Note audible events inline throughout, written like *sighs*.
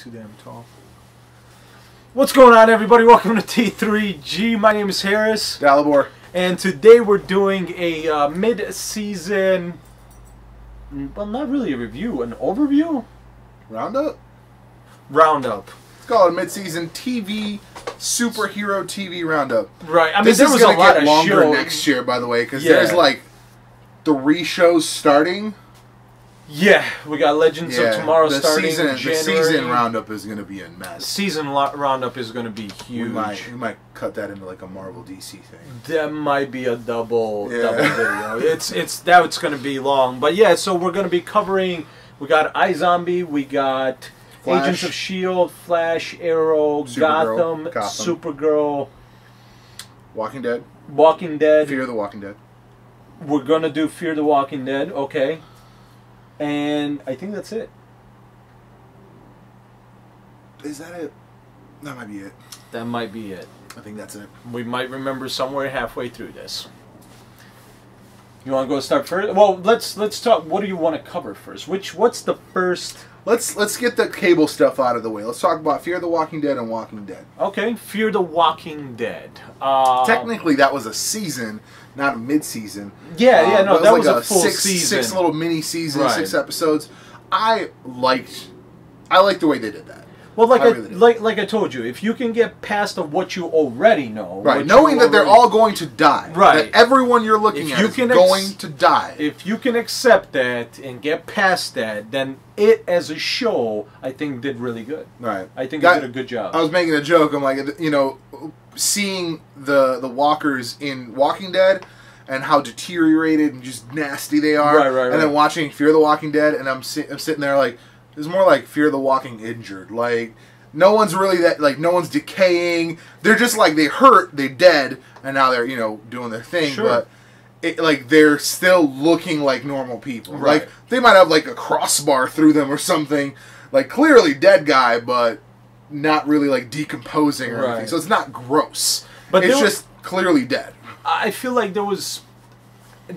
too damn tall. What's going on, everybody? Welcome to T3G. My name is Haris, Dalibor. and today we're doing a uh, mid-season. Well, not really a review, an overview Roundup? roundup. It's called a mid-season TV superhero TV roundup. Right. I mean, this there is was gonna lot get of longer shows. next year, by the way, because Yeah. there's like three shows starting. Yeah, we got Legends of Tomorrow the starting season, in the season roundup is going to be a mess. Season lo- roundup is going to be We huge. might, we might cut that into like a Marvel DC thing. That might be a double Yeah. double video. *laughs* It's it's that it's going to be long, but yeah. So we're going to be covering. We got iZombie. We got Flash. Agents of Shield, Flash, Arrow, Supergirl, Gotham, Gotham. Supergirl, Walking Dead, Walking Dead. Fear the Walking Dead. We're going to do Fear the Walking Dead. Okay, and I think that's it. Is that it? That might be it. That might be it. I think that's it. We might remember somewhere halfway through this. You want to go start first? Well, let's let's talk. What do you want to cover first? Which what's the first? Let's let's get the cable stuff out of the way. Let's talk about Fear the Walking Dead and Walking Dead. Okay, Fear the Walking Dead. Uh, Technically, that was a season, not a mid-season. yeah, yeah, Um, no, that was like a full six, season. Six little mini seasons, Right. six episodes. I liked, I liked the way they did that. Well, like I I, really like like I told you, if you can get past of what you already know, Right, knowing that they're all going to die. Right. That everyone you're looking If at you is can ex- going to die. if you can accept that and get past that, then it as a show, I think did really good. right. I think That- it did a good job. I was making a joke. I'm like, you know, seeing the the walkers in Walking Dead and how deteriorated and just nasty they are, Right, right, right. and then watching Fear the Walking Dead, and I'm, si- I'm sitting there like, it's more like Fear the Walking injured. Like, no one's really that like no one's decaying. They're just like they hurt, they dead, and now they're you know doing their thing, Sure. but. It, like they're still looking like normal people. Right. Like they might have like a crossbar through them or something. Like clearly dead guy, but not really like decomposing or anything. So it's not gross. But it's there was- just clearly dead. I feel like there was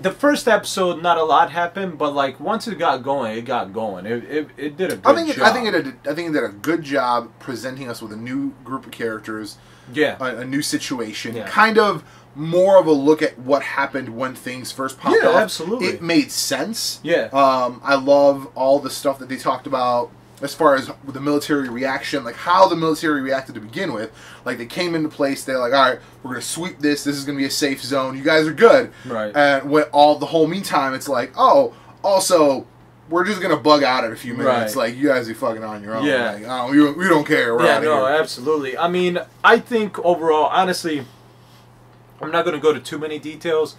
the first episode. Not a lot happened, but like once it got going, it got going. It it, it did a good I think it, job. I think it did, I think it did a good job presenting us with a new group of characters, yeah. a, a new situation, Yeah. kind of more of a look at what happened when things first popped Yeah, off. absolutely. It made sense. Yeah. Um, I love all the stuff that they talked about as far as the military reaction, like how the military reacted to begin with. Like they came into place, they're like, all right, we're gonna sweep this. This is gonna be a safe zone. You guys are good. Right. And when all the whole meantime, it's like, oh, also. We're just gonna bug out in a few minutes. Right. Like you guys are fucking on your own. Yeah. Like, oh, we, don't- we don't care. We're yeah, no, here. absolutely. I mean, I think overall, honestly, I'm not going to go to too many details.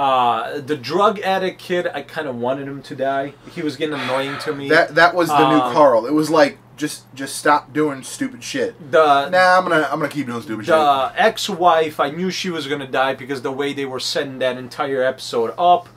Uh, the drug addict kid, I kind of wanted him to die. He was getting annoying to me. That that was the Um, new Carl. It was like just just stop doing stupid shit. the Nah, I'm gonna I'm gonna keep doing stupid shit. the ex-wife, I knew she was going to die because the way they were setting that entire episode up.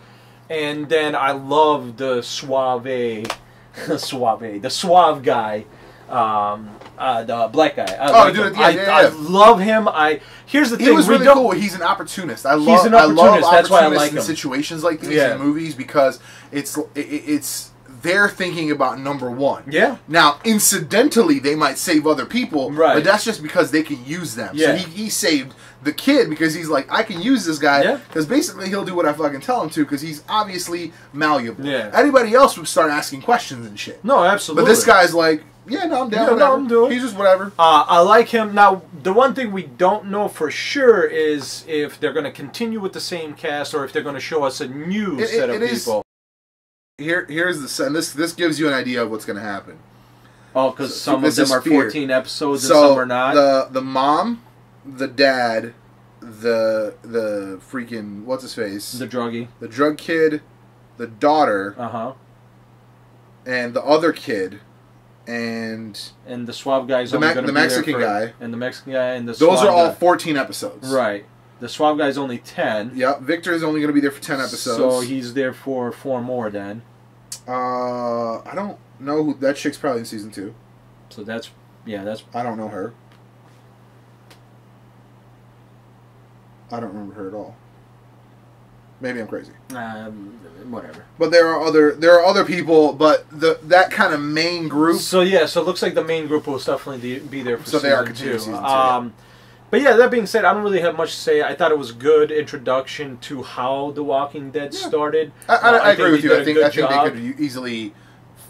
And then I love the suave, *laughs* suave, the suave guy, um, uh, the black guy. I Oh, like dude, yeah, I, yeah, I love him. I here's the He thing. was really cool. He's an opportunist. I love an I love opportunist. That's why I like in him. situations like these Yeah. in movies because it's it, it's they're thinking about number one. Yeah. Now, incidentally, they might save other people, Right. but that's just because they can use them. Yeah. So he, he saved the kid because he's like, I can use this guy Yeah. because basically he'll do what I fucking tell him to because he's obviously malleable. Yeah. Anybody else would start asking questions and shit. No, absolutely. But this guy's like, yeah, no, I'm down. Yeah, no. I'm doing. He's just whatever. Uh, I like him. Now, the one thing we don't know for sure is if they're going to continue with the same cast or if they're going to show us a new It- set it- of it is- people. Here, here's the and this this gives you an idea of what's going to happen. Oh, because So some of them are fear. 14 episodes so and some are not. the the mom, the dad, the the freaking what's his face, The druggie. the drug kid, the daughter, Uh huh. and the other kid, and And the suave guy's The only Me- going to the be there Mexican for- guy. And the Mexican guy and the those are all guy. 14 episodes. Right. The suave guy's only 10. Yep. Victor is only going to be there for 10 episodes. So he's there for four more then. Uh, I don't know who that chick's probably in season two. So that's, yeah, that's, I don't know her. I don't remember her at all. Maybe I'm crazy. Um, whatever. But there are other there are other people, but the that kind of main group. So yeah, so it looks like the main group will definitely be there for So they season are two. season two, yeah. Um, but yeah, that being said, I don't really have much to say. I thought it was good introduction to how The Walking Dead Yeah. started. I, I, Uh, I agree think with they you. did I a think good I think job. they could easily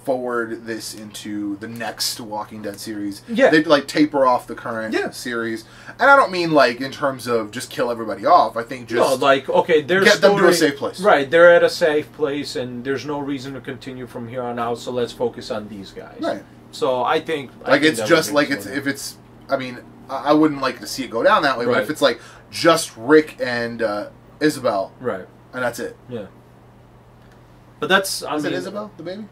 forward this into the next Walking Dead series. Yeah. they'd like taper off the current Yeah. series, and I don't mean like in terms of just kill everybody off. I think just no, like okay, their get them to a safe place. Right, they're at a safe place, and there's no reason to continue from here on out. So let's focus on these guys. Right. So I think I like think it's just like it's if it's. I mean, I I wouldn't like to see it go down that way, but if it's like just Rick and uh, Isabel, right. and that's it. Yeah. But that's I Is mean it Isabel, the baby?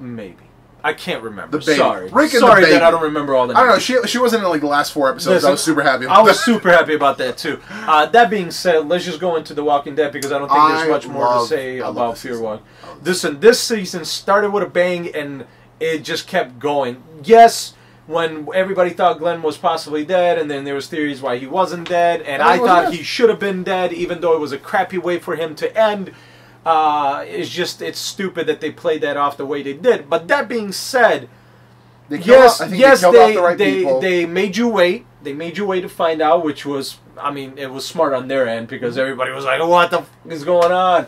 Maybe I can't remember. The baby. Sorry, Rick and the sorry that. I don't remember all the. I don't know. She she wasn't in like the last four episodes. Listen, I was super happy. I was that. super happy about that too. Uh, that being said, let's just go into The Walking Dead because I don't think there's I much more to say I about Fear season. Walk. I love this Listen, this season started with a bang and it just kept going. Yes, when everybody thought Glenn was possibly dead, and then there was theories why he wasn't dead, and Oh, I thought dead. he should have been dead, even though it was a crappy way for him to end. Uh, it's just it's stupid that they played that off the way they did. But that being said, They yes, off- I think yes, they they the right they, they made you wait. They made you wait to find out, which was, I mean, it was smart on their end because Mm-hmm. everybody was like, "What the f- is going on?"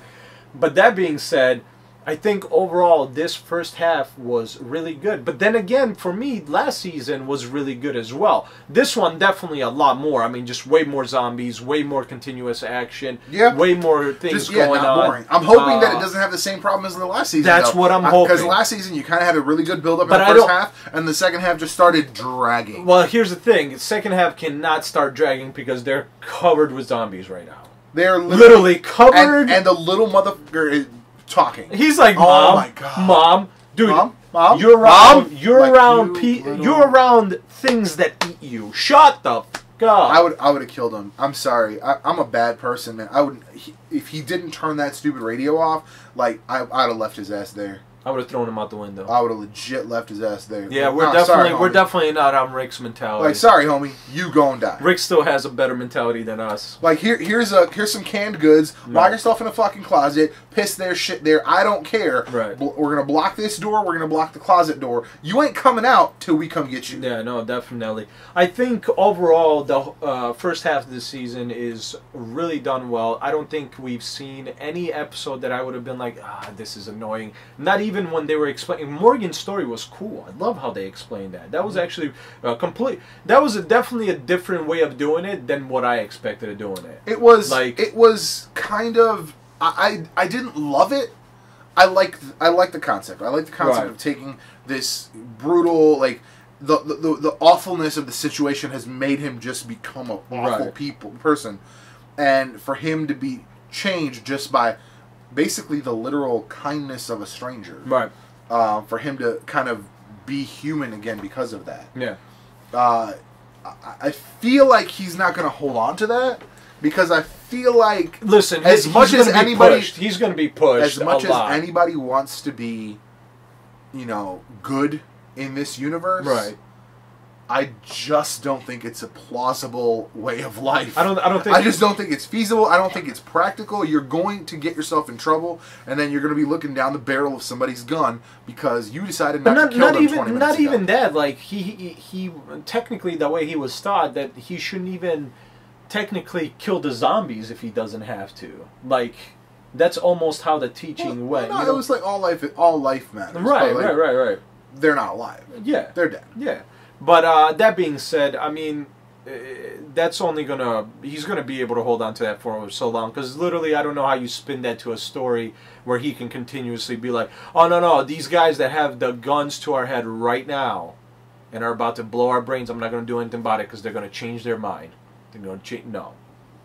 But that being said, I think overall this first half was really good. But then again, for me, last season was really good as well. This one definitely a lot more. I mean, just way more zombies, way more continuous action, Yeah. way more things Just yeah, going not on. boring. I'm hoping that it Uh, doesn't have the same problem as the last season. That's what I'm hoping. Because last season you kind of had a really good build up in But the first half, and the second half just started dragging. Well, here's the thing: second half cannot start dragging because they're covered with zombies right now. They're Literally covered. and, and the little motherfucker talking. He's like, Oh mom, my God. mom, dude, Mom? Mom? you're around, Mom? you're Like, around, you pe- little- you're around things that eat you. Shut the fuck up. I would I would have killed him. I'm sorry. I, I'm a bad person, man. I would he, if he didn't turn that stupid radio off. Like I I'd have left his ass there. I would have thrown him out the window. I would have legit left his ass there. yeah, we're definitely sorry, we're definitely not on Rick's mentality. like sorry, homie. You gon' die. Rick still has a better mentality than us. Like here, here's a here's some canned goods. No. Lock yourself in a fucking closet. Piss their shit there. I don't care. Right. We're gonna block this door. We're gonna block the closet door. You ain't coming out till we come get you. Yeah, no, definitely. I think overall the uh, first half of the season is really done well. I don't think we've seen any episode that I would have been like, ah, this is annoying. Not even when they were explaining. Morgan's story was cool. I love how they explained that. That was actually uh, complete. That was a, definitely a different way of doing it than what I expected of doing it. It was Like- it was kind of I I, I didn't love it. I like I like the concept. I like the concept Right. of taking this brutal like. The, the, the, the awfulness of the situation has made him just become a awful Right. people person and for him to be changed just by basically the literal kindness of a stranger Right. uh, for him to kind of be human again because of that. Yeah. Uh, I, I feel like he's not going to hold on to that because I feel like Listen, As much as anybody- pushed. he's going to be pushed as much as lot. anybody wants to be, you know, good in this universe, Right. I just don't think it's a plausible way of life. I don't. I don't think. I just don't think it's feasible. I don't think it's practical. You're going to get yourself in trouble, and then you're going to be looking down the barrel of somebody's gun because you decided not, not, to kill not them 20 even minutes not ago. even that. Like he, he he technically the way he was taught that he shouldn't even technically kill the zombies if he doesn't have to. Like that's almost how the teaching Well, went. no, you know? it was like all life. All life matters. right, like, right, right, right. They're not alive. Yeah, They're dead. yeah. But uh, that being said, I mean, uh, that's only gonna he's gonna be able to hold on to that for so long because literally I don't know how you spin that to a story where he can continuously be like, oh no no these guys that have the guns to our head right now and are about to blow our brains, I'm not gonna do anything about it because they're gonna change their mind. They're gonna change. No,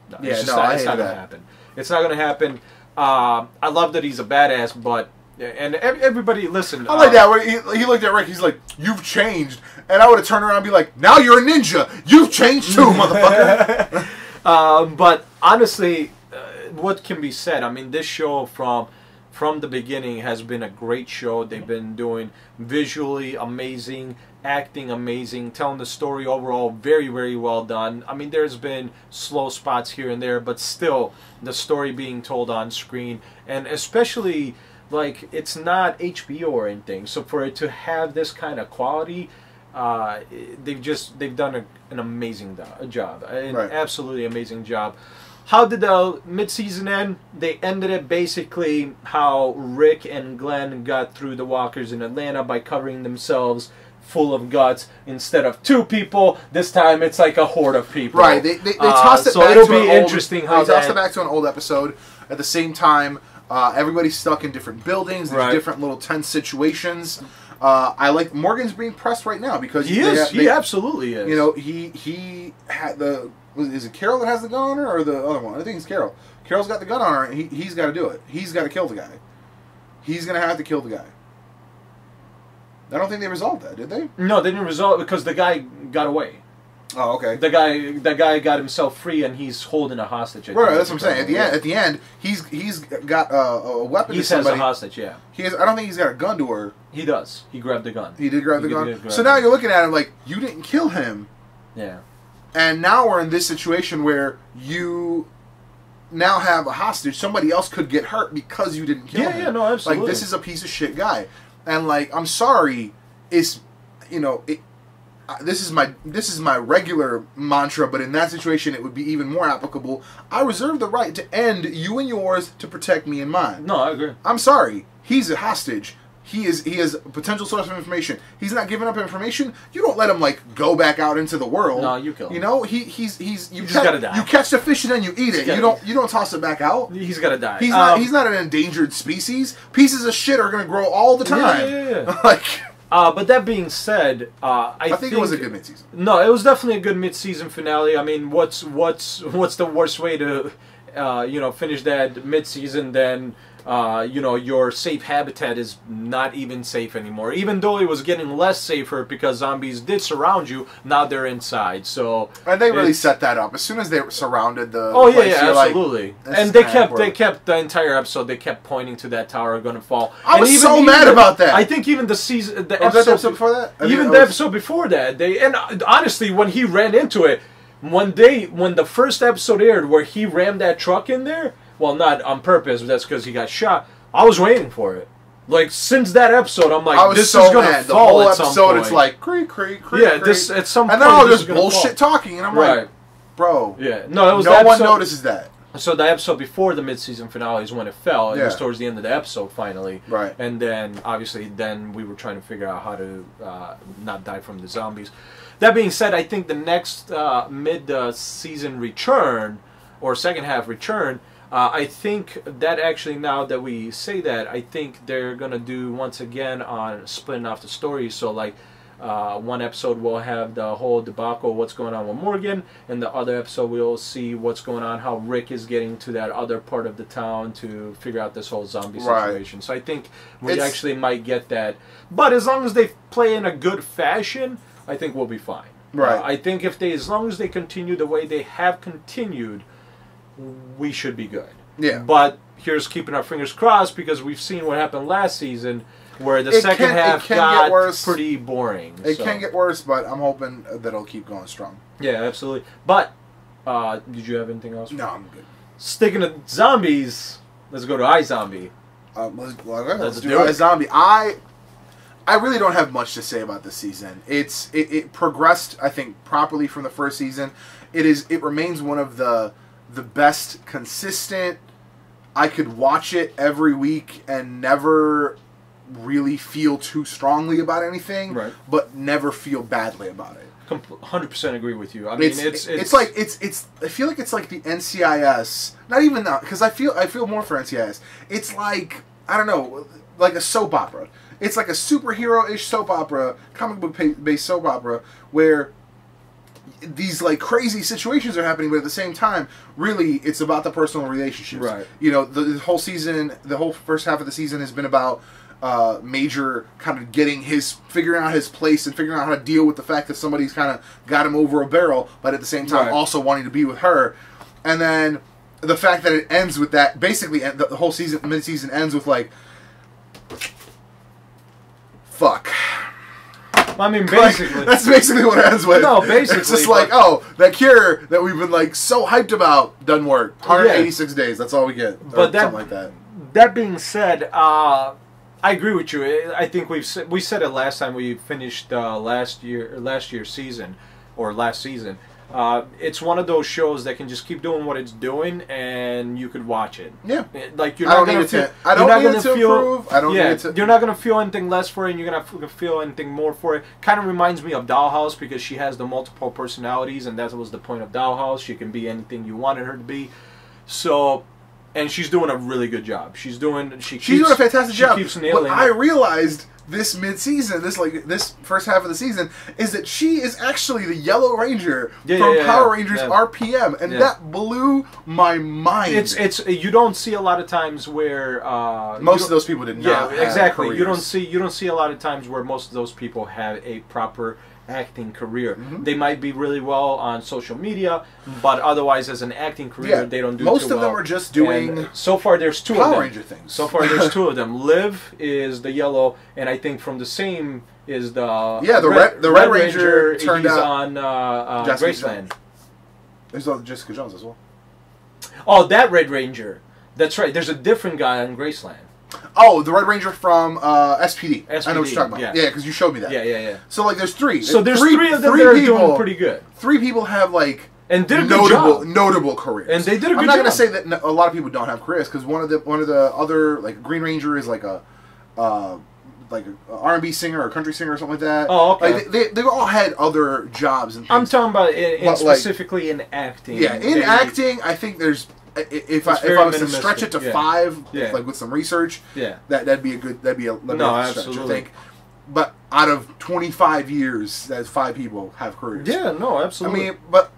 no, Yeah, it's no, not, I it's not gonna that. happen. It's not gonna happen. Um, I love that he's a badass, but and everybody listen. I like uh, that. Where he, he looked at Rick. He's like, "You've changed," and I would have turned around and be like, "Now you're a ninja. You've changed too, *laughs* motherfucker." *laughs* um, but honestly, uh, what can be said? I mean, this show from from the beginning has been a great show. They've been doing visually amazing, acting amazing, telling the story overall very, very well done. I mean, there's been slow spots here and there, but still the story being told on screen, and especially like it's not HBO or anything. So for it to have this kind of quality, uh, they've just they've done a, an amazing do- job, an Right. absolutely amazing job. How did the mid-season end? They ended it basically how Rick and Glenn got through the Walkers in Atlanta by covering themselves full of guts instead of two people. This time it's like a horde of people. Right. They, they, they Uh, it so back it'll to be an old- interesting how they tossed it back to an old episode. At the same time, uh, everybody's stuck in different buildings. There's Right. different little tense situations. Uh, I like Morgan's being pressed right now because He they- is. he they- absolutely is. You know, he he had the was- is it Carol that has the gun on her or the other one? I think it's Carol. Carol's got the gun on her. And he he's got to do it. He's got to kill the guy. He's gonna have to kill the guy. I don't think they resolved that, did they? No, they didn't resolve because the guy got away. Oh, okay. The guy, the guy got himself free, and he's holding a hostage. Right, that's what I'm saying. At the end, at the end, he's he's got uh, a weapon. he says somebody. a hostage. Yeah, He has, I don't think he's got a gun to her. he does. He grabbed the gun. He did grab the gun. grab so now you're looking at him like you didn't kill him, Yeah, and now we're in this situation where you now have a hostage. Somebody else could get hurt because you didn't kill him. Yeah, him. yeah, no, absolutely. Like this is a piece of shit guy, and like I'm sorry, it's you know it. This is my this is my regular mantra, but in that situation, it would be even more applicable. I reserve the right to end you and yours to protect me and mine. no, I agree. I'm sorry. He's a hostage. He is he is a potential source of information. He's not giving up information. You don't let him like go back out into the world. No, you kill him. You know he he's he's you He's catch, gotta die. You catch the fish and then you eat it. gotta- You don't you don't toss it back out. He's got to die. He's not Um, he's not an endangered species. Pieces of shit are gonna grow all the time. yeah, yeah. yeah. *laughs* like Uh, but that being said, uh, I, I think, it was a good midseason. No, it was definitely a good mid-season finale. I mean, what's what's what's the worst way to, uh, you know, finish that mid-season than, uh, you know, your safe habitat is not even safe anymore. Even though it was getting less safer because zombies did surround you, now they're inside. So And they really set that up as soon as they surrounded the. Oh yeah, place, yeah, like, absolutely. this and they kept they kept the entire episode. They kept pointing to that tower going to fall. I And was so mad the- about that. I think even the season, the Oh, episode, the episode before that? I even mean, the was- episode before that, they and uh, honestly, when he ran into it, One day, when the first episode aired, where he rammed that truck in there, well, not on purpose, but that's because he got shot. I was waiting for it. Like since that episode, I'm like, I was this so is gonna mad. The fall whole at some episode, point. it's like creak, creak, creak. yeah, creak. this at some and point, they're all this bullshit fall. talking, and I'm Right. like, bro, Yeah, no, it was no the one notices that. So the episode before the mid-season finale is when it fell. It was towards the end of the episode finally. Right. And then obviously then we were trying to figure out how to uh, not die from the zombies. That being said, I think the next uh, mid-season return or second half return, uh, I think that actually now that we say that, I think they're gonna do once again on splitting off the stories. So like. Uh, one episode will have the whole debacle, what's going on with Morgan, and the other episode we'll see what's going on, how Rick is getting to that other part of the town to figure out this whole zombie Right. situation. So I think we It's- actually might get that, but as long as they play in a good fashion, I think we'll be fine. Right. Uh, I think if they, as long as they continue the way they have continued, we should be good. Yeah. But here's keeping our fingers crossed because we've seen what happened last season, where the It second can- half can got get worse. pretty boring. It so- can get worse, but I'm hoping that it'll keep going strong. Yeah, absolutely. But uh, did you have anything else? No, I'm good. Sticking to zombies, let's go to iZombie. Um, let's, well, let's, Let's do, do it. it. Zombie. I I really don't have much to say about this season. It's it, it progressed, I think, properly from the first season. It is it remains one of the the best consistent. I could watch it every week and never really feel too strongly about anything, Right. but never feel badly about it. Hundred percent agree with you. I mean, It's, it's, it's like it's it's I feel like it's like the NCIS. Not even that because I feel I feel more for NCIS. It's like I don't know, like a soap opera. It's like a superhero-ish soap opera, comic book based soap opera where these like crazy situations are happening, but at the same time, really, it's about the personal relationships. Right. You know, the, the whole season, the whole first half of the season has been about uh, Major kind of getting his, figuring out his place and figuring out how to deal with the fact that somebody's kind of got him over a barrel, but at the same time Right. also wanting to be with her. And then the fact that it ends with that basically the, the whole season mid season ends with like fuck. I mean, Like, basically, *laughs* that's basically what it ends with. No, basically. it's just like, oh, that cure that we've been like so hyped about doesn't work. 186 days. That's all we get. But that- something like that. that being said, uh, I agree with you. I think we've we said it last time we finished uh, last year last year's season or last season. Uh, it's one of those shows that can just keep doing what it's doing, and you could watch it. Yeah. Like you're not gonna feel, I don't need gonna to feel, improve. I don't need yeah, it to- You're not gonna feel anything less for it. and You're gonna feel anything more for it. Kind of reminds me of Dollhouse because she has the multiple personalities, and that was the point of Dollhouse. She can be anything you wanted her to be. So, and she's doing a really good job. She's doing she She's doing a fantastic she job. keeps nailing. But I realized this mid-season, this like this first half of the season, is that she is actually the Yellow Ranger Yeah, from yeah, yeah, Power yeah. Rangers Yeah. RPM, and Yeah. that blew my mind. It's it's you don't see a lot of times where uh, most of those people did yeah not. have exactly you don't see you don't see a lot of times where most of those people have a proper acting career. Mm-hmm. they might be really well on social media but otherwise as an acting career Yeah, they don't do most of them are just doing And so far there's two of Power them. Ranger things. so far there's two *laughs* of them. Liv is the yellow and i think from the same is the Yeah, the Red- the Red Ranger turned he's out- on uh, uh, graceland. There's Jessica Jones as well. oh that red ranger. That's right. There's a different guy on graceland Oh, the Red Ranger from uh, SPD. I know what you're talking about. yeah. Yeah, because you showed me that. yeah yeah yeah So like, there's three. So there's three, of them three that are people, doing pretty good, Three people have like and did a notable job. notable careers. And they did a I'm good not gonna say that no- a lot of people don't have careers because one of the one of the other like Green Ranger is like a. Uh, like a R&B singer or country singer or something like that. Oh, okay. Like they, they, they've all had other jobs and things. I'm talking about in, in But, like- specifically in acting. Yeah, in They- acting, I think there's if I, if I was to stretch it to yeah. five, Yeah. like with some research, Yeah, that that'd be a good that'd be a that'd be No, a stretch, absolutely. I think. But out of 25 years, that five people have careers. yeah, no, absolutely. I mean, but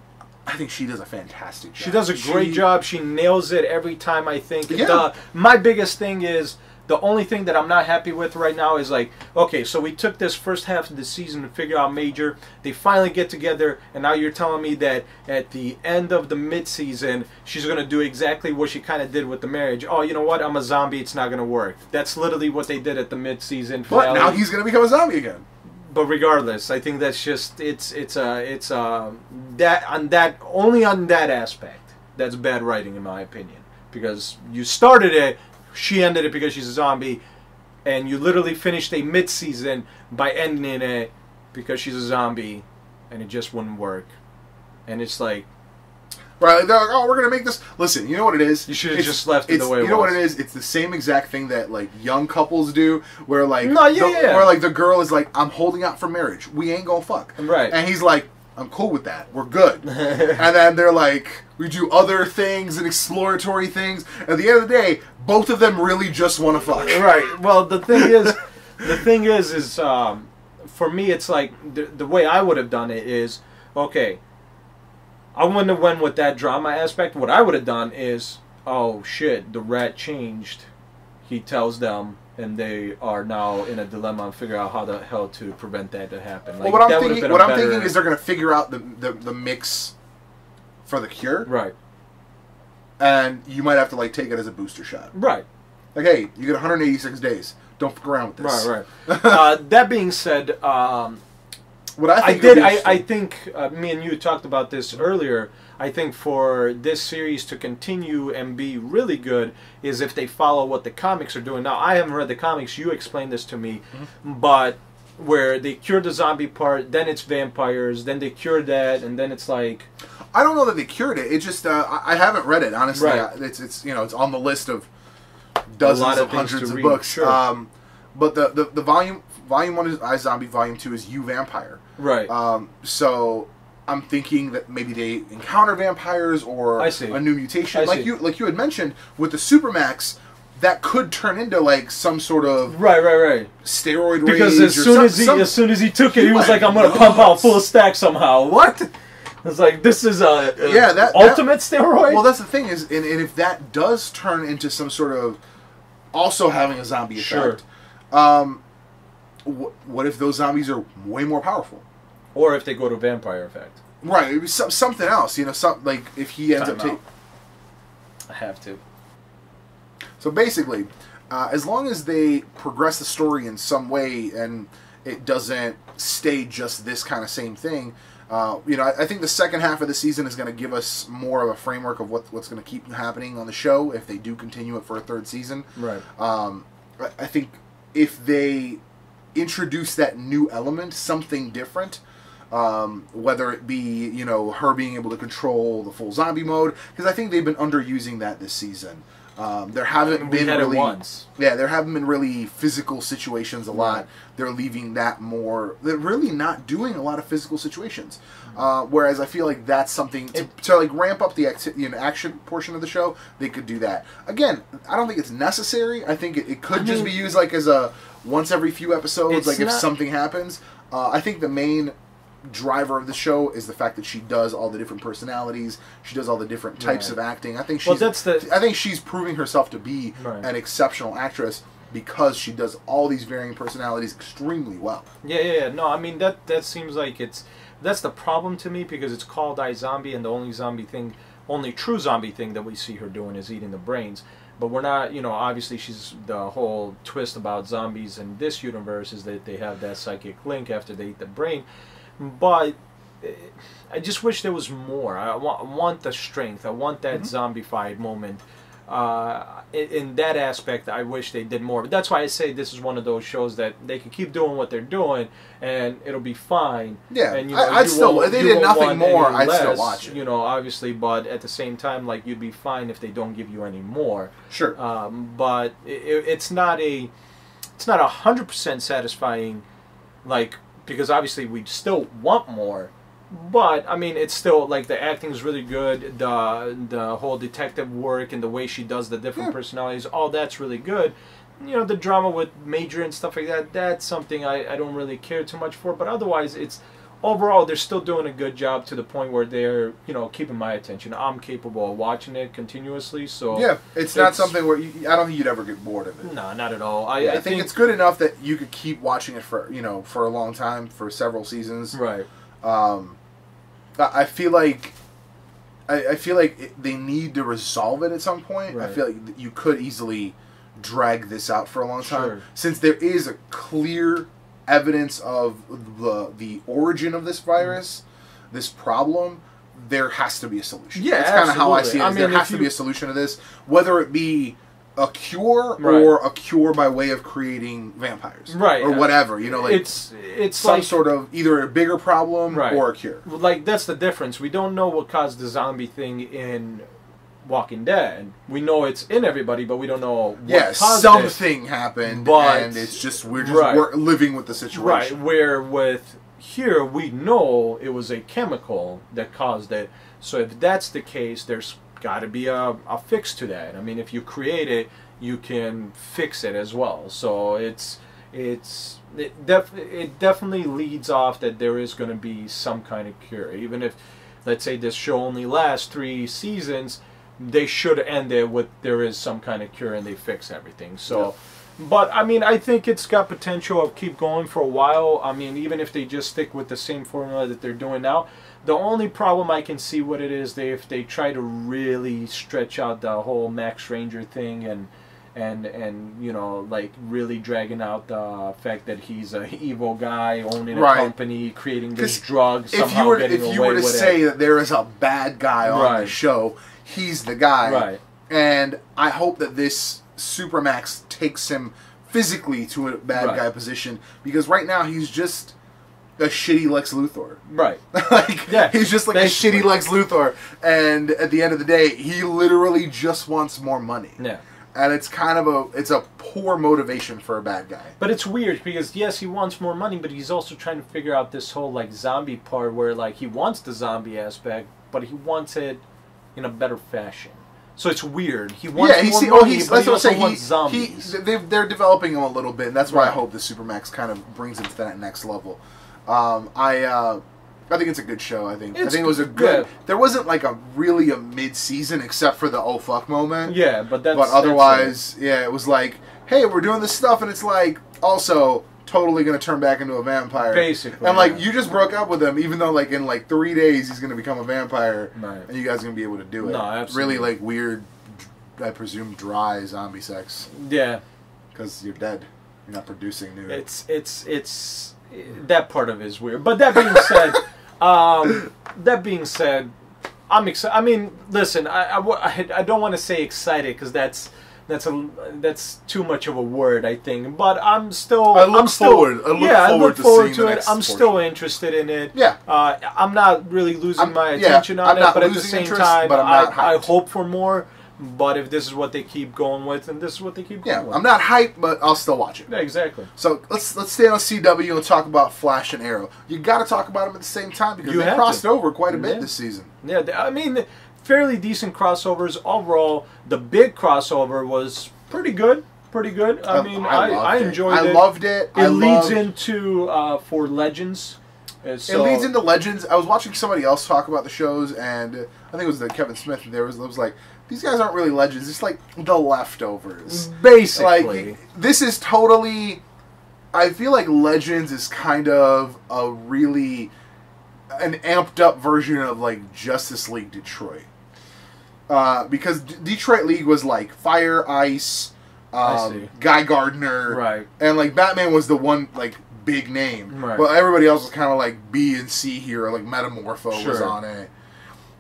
I think she does a fantastic job. she does a great She- job. She nails it every time. I think. Yeah. The, my biggest thing is the only thing that I'm not happy with right now is like, okay, so we took this first half of the season to figure out Major. They finally get together, and now you're telling me that at the end of the mid-season, she's gonna do exactly what she kind of did with the marriage. Oh, you know what? I'm a zombie. It's not gonna work. That's literally what they did at the mid-season But finale. now he's gonna become a zombie again. but regardless, I think that's just it's it's a it's a that on that only on that aspect that's bad writing in my opinion because you started it, she ended it because she's a zombie, and you literally finished a mid season by ending it because she's a zombie, and it just wouldn't work, and it's like Right? They're like, oh, we're gonna make this. Listen, you know what it is? You should've It's- just left it the way it You know what it is? It's the same exact thing that like young couples do, where like No, yeah, the, yeah. where like the girl is like, I'm holding out for marriage. We ain't gonna fuck. Right. And he's like, I'm cool with that. We're good. *laughs* and then they're like, we do other things and exploratory things. At the end of the day, both of them really just want to fuck. right. Well, the thing *laughs* is, the thing is, is um, for me, it's like the, the way I would have done it is okay. I wouldn't have went with that drama aspect. What I would have done is, oh shit, the rat changed. He tells them, and they are now in a dilemma and figure out how the hell to prevent that to happen. well, what I'm thinking, what I'm better- thinking is they're gonna figure out the, the the mix for the cure, right, and you might have to like take it as a booster shot. right. Like, hey, you get 186 days. Don't fuck around with this. Right, right. *laughs* uh, that being said, um, What I I did. I, I think uh, me and you talked about this earlier. I think for this series to continue and be really good is if they follow what the comics are doing. Now I haven't read the comics. You explained this to me, Mm-hmm. but where they cure the zombie part, then it's vampires, then they cure that, and then it's like I don't know that they cured it. It just uh, I, I haven't read it honestly. Right. I- It's it's you know it's on the list of dozens lot of of, hundreds of books. sure. Um, but the, the the volume volume one is iZombie. Volume two is uVampire. right. Um, so I'm thinking that maybe they encounter vampires or I see. a new mutation, I like see. you like you had mentioned with the Supermax. That could turn into like some sort of right, right, right. steroid Because as soon some- as he some- as soon as he took it, he He was like, "I'm gonna pump out full stack somehow." What? It's like this is a, a Yeah, that- that- ultimate steroid. Well, that's the thing is, and, and if that does turn into some sort of also having a zombie Sure. effect, um, wh- what if those zombies are way more powerful? Or if they go to vampire effect. Right, it was some, something else. You know, some like if he ends Time up taking. I have to. So basically, uh, as long as they progress the story in some way and it doesn't stay just this kind of same thing, uh, you know, I, I think the second half of the season is going to give us more of a framework of what, what's going to keep happening on the show if they do continue it for a third season. Right. Um, I, I think if they introduce that new element, something different, um, whether it be you know her being able to control the full zombie mode, because I think they've been underusing that this season. Um, there haven't been really, once. yeah, there haven't been really physical situations a lot. Right. They're leaving that more. They're really not doing a lot of physical situations. Uh, whereas I feel like that's something to, It- to like ramp up the acti- you know, action portion of the show. They could do that. Again, I don't think it's necessary. I think it, it could I just mean- be used like as a once every few episodes. Like if something happens. Uh, I think the main driver of the show is the fact that she does all the different personalities. She does all the different types Right. of acting. I think she's. Well, that's the- I think she's proving herself to be Right. an exceptional actress because she does all these varying personalities extremely well. Yeah, yeah, yeah. No, I mean that that seems like it's that's the problem to me because it's called iZombie and the only zombie thing, only true zombie thing that we see her doing is eating the brains. But we're not, you know, obviously she's the whole twist about zombies in this universe is that they have that psychic link after they eat the brain. But eh, I just wish there was more. I want, I want the strength. I want that zombified moment. Uh, in, in that aspect, I wish they did more. But that's why I say this is one of those shows that they can keep doing what they're doing, and it'll be fine. Yeah, and, you I- I'd you still- if they did nothing more, I'd still watch it. You know, obviously, but at the same time, like you'd be fine if they don't give you any more. Sure. Um, but it, it's not a, it's not a hundred percent satisfying, like because obviously we still want more. But I mean, it's still like the acting is really good. The the whole detective work and the way she does the different Yeah. personalities, all that's really good. You know, the drama with Major and stuff like that. That's something I, I don't really care too much for. But otherwise, it's overall they're still doing a good job to the point where they're you know keeping my attention. I'm capable of watching it continuously. So yeah, it's not something where you, I don't think you'd ever get bored of it. no, not at all. I, Yeah, I, I, think, it's good enough that you could keep watching it for you know for a long time for several seasons. right. Um, I I feel like I, I feel like it, they need to resolve it at some point. I feel like you could easily drag this out for a long time Sure. since there is a clear evidence of the the origin of this virus, this problem. There has to be a solution. Yeah, that's kind of how I see it. I is there has if to be a solution to this, whether it be a cure Right. or a cure by way of creating vampires, Right. or whatever. You know, like it's it's some like sort of either a bigger problem Right. or a cure. like that's the difference. We don't know what caused the zombie thing in Walking Dead. We know it's in everybody, but we don't know what Yeah, caused it. something happened, But- and it's just we're just Right. we're living with the situation. Right, where with here we know it was a chemical that caused it. So if that's the case, there's got to be a, a fix to that. I mean, if you create it, you can fix it as well. So it's it's it, def- it definitely leads off that there is going to be some kind of cure, even if let's say this show only lasts three seasons. They should end it with there is some kind of cure and they fix everything. So. But I mean, I think it's got potential of keep going for a while. I mean, even if they just stick with the same formula that they're doing now, the only problem I can see what it is they if they try to really stretch out the whole Max Rager thing and and and you know like really dragging out the fact that he's a *laughs* evil guy owning a Right. company, creating this drug, Somehow If you were if you were to say it. that there is a bad guy on the show, he's the guy. Right. And I hope that this Supermax takes him physically to a bad Right. guy position because right now he's just a shitty Lex Luthor. Right. *laughs* like Yeah, he's just like basically. a shitty Lex Luthor, and at the end of the day, he literally just wants more money. Yeah. And it's kind of a it's a poor motivation for a bad guy. But it's weird because yes, he wants more money, but he's also trying to figure out this whole like zombie part where like he wants the zombie aspect, but he wants it in a better fashion. So it's weird. He wants yeah, more see, money, oh, he's but he also saying. wants He, zombies. he, they've, they're developing him a little bit, and that's why I hope the Supermax kind of brings him to that next level. Um, I uh, I think it's a good show. I think I think it was a good, yeah. There wasn't like a really a mid season except for the oh fuck moment. yeah, but that's but that's otherwise, yeah, it was like, hey, we're doing this stuff, and it's like also totally gonna turn back into a vampire. Basically, and like yeah. you just broke up with him, even though like in like three days he's gonna become a vampire, Right. and you guys are gonna be able to do it. No, absolutely. Really like weird, I presume dry zombie sex Yeah, because you're dead. You're not producing new. it's it's it's that part of it is weird. But that being said, *laughs* um, that being said, I'm excited. I mean, listen, I, I, I- don't want to say excited because that's that's a that's too much of a word, I think. But I'm still. I look am still, forward- I look yeah, forward, I look to, forward to it. I'm still interested in it. Yeah. Uh, I'm not really losing I'm- my yeah, attention on I'm it, not but at the same interest, time, but I'm not I, I hope for more. But if this is what they keep going with, and this is what they keep yeah, going with, I'm not hyped, but I'll still watch it. Yeah, exactly. So let's let's stay on CW and talk about Flash and Arrow. You got to talk about them at the same time because You they crossed to. over quite a bit Yeah. this season. Yeah, I mean, fairly decent crossovers overall. The big crossover was pretty good. Pretty good. I mean, I, I, it. enjoyed I it. loved it. It I leads loved- into uh, for Legends. Uh, It leads into Legends. I was watching somebody else talk about the shows, and I think it was the Kevin Smith. And there was, it was like, these guys aren't really legends. It's like the leftovers. basically. Like this is totally. I feel like Legends is kind of a really an amped up version of like Justice League Detroit. Uh, because D- Detroit League was like Fire, Ice, um, Guy Gardner, Right. and like Batman was the one like big name, Right. but everybody else was kind of like B and C here, like Metamorpho was on it.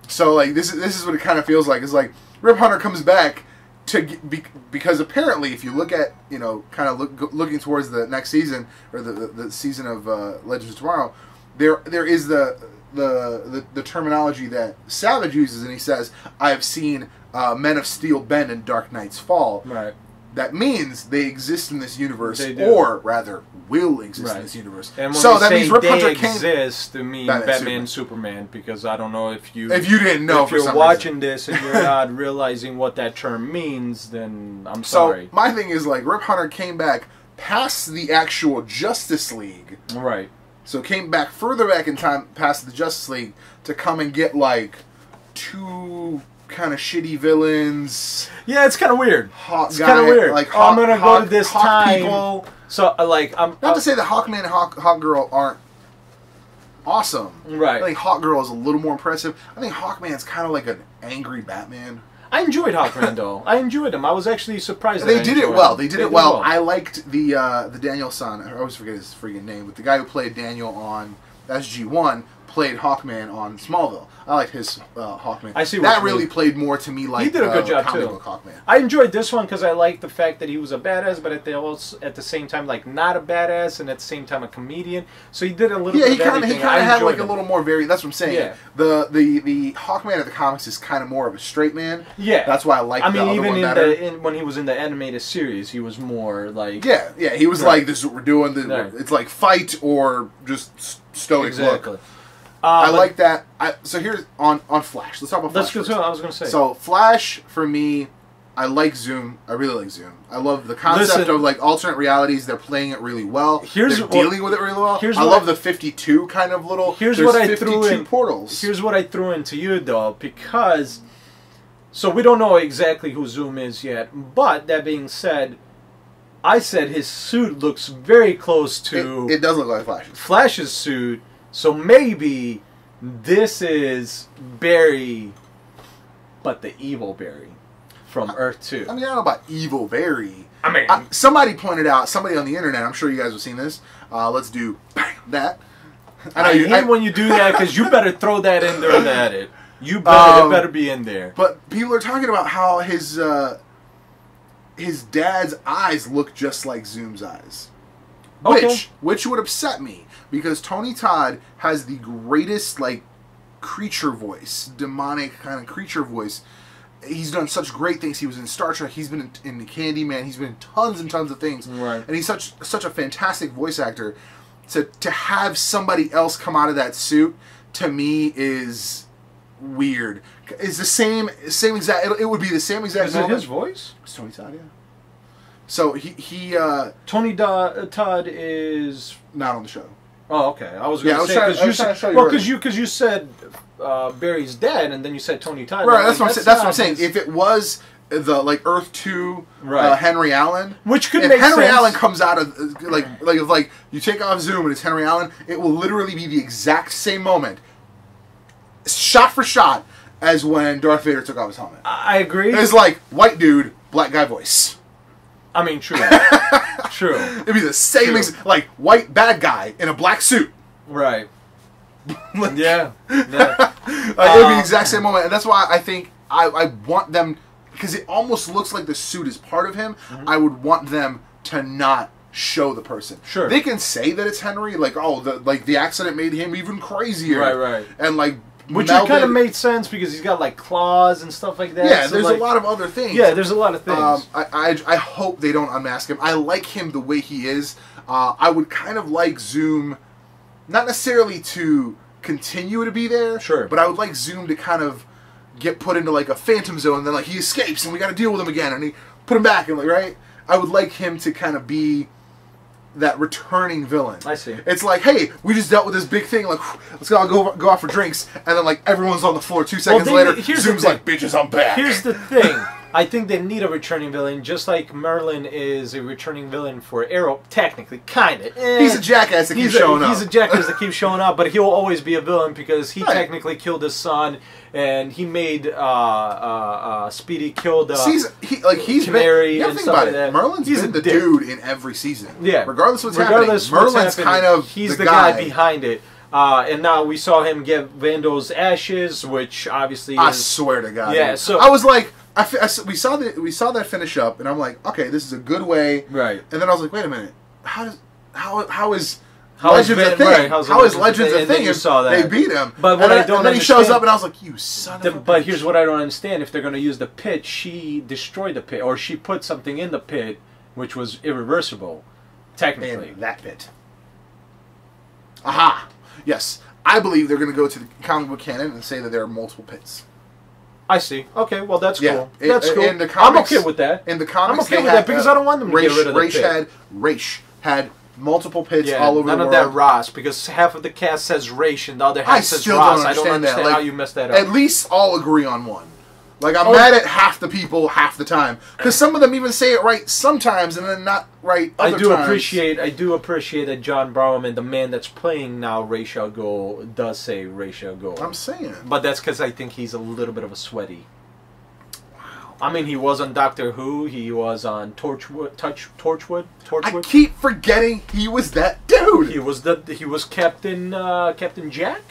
So like this is this is what it kind of feels like. It's like Rip Hunter comes back to be, because apparently if you look at you know kind of look, looking towards the next season or the the, the season of uh, Legends of Tomorrow, there there is the, the the the terminology that Savage uses, and he says, "I've seen uh, Men of Steel bend in Dark Knight's Fall." right. That means they exist in this universe, or rather, will exist in this universe. And when so that means Rip Hunter came. exist, to mean Batman, Batman, Superman. because I don't know if you If you didn't know, if you're watching reason. this and you're *laughs* not realizing what that term means, then I'm sorry. So sorry. my thing is like Rip Hunter came back past the actual Justice League, right. so came back further back in time past the Justice League to come and get like two kind of shitty villains. Yeah, it's kind of weird. Hawk It's kind of weird. Like oh, I'm gonna go to this Hawk time. people. So, uh, like, I'm Not uh, to say that Hawkman and Hawk, Hawk Girl aren't awesome. Right. I think Hawk Girl is a little more impressive. I think Hawkman's kind of like an angry Batman. I enjoyed Hawkman though. I enjoyed him. I was actually surprised. They did it well. him. They did it well. I liked the uh, the Daniel son. I always forget his freaking name, but the guy who played Daniel on SG One played Hawkman on Smallville. I liked his uh, Hawkman. I see what that really mean. played more to me like he did a good uh, job, comic too. book Hawkman. I enjoyed this one because I liked the fact that he was a badass, but at the also, at the same time like not a badass, and at the same time a comedian. So he did a little. Yeah, bit he kind of he kind of had like a little more very. That's what I'm saying. Yeah. The the the Hawkman of the comics is kind of more of a straight man. Yeah, That's why I like. I the mean, even in better. the in, when he was in the animated series, he was more like Yeah, yeah, he was Right. like, "This is what we're doing." The, Right. It's like fight or just stoic exactly. look. Uh, I like that. I, so here's on on Flash. Let's talk about Let's Flash. go first. to. I was gonna say. So Flash for me, I like Zoom. I really like Zoom. I love the concept Listen. of like alternate realities. They're playing it really well. Here's They're what- dealing with it really well. here's I what love I- the fifty-two kind of little. Here's what I 52 threw in. portals. Here's what I threw into you though, because so we don't know exactly who Zoom is yet. But that being said, I said his suit looks very close to it, it does look like Flash. Flash's suit. So maybe this is Barry, but the evil Barry from Earth Two. I mean, I don't know about Evil Barry. I mean, I, somebody pointed out, somebody on the internet. I'm sure you guys have seen this. Uh, let's do bang, that. I, you- hate when you do that because you better *laughs* throw that in there in the edit. You better, Um, it better be in there. But people are talking about how his uh, his dad's eyes look just like Zoom's eyes, Okay. which which would upset me because Tony Todd has the greatest like creature voice, demonic kind of creature voice. He's done such great things. He was in Star Trek. He's been in, in the Candyman. He's been in tons and tons of things. Right. And he's such such a fantastic voice actor. To to have somebody else come out of that suit to me is weird. It's the same same exact. It, it would be the same exact. Is it his voice? It's Tony Todd, yeah. So he he uh, Tony Do- Todd is. not on the show. Oh, okay. I was Yeah, going was to say because you said to you well because you because you said uh, Barry's dead and then you said Tony Todd. Right. That's like, what I'm saying. That's what I'm saying. If it was the like Earth Two, Right. uh, Henry Allen. which could if make Henry sense. Allen comes out of uh, like like if like you take off Zoom and it's Henry Allen, it will literally be the exact same moment, shot for shot, as when Darth Vader took off his helmet. I I agree. It's like white dude, black guy voice. I mean, true, *laughs* true, It'd be the same, True. ex- like white bad guy in a black suit. right? *laughs* Like, Yeah, yeah. *laughs* Like, it'd be the exact same moment, and that's why I think I, I want them because it almost looks like the suit is part of him. Mm-hmm. I would want them to not show the person. Sure. they can say that it's Henry, like oh, the like the accident made him even crazier, Right, right. and like Which kind of made sense because he's got like claws and stuff like that. yeah. so, there's like- a lot of other things. Yeah, there's a lot of things. Um, I, I I hope they don't unmask him. I like him the way he is. Uh, I would kind of like Zoom, not necessarily to continue to be there, Sure. but I would like Zoom to kind of get put into like a phantom zone. And then like he escapes, and we got to deal with him again, and he put him back, and like right. I would like him to kind of be that returning villain. I see. It's like, hey, we just dealt with this big thing. Like, *sighs* let's all go go out for drinks, and then like everyone's on the floor. Two seconds they- later, Zoom's like, bitches, I'm back. Here's the thing. *laughs* I think they need a returning villain, just like Merlyn is a returning villain for Arrow. Technically, kind of. He's a jackass that keeps a, showing up. He's a jackass that keeps showing up, but he'll always be a villain because he Right. technically killed his son, and he made uh, uh, uh, Speedy killed. Uh, Season, he like he's Canary been. And think about like it. That. Merlyn's he's been the dick. dude in every season. Yeah. Regardless what's regardless happening, what's Merlyn's happening, kind of he's the, the, guy. behind it. Uh, and now we saw him get Vandal's ashes, which obviously I is swear to God. Yeah, so- I was like, I, I we saw that we saw that finish up, and I'm like, okay, this is a good way. right. And then I was like, wait a minute, how does how how is How is Legends a thing? right, how's how is Legends a thing? a And then thing? you saw that. They beat him. But what and I then- don't and then he shows up, and I was like, you son The- of a but bitch. here's what I don't understand: if they're going to use the pit, she destroyed the pit, or she put something in the pit, which was irreversible, technically. in that bit. Aha! Yes, I believe they're going to go to the comic book canon and say that there are multiple pits. I see. Okay, well that's Yeah, cool. in- That's cool. in the comics- I'm okay with that. In the comics, I'm okay with had, that because uh, I don't want them to Raish, get rid of the Raish pit. had Raish had multiple pits yeah, all over none the of that Ross because half of the cast says Raish and the other half I says Ross. I don't understand that. understand Like, how you messed that up. At least all agree on one. Like I'm Oh. mad at half the people half the time because some of them even say it right sometimes and then not right. I do times. appreciate I do appreciate that John Barrowman, the man that's playing now Ra's al Ghul, does say Ra's al Ghul. I'm saying. But that's because I think he's a little bit of a sweaty. I mean, he was on Doctor Who. He was on Torchwood. Touch Torchwood. Torchwood. I Torchwood. keep forgetting he was that dude. he was the he was Captain uh, Captain Jack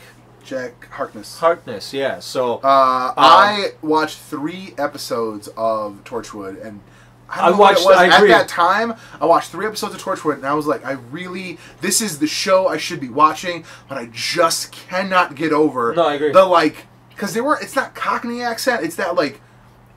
Jack Harkness. Harkness. Yeah. So Uh, I watched three episodes of Torchwood, and I, I know what it watched-. I At that time, I watched three episodes of Torchwood, and I was like, I really, this is the show I should be watching, but I just cannot get over No, I agree. the like, because they were. It's not Cockney accent. It's that like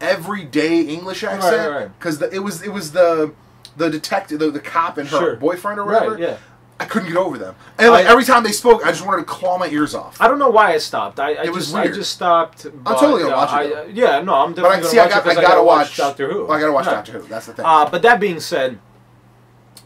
everyday English accent. right, right. Because it was it was the the detective, the, the cop, and her Sure. boyfriend or whatever. right. Yeah. I couldn't get over them, and like I- every time they spoke, I just wanted to claw my ears off. I don't know why I stopped. I, I It was just I just stopped. But, I'm totally gonna uh, watch it, I- uh, yeah, no, I'm But definitely I gonna see, I watch got, I gotta watch Doctor Who. I gotta watch. Doctor Who. That's the thing. Uh, but that being said,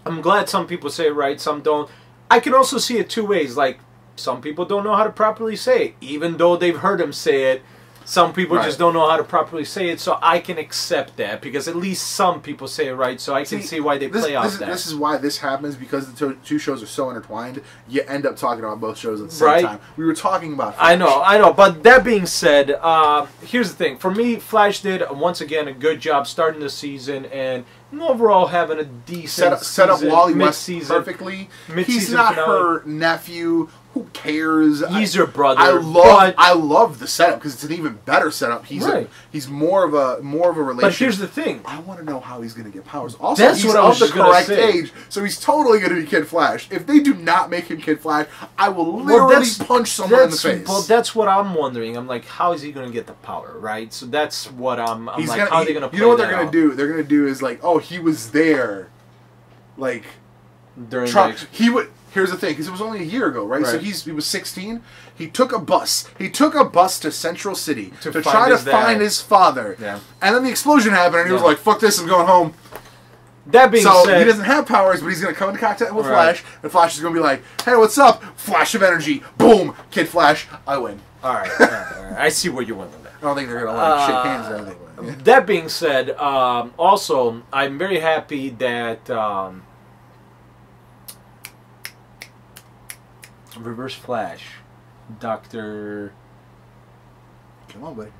I'm glad some people say it right, some don't. I can also see it two ways. Like some people don't know how to properly say it, even though they've heard him say it. Some people Right. just don't know how to properly say it, so I can accept that because at least some people say it right, so I can see, why they this, play off this is, that. This is why this happens because the two, two shows are so intertwined. You end up talking about both shows at the same Right. time. We were talking about. I know, I know. But that being said, uh, here's the thing. For me, Flash did once again a good job starting the season and overall having a decent Set up, set up season, Wally West perfectly. He's not finale. her nephew. Who cares? He's I, your brother. I love. I love the setup because it's an even better setup. He's Right. a, he's more of a more of a relationship. but here's the thing. I want to know how he's going to get powers. Also, That's he's what I was of the correct say. age, so he's totally going to be Kid Flash. If they do not make him Kid Flash, I will literally that's- punch someone in the face. well, that's what I'm wondering. I'm like, how is he going to get the power, right? So that's what I'm. I'm he's like, gonna, how are they going to? you know what they're going to do? They're going to do is like, oh, he was there, like during try, the he would. Here's the thing, because it was only a year ago, right? So he's he was 16. He took a bus. He took a bus to Central City To to, try to dad. find his father. Yeah. And then the explosion happened, and he was like, "Fuck this! I'm going home." That being So said, he doesn't have powers, but he's gonna come into contact with Right. Flash, and Flash is gonna be like, "Hey, what's up? Flash of energy, boom, Kid Flash, I win." all right, all right, all right. I see where you went with that. I don't think they're gonna like shake Uh, hands or anything. yeah. That being said, um, also I'm very happy that um, Reverse Flash, Doctor Come on, buddy.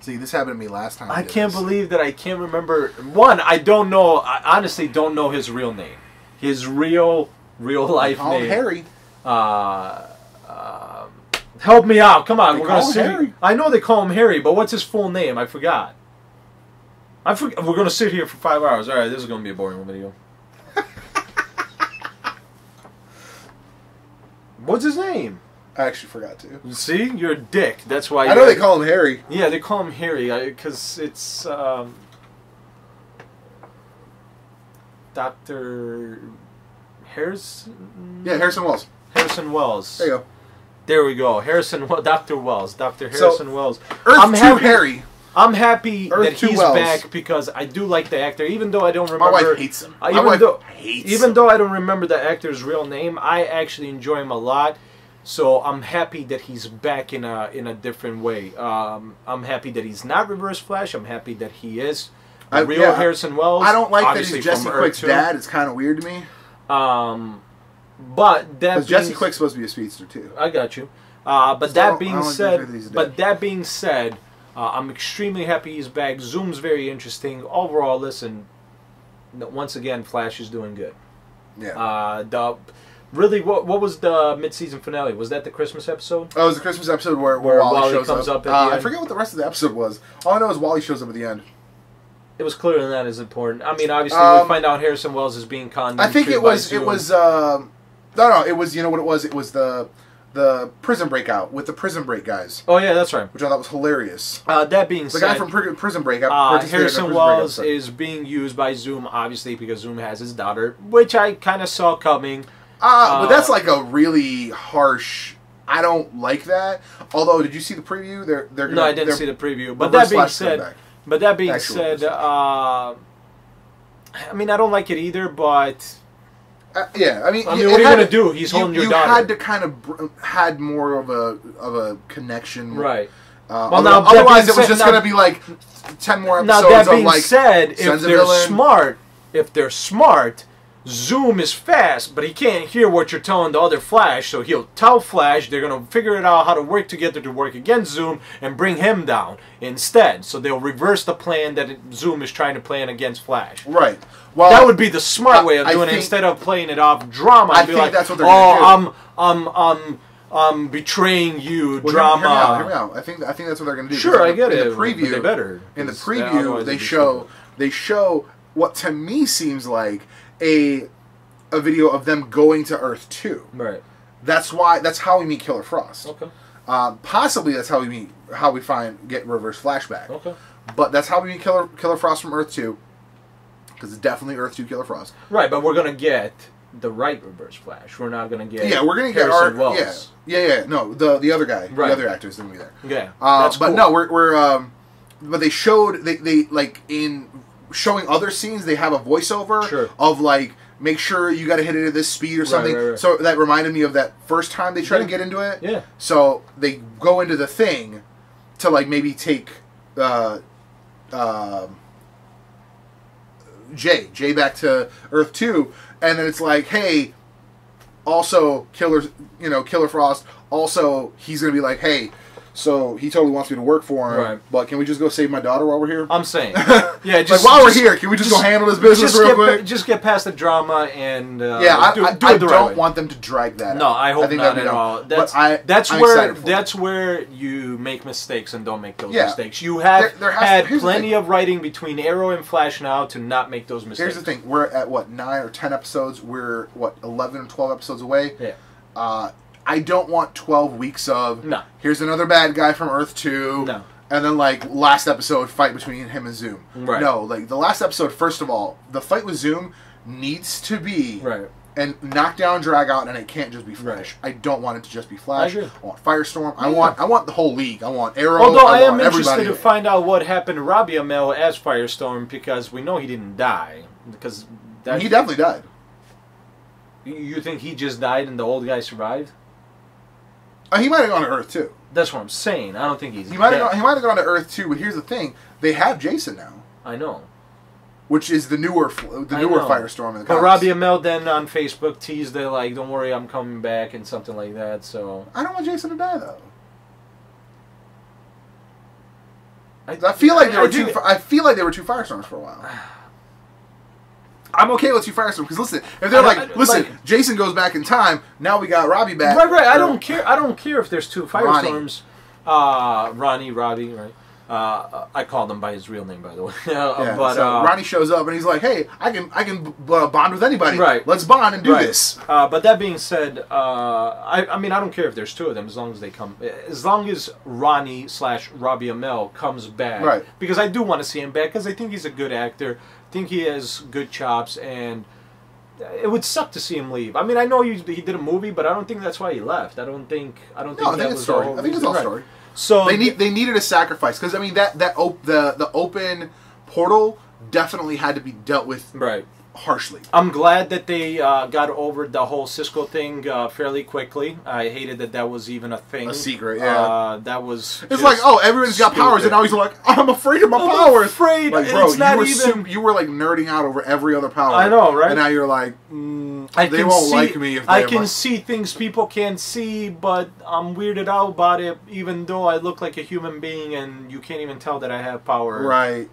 See, this happened to me last time. I can't this. believe that I can't remember. One, I don't know. I honestly don't know his real name. His real, real life Call him name. Harry. Uh, um, help me out. Come on. They we're gonna him sit. Harry. I know they call him Harry, but what's his full name? I forgot. I forgot. We're gonna sit here for five hours. All right, this is gonna be a boring video. What's his name? I actually forgot to. See, you're a dick. That's why. I know they call him Harry. Yeah, they call him Harry because it's um, Doctor Harrison. Yeah, Harrison Wells. Harrison Wells. There you go. There we go. Harrison. Doctor Wells. Doctor So, Harrison Wells. Earth I'm 2 happy- Harry. I'm happy Earth that he's Wells. back because I do like the actor, even though I don't remember. My wife hates him. Uh, My even wife though, hates even him. though I don't remember the actor's real name, I actually enjoy him a lot. So I'm happy that he's back in a in a different way. Um, I'm happy that he's not Reverse Flash. I'm happy that he is the I- real yeah, Harrison Wells. I don't like that he's Jesse Quick's 2. dad. It's kind of weird to me. Um, but that being Jesse Quick's supposed to be a speedster too. I got you. Uh, but So, that being don't like the said, fact that he's but that being said, uh, I'm extremely happy he's back. Zoom's very interesting. Overall, listen, once again, Flash is doing good. Yeah. Uh, the really, what what was the mid-season finale? Was that the Christmas episode? oh, it was the Christmas episode where, where, Where Wally, Wally shows comes up at uh, I forget what the rest of the episode was. All I know is Wally shows up at the end. It was clear that that is important. I mean, obviously, Um, we find out Harrison Wells is being conned. I think it was it was um no no it was you know what it was it was the the prison breakout with the prison break guys Oh yeah, that's right. which I thought was hilarious. Uh, that being The said, guy from Pri- Prison Break. Uh, the Harrison Prison Break Wells is being used by Zoom, obviously, because Zoom has his daughter, which I kind of saw coming. Uh, but uh, that's like a really harsh. I don't like that. Although, did you see the preview? They're they're gonna, No, I didn't see the preview. But that being said, back. but that being Actual said, uh, I mean, I don't like it either. But Uh, yeah, I mean, I mean, what are you had gonna do? He's you, holding your you daughter. had to kind of br- had more of a of a connection, right Uh, Well, now, otherwise, it was said- just now- gonna be like ten more episodes. now that being of like said, if they're Villain. smart, if they're smart, Zoom is fast, but he can't hear what you're telling the other Flash, so he'll tell Flash they're gonna figure it out how to work together to work against Zoom and bring him down instead. So they'll reverse the plan that Zoom is trying to plan against Flash. right. Well, that would be the smart way of doing it instead of playing it off drama. I think like, that's what they're oh, gonna do." I'm, I'm, I'm, I'm betraying you, Well, drama. Hear, me out. Hear me out. I think I think that's what they're gonna do. Sure, I get the- it. In the preview, they better. in the preview they show they show what to me seems like a a video of them going to Earth two. right. That's why that's how we meet Killer Frost. Okay. Um, possibly that's how we meet how we find get Reverse Flashback. Okay. But that's how we meet Killer Killer Frost from Earth two. Because it's definitely Earth two Killer Frost. Right, but we're gonna get the right Reverse Flash. We're not gonna get. Yeah, we're gonna get Harrison our Wells. yeah yeah yeah no the the other guy Right. the other actor's gonna be there. Yeah, Uh, that's but cool. no, we're we're um, but they showed they they like in showing other scenes they have a voiceover Sure. of like make sure you got to hit it at this speed or something. right, right. So that reminded me of that first time they tried Yeah. to get into it. Yeah. So they go into the thing to like maybe take uh, um Jay Jay back to Earth two, and then it's like hey. Also, Killer, you know, Killer Frost. Also, he's gonna be like, "Hey, so he totally wants me to work for him, Right. but can we just go save my daughter while we're here? I'm saying, *laughs* yeah, just like while just- we're here, can we just, go handle this business just real get, quick? Just get past the drama and uh, yeah, I, do, I, do I the don't right want them to drag that. No, out. I hope think not at all. That's I, that's I'm where excited for it. that's where you make mistakes and don't make those Yeah. mistakes. You have There- there had plenty of writing between Arrow and Flash now to not make those mistakes. Here's the thing: we're at what nine or ten episodes. We're what eleven or twelve episodes away. Yeah. Uh, I don't want twelve weeks of No. Here's another bad guy from Earth Two. No. And then like last episode fight between him and Zoom. Right. No, like the last episode. First of all, the fight with Zoom needs to be Right. and knock down, drag out, and it can't just be Flash. I don't want it to just be Flash. I agree. want Firestorm. I want I want the whole league. I want Arrow. Although I, I, am interested to find out what happened to Robbie Amell as Firestorm because we know he didn't die. Because that, He definitely died. You- You think he just died and the old guy survived? Uh, he might have gone to Earth too. That's what I'm saying. I don't think he's He might have gone, he might have gone to Earth too. But here's the thing: they have Jason now, I know. which is the newer the newer. Firestorm in the But comics. Robbie Amell then on Facebook teased that like, "Don't worry, I'm coming back" and something like that. So I don't want Jason to die though. I feel like they I were two. I feel like they were two firestorms for a while. *sighs* *sighs* *sighs* I'm okay with you two firestorms because listen, if they're like, I- listen, like- Jason goes back in time. Now we got Robbie back. Right, right. I don't care. I don't care if there's two Ronnie. firestorms. Uh, Ronnie, Robbie, right? Uh, I called him by his real name, by the way. *laughs* Yeah, but so uh, Ronnie shows up and he's like, "Hey, I can I can b- uh, bond with anybody. Right. Let's bond and do right. this." Uh, but that being said, uh, I, I mean, I don't care if there's two of them as long as they come, as long as Ronnie slash Robbie Amell comes back, Right. Because I do want to see him back because I think he's a good actor. I think he has good chops, and it would suck to see him leave. I mean, I know he, he did a movie, but I don't think that's why he left. I don't think I don't think No, I that think was the story. I think it's all Right. story. So They need they needed a sacrifice because I mean that that op- the the open portal definitely had to be dealt with right. Harshly. I'm glad that they uh, got over the whole Cisco thing uh, fairly quickly. I hated that that was even a thing. A secret, yeah. Uh, that was. It's like, oh, everyone's got powers, and now he's like, I'm afraid of my I'm powers. afraid. Like, bro, It's not you were even- you were like nerding out over every other power. I know, right? And now you're like, mm, I they can won't see, like me if I can my- see things people can't see, but I'm weirded out about it, even though I look like a human being and you can't even tell that I have power. right.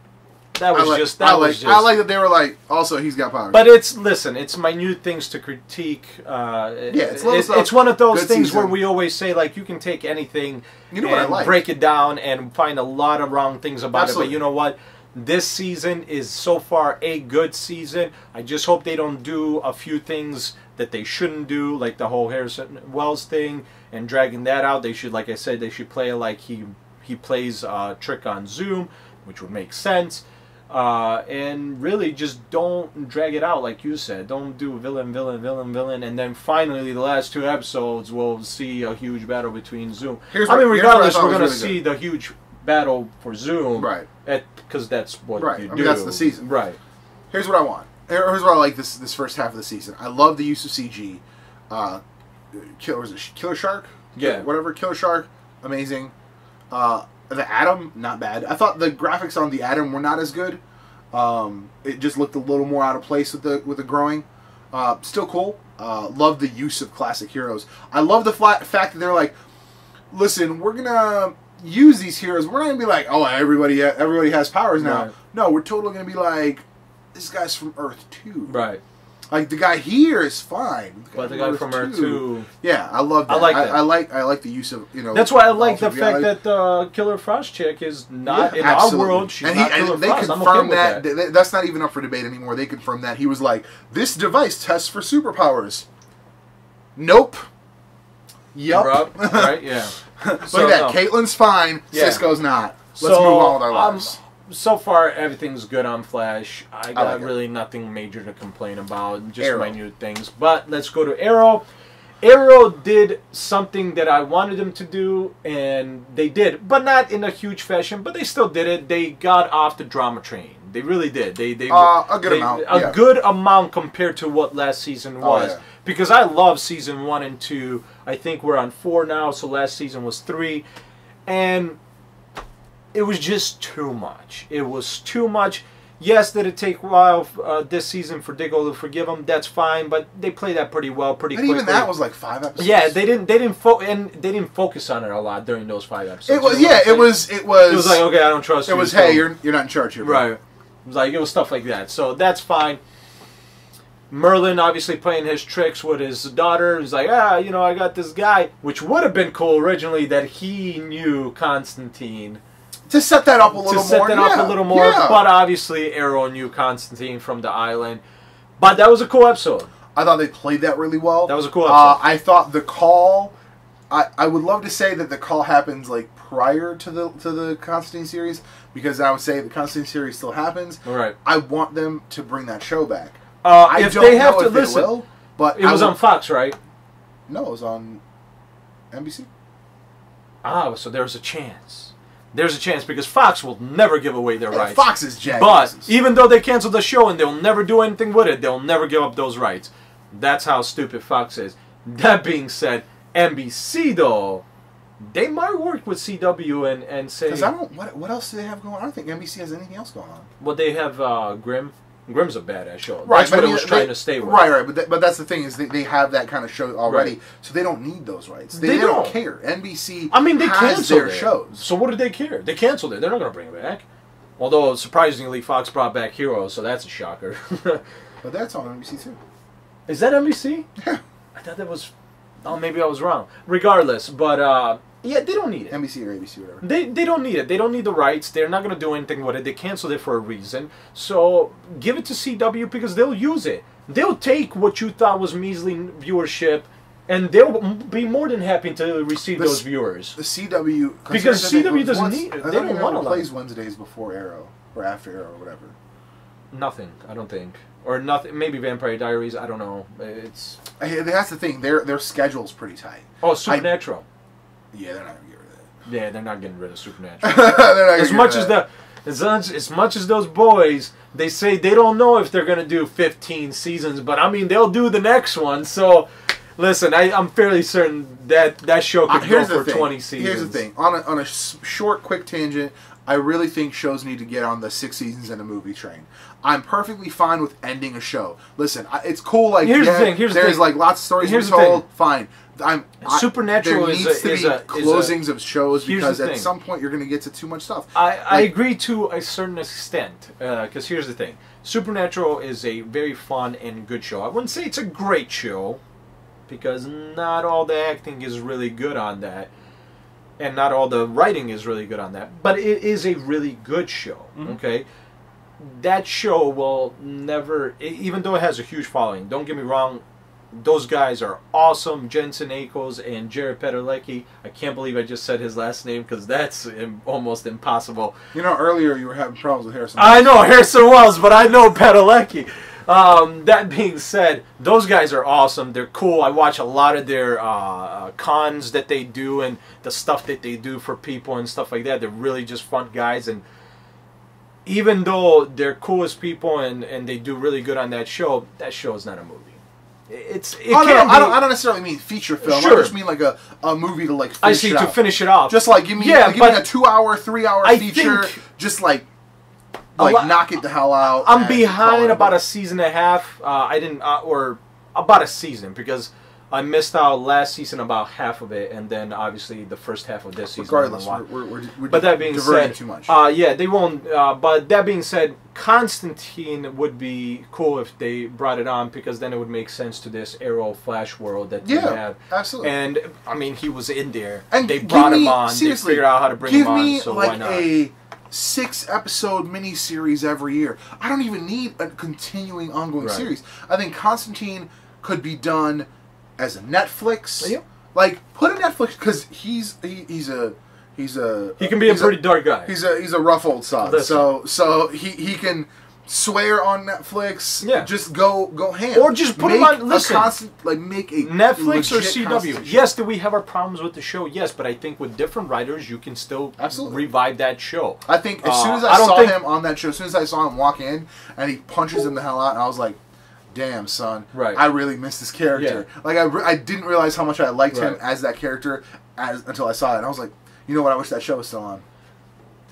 That was like, just that I like, was just. I like that they were like, also he's got powers. But it's listen, it's minute things to critique. Uh, Yeah, it's it's, stuff. it's one of those things season. where we always say like you can take anything You know what I and like? break it down and find a lot of wrong things about it. But you know what? This season is so far a good season. I just hope they don't do a few things that they shouldn't do, like the whole Harrison Wells thing and dragging that out. They should, like I said, they should play like he he plays uh, Trick on Zoom, which would make sense. Uh, and really just don't drag it out like you said. Don't do villain, villain, villain, villain, and then finally the last two episodes we'll see a huge battle between Zoom. Here's I what- mean, what I regardless, we're gonna really see the huge battle for Zoom, Right. Because that's what Right. you I do. mean, that's the season. right? Here's what I want. Here's what I like this this first half of the season. I love the use of CG. Uh, Killer was it Killer Shark? Yeah. Whatever. Killer Shark, amazing. Uh, the Atom, not bad. I thought the graphics on the Atom were not as good. Um, it just looked a little more out of place with the with the growing. Uh, still cool. Uh, love the use of classic heroes. I love the flat fact that they're like, listen, we're gonna use these heroes. We're not gonna be like, oh, everybody everybody has powers now. Right. No, we're totally gonna be like, this guy's from Earth too. Right. Like the guy here is fine. But the guy from Earth Two. Yeah, I love that. I like I, that. I like I like the use of you know. That's why I like the alternate fact reality. that uh, Killer Frost chick is not Yeah, in absolutely. our world. She's and, not he, Killer and they Frost. I'm confirmed okay that, that. th- That's not even up for debate anymore. They confirmed that he was like, "This device tests for superpowers." Nope. Yup. Bruh, *laughs* right? Yeah. Look So, at that. no. Caitlin's fine. Yeah. Cisco's not. Let's So, move on with our um, lives. So far, everything's good on Flash. I got like it. really nothing major to complain about, just Arrow. minute things. But let's go to Arrow. Arrow did something that I wanted them to do, and they did, but not in a huge fashion. But they still did it. They got off the drama train. They really did. They they Uh, a good they- amount, A yeah. good amount compared to what last season Oh, was. yeah. Because I love season one and two. I think we're on four now. So last season was three, and it was just too much. It was too much. Yes, did it take a while uh, this season for Diggle to forgive him? That's fine, but they played that pretty well, pretty And quickly. even that was like five episodes. yeah, they didn't they didn't fo- and they didn't focus on it a lot during those five episodes. It was You know yeah. It was it was It was like okay, I don't trust it you. was so- hey, you're you're not in charge here. bro. right. It was like it was stuff like that. So that's fine. Merlyn obviously playing his tricks with his daughter. He's like, ah, you know, I got this guy, which would have been cool originally that he knew Constantine To set that up a little to set more. that up a little more. yeah. But obviously, Arrow knew Constantine from the island. But that was a cool episode. I thought they played that really well. That was a cool Uh, episode. I thought the call. I, I would love to say that the call happens like prior to the to the Constantine series because I would say the Constantine series still happens. All right. I want them to bring that show back. Uh, I if don't they have know to if they listen, will, but it I was would- on Fox, right? No, it was on NBC. Ah, so there's a chance. There's a chance because Fox will never give away their Yeah, rights. Fox is Jack. But even though they canceled the show and they'll never do anything with it, they'll never give up those rights. That's how stupid Fox is. That being said, NBC though, they might work with CW and and say because I don't. What what else do they have going? on? I don't think NBC has anything else going on. well they have uh, Grimm, Grimm's a badass show. Right, That's what but it was they- trying to stay with. Right, right, but th- but that's the thing is they, they have that kind of show already, Right. so they don't need those rights. They, They they don't. don't. care. NBC. I mean, they has their it. shows. So what did they care? They canceled it. They're not going to bring it back. Although surprisingly, Fox brought back Heroes, so that's a shocker. *laughs* But that's on NBC too. Is that NBC? Yeah. I thought that was. Oh, maybe I was wrong. Regardless, but uh, yeah, they don't need it. NBC or ABC, or whatever. They, they don't need it. They don't need the rights. They're not going to do anything with it. They canceled it for a reason. So give it to CW because they'll use it. They'll take what you thought was measly viewership, and they'll be more than happy to receive This- those viewers. The CW Because CW doesn't once- need it. They don't don't want to plays Wednesdays before Arrow or after Arrow, or whatever. Nothing. I don't think. Or nothing. Maybe Vampire Diaries. I don't know. It's I- That's the thing. Their their schedule's pretty tight. oh Supernatural. Yeah, they're not gonna get rid of that. yeah, they're not getting rid of Supernatural. *laughs* They're not as much as of the as much, as much as those boys they say they don't know if they're gonna do 15 seasons but i mean they'll do the next one so listen I, i'm fairly certain that that show Uh, could here's go for thing. 20 seasons Here's the thing. On a, on a short, quick tangent, I really think shows need to get on the six seasons and a movie train. I'm perfectly fine with ending a show. Listen, I, it's cool. Like Here's the thing, here's the there's thing. like lots of stories Here's to be told. Fine. I'm I- Supernatural there is needs a- to is be a- is a- closings of shows because at some point you're going to get to too much stuff. I, I agree to a certain extent because here's the thing supernatural is a very fun and good show i wouldn't say it's a great show because not all the acting is really good on that and not all the writing is really good on that but it is a really good show Mm-hmm. okay that show will never e- even though it has a huge following don't get me wrong those guys are awesome jensen ackles and jared padalecki i can't believe i just said his last name because that's Im- almost impossible You know, earlier you were having problems with Harrison. I know Harrison Wells, but I know Padalecki. Um, that being said, those guys are awesome. They're cool. I watch a lot of their uh, cons that they do and the stuff that they do for people and stuff like that. They're really just fun guys. And even though they're coolest people and, and they do really good on that show, that show is not a movie. It's it Oh, no, can no, I don't. I don't necessarily mean feature film. Sure. I just mean like a, a movie to like. Finish I see it to out. finish it off. Just like give me, Yeah, like, give me a two-hour, three-hour I feature. just like, like lot- knock it the hell out. I'm behind about a season and a half. Uh, I didn't, uh, or about a season because I missed out last season about half of it, and then obviously the first half of this season. Regardless, we're, we're, we're, we're but that being said, too much. Uh, yeah, they won't. Uh, but that being said, Constantine would be cool if they brought it on because then it would make sense to this Arrow Flash world that they yeah, have. absolutely. And I mean, he was in there. And they brought me, him on. Seriously, they figured out how to bring give him on. me So why like not? a six-episode miniseries every year. I don't even need a continuing, ongoing Right. series. I think Constantine could be done as a Netflix. Yep. Like put a Netflix because he's he, he's a he's a he can be a he's pretty dark guy. He's a he's a rough old sod. Listen. So so he he can swear on Netflix. Yeah. Just go go ham. Or just put him Make on- a listen. constant like make a Netflix or CW. Yes, do we have our problems with the show? Yes, but I think with different writers, you can still Absolutely. revive that show. I think as soon Uh, as I, I saw think- him on that show, as soon as I saw him walk in and he punches him the hell out, and I was like, "Damn, son, Right. I really missed this character." yeah. Like I, I didn't realize how much I liked him as that character as until I saw it, and I was like, "You know what? I wish that show was still on."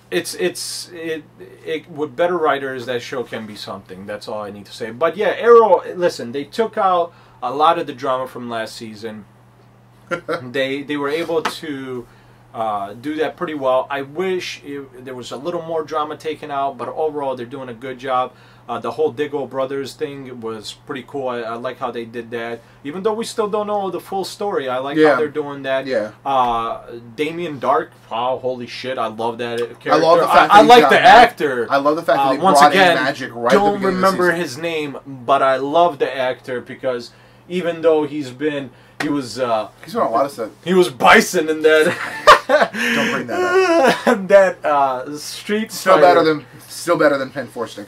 It's it's it, it with better writers that show can be something. That's all I need to say. But yeah, Arrow. Listen, they took out a lot of the drama from last season. *laughs* they they were able to uh, do that pretty well. I wish it, there was a little more drama taken out, but overall they're doing a good job. Uh, the whole Diggle brothers thing was pretty cool. I, I like how they did that. Even though we still don't know the full story, I like Yeah. how they're doing that. Yeah. Uh, Damien Darhk. Wow, holy shit! I love that character. I love the fact I, I like got the actor. I love the fact that Uh, they once brought again, in magic right don't remember his name, but I love the actor because even though he's been, he was, uh, He's doing a lot of stuff. he was Bison in that. Don't bring that up. *laughs* And that uh, Street Still Fighter. better than still better than Penn Forstick.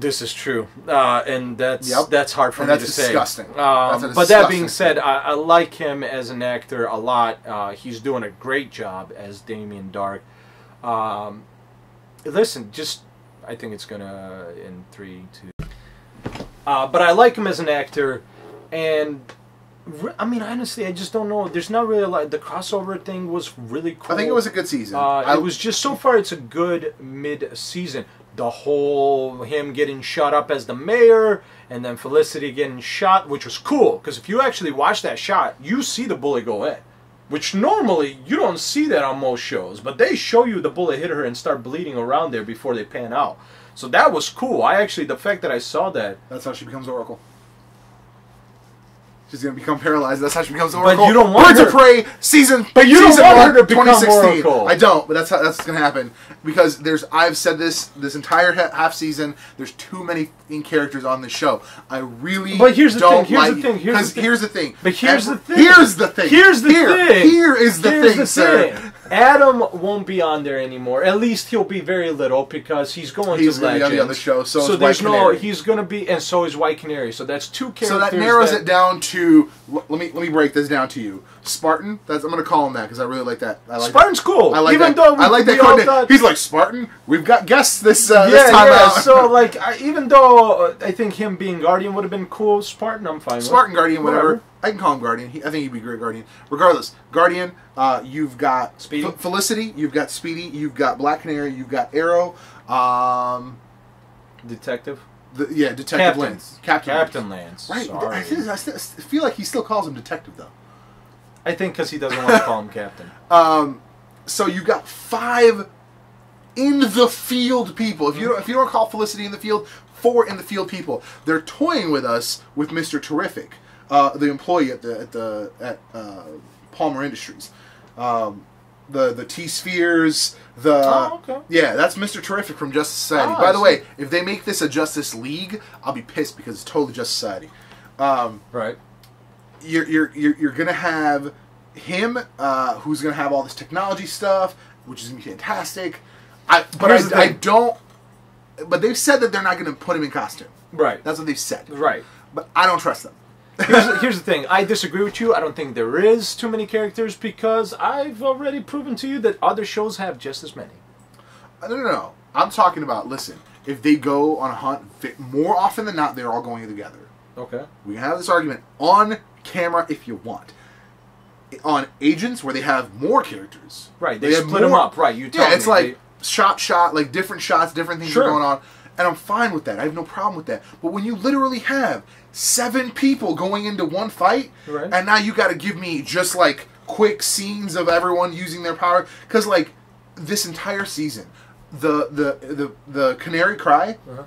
This is true, uh, and that's Yep. that's hard for And me to say. Um, That's a but that being said. I, I like him as an actor a lot. Uh, he's doing a great job as Damien Darhk. Um, listen, just I think it's gonna in three, two. Uh, but I like him as an actor, and I mean, honestly, I just don't know. There's not really like the crossover thing was really cool. I think it was a good season. Uh, I, it was just so far. It's a good mid-season. The whole him getting shot up as the mayor, and then Felicity getting shot, which was cool. Because if you actually watch that shot, you see the bullet go in, which normally you don't see that on most shows. But they show you the bullet hit her and start bleeding around there before they pan out. So that was cool. I actually the fact that I saw that. That's how she becomes Oracle. She's gonna become paralyzed. That's how she becomes But you don't want Birds her- of Prey season. But you don't season want her to become 2016. Oracle. I don't. But that's how that's gonna happen because there's. I've said this this entire half season. There's too many characters on this show. I really. But here's the don't thing, here's like, the thing, here's the here's the thing. But here's Every- the thing. Here's the thing. Here's the Here- thing. Here is the Here's thing, the sir. thing. Atom won't be on there anymore. At least he'll be very little because he's going He's to gonna be on the show, so White there's no. He's going to be, and so is White Canary. So that's two characters. So that narrows it down to. l- Let me let me break this down to you. Spartan. That's I'm gonna call him that because I really like that. I like Spartan's cool. I like even that. though we, I like that code name. thought- He's like Spartan. We've got guests this uh, yeah, this time yeah. out. So like, I, even though uh, I think him being Guardian would have been cool, Spartan, I'm fine. with. Spartan Guardian, whatever. Whatever. I can call him Guardian. He, I think he'd be great Guardian. Regardless, Guardian. Uh, you've got Speedy. F- Felicity. You've got Speedy. You've got Black Canary. You've got Arrow. Um, Detective. the, yeah, Detective Captain. Lance. Captain. Captain Lance. Right. Sorry. I, I I feel like he still calls him Detective though. I think because he doesn't want to call him Captain. *laughs* Um, so you got five in the field people. If you don't, if you don't call Felicity in the field, four in the field people. They're toying with us with Mister Terrific, uh, the employee at the at the at uh, Palmer Industries. Um, the the T spheres. The Oh, okay. yeah, that's Mister Terrific from Justice Society. Oh, By the way, if they make this a Justice League, I'll be pissed because it's totally Justice Society. Um, Right. You're you're you're, you're gonna have him uh, who's gonna have all this technology stuff, which is gonna be fantastic. I but Here's I, I don't. But they've said that they're not gonna put him in costume. Right. That's what they've said. right. But I don't trust them. here's, here's the thing. I disagree with you. I don't think there is too many characters because I've already proven to you that other shows have just as many. No, no, no. I'm talking about. Listen, if they go on a hunt, more often than not, they're all going together. Okay. We can have this argument on camera if you want. On agents, where they have more characters, Right, they have them up, right, you tell yeah, it's me, like they- shot, shot, like different shots, different things Sure. are going on, and I'm fine with that. I have no problem with that. But when you literally have seven people going into one fight, Right. and now you got to give me just like quick scenes of everyone using their power, because like this entire season, the the the the Canary Cry. Uh-huh.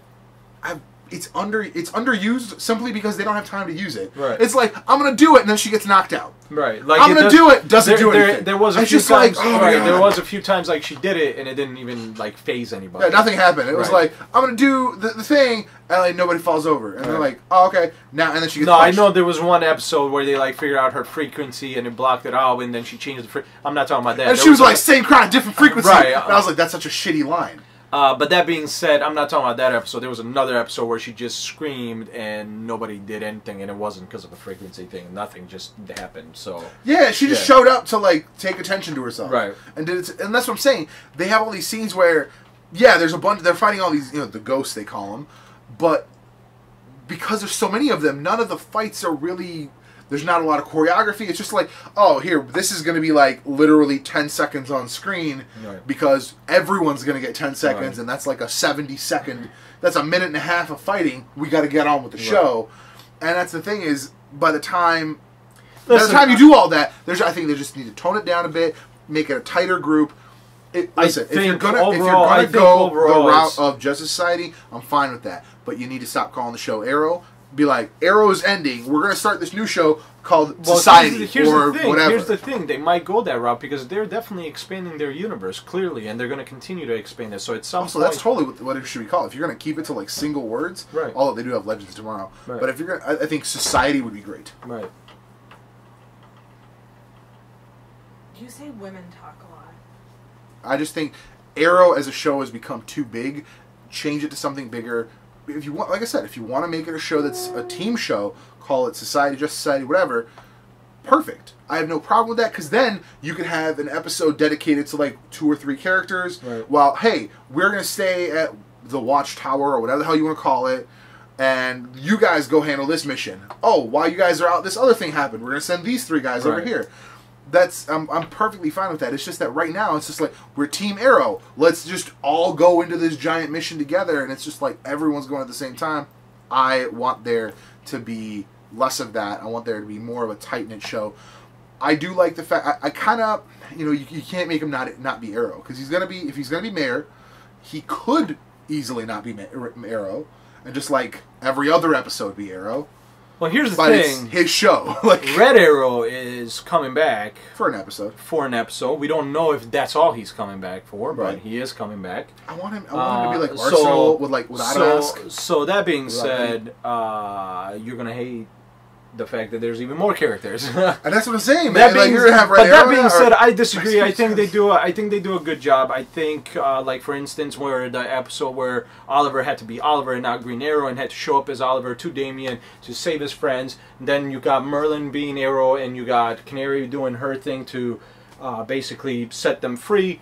I, it's under it's underused simply because they don't have time to use it. Right. It's like I'm gonna do it and then she gets knocked out. Right. Like I'm gonna does- do it, doesn't there, do there- anything. There, was a It's few just like, times. oh my right, there was a few times like she did it and it didn't even like phase anybody. Yeah, nothing happened. It was like I'm gonna do the, the thing and like nobody falls over and they're like, oh okay, now and then she gets. No, I know there was one episode where they like figured out her frequency and it blocked it out, and then she changed the. Fre- I'm not talking about that. And There she was a- like, same crowd, different frequency. Right, uh, And I was like, that's such a shitty line. Uh, but that being said, I'm not talking about that episode. There was another episode where she just screamed and nobody did anything, and it wasn't because of a frequency thing. Nothing just happened. So Yeah, she just Yeah. showed up to like take attention to herself. Right. And did it, and that's what I'm saying. They have all these scenes where, yeah, there's a bunch. They're fighting all these, you know, the ghosts they call them, but because there's so many of them, none of the fights are really. There's not a lot of choreography. It's just like, oh, here, this is going to be like literally 10 seconds on screen Right. because everyone's going to get 10 seconds, Right. and that's like a 70 second. That's a minute and a half of fighting. We got to get on with the show, and that's the thing is, by the time by the time you do all that, there's I think they just need to tone it down a bit, make it a tighter group. It, I listen, if you're gonna if you're gonna go overall the route of Justice Society, I'm fine with that. But you need to stop calling the show Arrow. Be like Arrow's ending. We're gonna start this new show called Well, Society here's, the- here's or the thing. whatever. Here's the thing. They might go that route because they're definitely expanding their universe clearly, and they're going to continue to expand it. So at some Also, point, that's totally what, what it should be called. If you're gonna keep it to like single words, Right. Although they do have Legends tomorrow, Right. but if you're gonna, I, I think Society would be great. right. You say women talk a lot. I just think Arrow as a show has become too big. Change it to something bigger. If you want, like I said, if you want to make it a show that's a team show, call it Society, Just Society, whatever. Perfect. I have no problem with that because then you can have an episode dedicated to like two or three characters. Right. While hey, we're gonna stay at the Watchtower or whatever the hell you want to call it. and you guys go handle this mission. Oh, while you guys are out, this other thing happened. We're gonna send these three guys over here. That's I'm, I'm perfectly fine with that. It's just that right now it's just like we're Team Arrow. Let's just all go into this giant mission together, and it's just like everyone's going at the same time. I want there to be less of that. I want there to be more of a tight knit show. I do like the fact I, I kind of you know you, you can't make him not not be Arrow because he's gonna be if he's gonna be Mayor, he could easily not be Arrow and just like every other episode be Arrow. Well, here's the But it's thing: his show, *laughs* like Red Arrow is coming back for an episode. for an episode. We don't know if that's all he's coming back for, Right. but he is coming back. I want him. I want him to be like Uh, Arsenal so- with like without so, so that being said, uh, you're gonna hate the fact that there's even more characters. *laughs* And that's what I'm saying, That man. like being, have but that being said, I disagree. I think they do. A, I think they do a good job. I think, uh, like for instance, where the episode where Oliver had to be Oliver and not Green Arrow, and had to show up as Oliver to Damien to save his friends. And then you got Merlyn being Arrow, and you got Canary doing her thing to uh, basically set them free.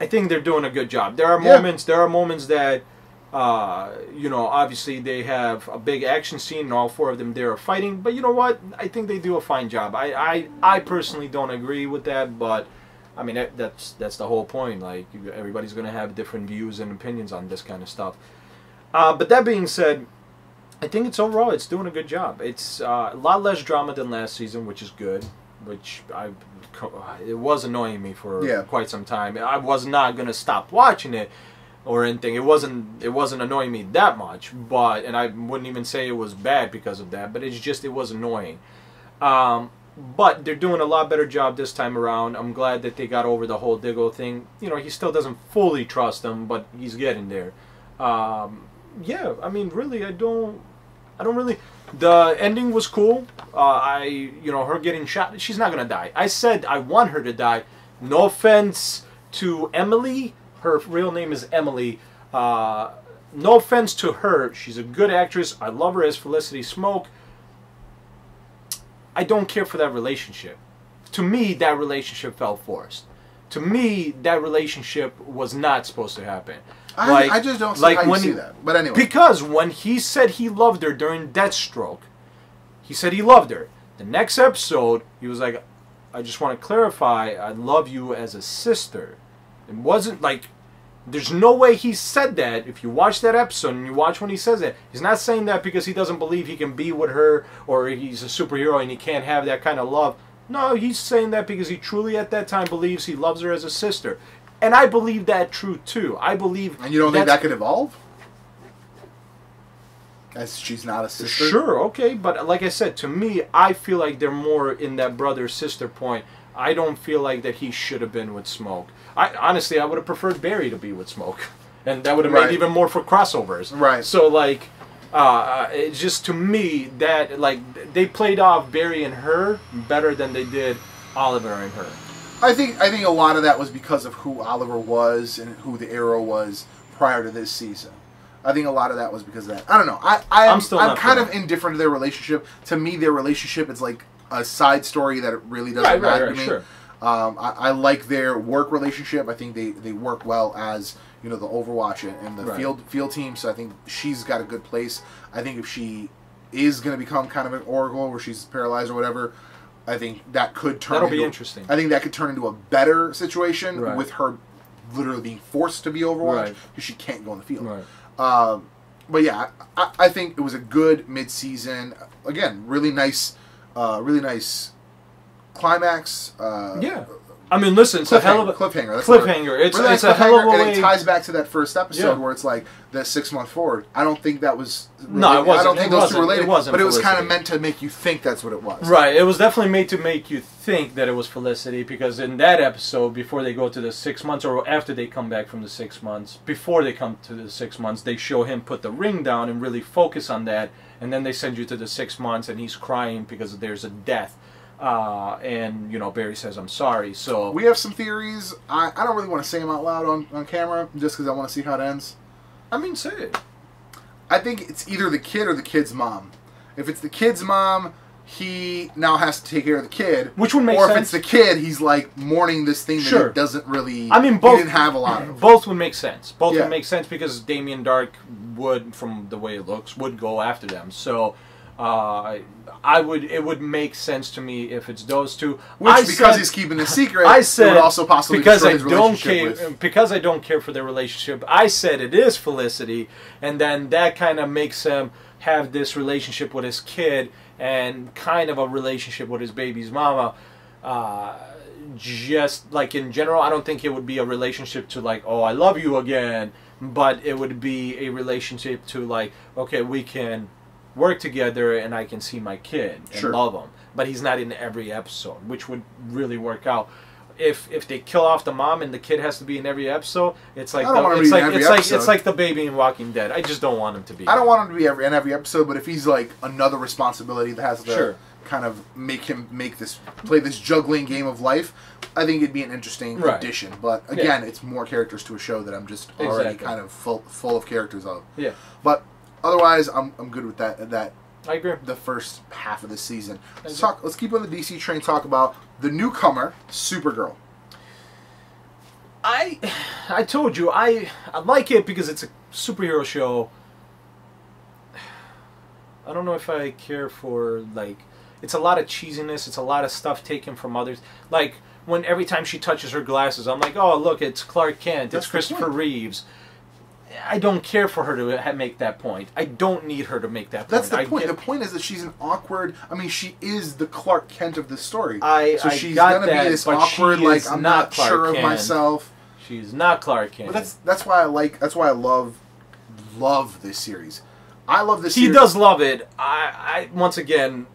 I think they're doing a good job. There are Yeah. moments. There are moments that. Uh, you know, obviously they have a big action scene, and all four of them there are fighting. But you know what? I think they do a fine job. I, I, I personally don't agree with that, but I mean that, that's that's the whole point. Like everybody's gonna have different views and opinions on this kind of stuff. Uh, but that being said, I think it's overall it's doing a good job. It's uh, a lot less drama than last season, which is good. Which I, it was annoying me for Yeah. quite some time. I was not gonna stop watching it or anything. It wasn't it wasn't annoying me that much, but and I wouldn't even say it was bad because of that. But it's just it was annoying. Um, but they're doing a lot better job this time around. I'm glad that they got over the whole Diggle thing. You know, he still doesn't fully trust them, but he's getting there. Um, yeah, I mean, really, I don't, I don't really. The ending was cool. Uh, I, you know, her getting shot. She's not gonna die. I said I want her to die. No offense to Emily. Her real name is Emily. Uh, no offense to her. She's a good actress. I love her as Felicity Smoak. I don't care for that relationship. To me, that relationship felt forced. To me, that relationship was not supposed to happen. I, I just don't see how you see that. But anyway, Because when he said he loved her during Deathstroke, he said he loved her. The next episode, he was like, I just want to clarify, I love you as a sister. It wasn't like, there's no way he said that. If you watch that episode and you watch when he says it, he's not saying that because he doesn't believe he can be with her or he's a superhero and he can't have that kind of love. No, he's saying that because he truly at that time believes he loves her as a sister. And I believe that true too. I believe and you don't think that could evolve? As she's not a sister. Sure, okay, but like I said, to me, I feel like they're more in that brother sister point. I don't feel like that he should have been with Smoak. I honestly, I would have preferred Barry to be with Smoak, and that would have Right. made even more for crossovers. Right. So like, uh, uh, it's just to me that like they played off Barry and her better than they did Oliver and her. I think I think a lot of that was because of who Oliver was and who the Arrow was prior to this season. I think a lot of that was because of that. I don't know. I, I am, I'm I'm, kind of indifferent to their relationship. To me, their relationship is like a side story that it really doesn't Right, right, matter right, to me. sure. Um, I, I like their work relationship. I think they, they work well as you know the Overwatch and, the Right. field field team. So I think she's got a good place. I think if she is going to become kind of an Oracle where she's paralyzed or whatever, I think that could turn. That'll be into- interesting. I think that could turn into a better situation Right. with her literally being forced to be Overwatch Right. because she can't go on the field. Right. Um, but yeah, I, I think it was a good mid-season. Again, really nice, uh, really nice climax. Uh, Yeah. I mean, listen, it's a hell of a cliffhanger. The cliffhanger. It's it's nice a hell of a cliffhanger, and it ties back to that first episode Yeah. where it's like that six month forward. I don't think that was. No, it I wasn't. don't think It those two related. It wasn't but it was kind of meant to make you think that's what it was. Right. It was definitely made to make you think that it was Felicity because in that episode, before they go to the six months or after they come back from the six months, before they come to the six months, they show him put the ring down and really focus on that. And then they send you to the six months and he's crying because there's a death. Uh, and, you know, Barry says, I'm sorry. So, We have some theories. I, I don't really want to say them out loud on, on camera just because I want to see how it ends. I mean, say it. I think it's either the kid or the kid's mom. If it's the kid's mom, he now has to take care of the kid. Which would make or sense. if it's the kid, he's like mourning this thing that he doesn't really. I mean, he both didn't have a lot of. Both would make sense. Both Yeah. would make sense because Damien Darhk would, from the way it looks, would go after them. So, uh, I would. It would make sense to me if it's those two. Which, I because said- he's keeping the secret, I said would also possibly because I don't care with- because I don't care for their relationship. I said it is Felicity, and then that kind of makes him have this relationship with his kid and kind of a relationship with his baby's mama. Uh, just like in general, I don't think it would be a relationship to like, oh, I love you again, but it would be a relationship to like, okay, we can work together and I can see my kid and Sure. love him. But he's not in every episode, which would really work out. If if they kill off the mom and the kid has to be in every episode, it's like the, want him to it's like it's like it's like the baby in Walking Dead. I just don't want him to be. I don't want him to be every in every episode, but if he's like another responsibility that has to Sure. kind of make him make this play this juggling game of life, I think it'd be an interesting Right. addition. But again, it's more characters to a show that I'm just already Exactly. kind of full full of characters of. Yeah, But otherwise, I'm, I'm good with that that I agree. the first half of the season. Let's talk. Let's keep on the DC train. Talk about the newcomer, Supergirl. I I told you I I like it because it's a superhero show. I don't know if I care for like it's a lot of cheesiness, it's a lot of stuff taken from others. Like when every time she touches her glasses, I'm like, "Oh, look, it's Clark Kent, That's it's Christopher. Reeves." I don't care for her to make that point. I don't need her to make that point. That's the point. get- the point is that she's an awkward. I mean, she is the Clark Kent of the story. I- so she's got gonna that, be this awkward, like I'm not not, sure of myself. She's not Clark Kent. But that's that's why I like. That's why I love love this series. I love this. he series. does love it. I, I once again,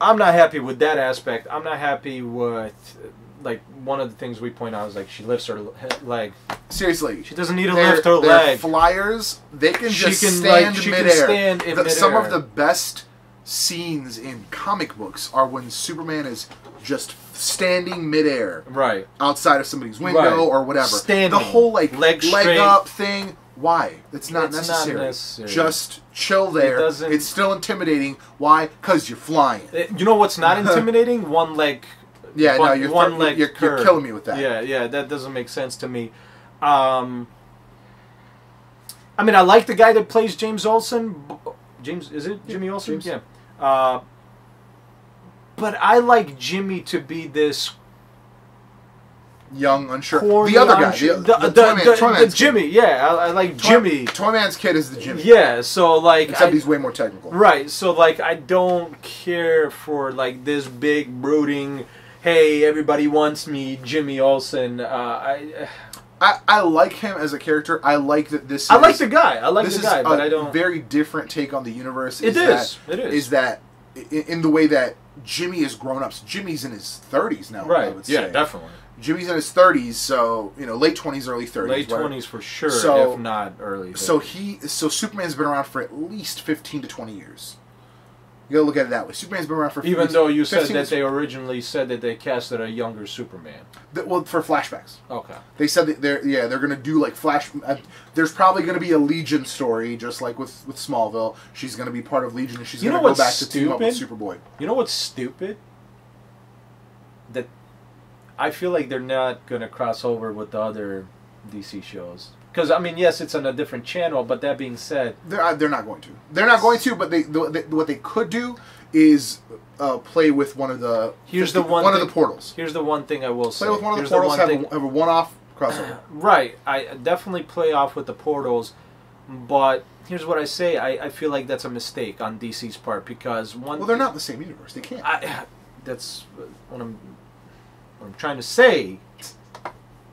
I'm not happy with that aspect. I'm not happy with like one of the things we point out is like she lifts her leg. seriously. She doesn't need to They're- lift her leg. flyers. They can She just can, stand like, she can midair. stand in The- Some of the best scenes in comic books are when Superman is just standing midair right. outside of somebody's window Right. or whatever. Standing. The whole like Leg leg, up thing. Why? It's not It's not necessary. necessary. Just chill there. doesn't- it's still intimidating. Why? Because you're flying. Uh, You know what's not *laughs* intimidating? One leg. Yeah, no, you're one leg. you're- you're killing me with that. Yeah, yeah, that doesn't make sense to me. Um, I mean, I like the guy that plays James Olsen. James, is it Jimmy Olsen? James. Yeah. Uh, but I like Jimmy to be this Young, unsure. corny. the other guy, unsure- the, the, the, the, Toy the- Toy the Man's kid. Jimmy. Yeah, I, I like Toy- Jimmy. Toyman's kid is the Jimmy. Yeah, so like, Except I- he's way more technical. Right. So like I don't care for like this big brooding hey everybody wants me Jimmy Olsen. Uh, I I, I like him as a character. I like that this. I like the guy. I like this the is guy, but I don't very different take on the universe. It that, is. It is. Is that in, in the way that Jimmy is grown up? So Jimmy's in his thirties now. Right. Yeah, say. definitely. Jimmy's in his thirties, so you know, late twenties, early thirties. Late twenties for sure, So- if not early. So he, so Superman's been around for at least fifteen to twenty years. You gotta look at it that way. Superman's been around for even though you said that they originally said that they casted a younger Superman. th- well for flashbacks. Okay. They said that they're yeah they're gonna do like flash. Uh, there's probably gonna be a Legion story just like with with Smallville. She's gonna be part of Legion and she's You gonna know go back to team up with? Superboy. You know what's stupid? That I feel like they're not gonna cross over with the other DC shows. Because I mean, yes, it's on a different channel. But that being said, They're uh, they're not going to. They're not going to. But they, the, they what they could do is uh, play with one of the Here's the one one of the portals. here's the one thing I will say. Play with one of the Here's portals. one have, thing- a, have a one-off crossover. *clears throat* Right. I definitely play off with the portals, but here's what I say. I, I feel like that's a mistake on DC's part because one. Well, they're not the same universe. They can't. I, that's what I'm. What I'm trying to say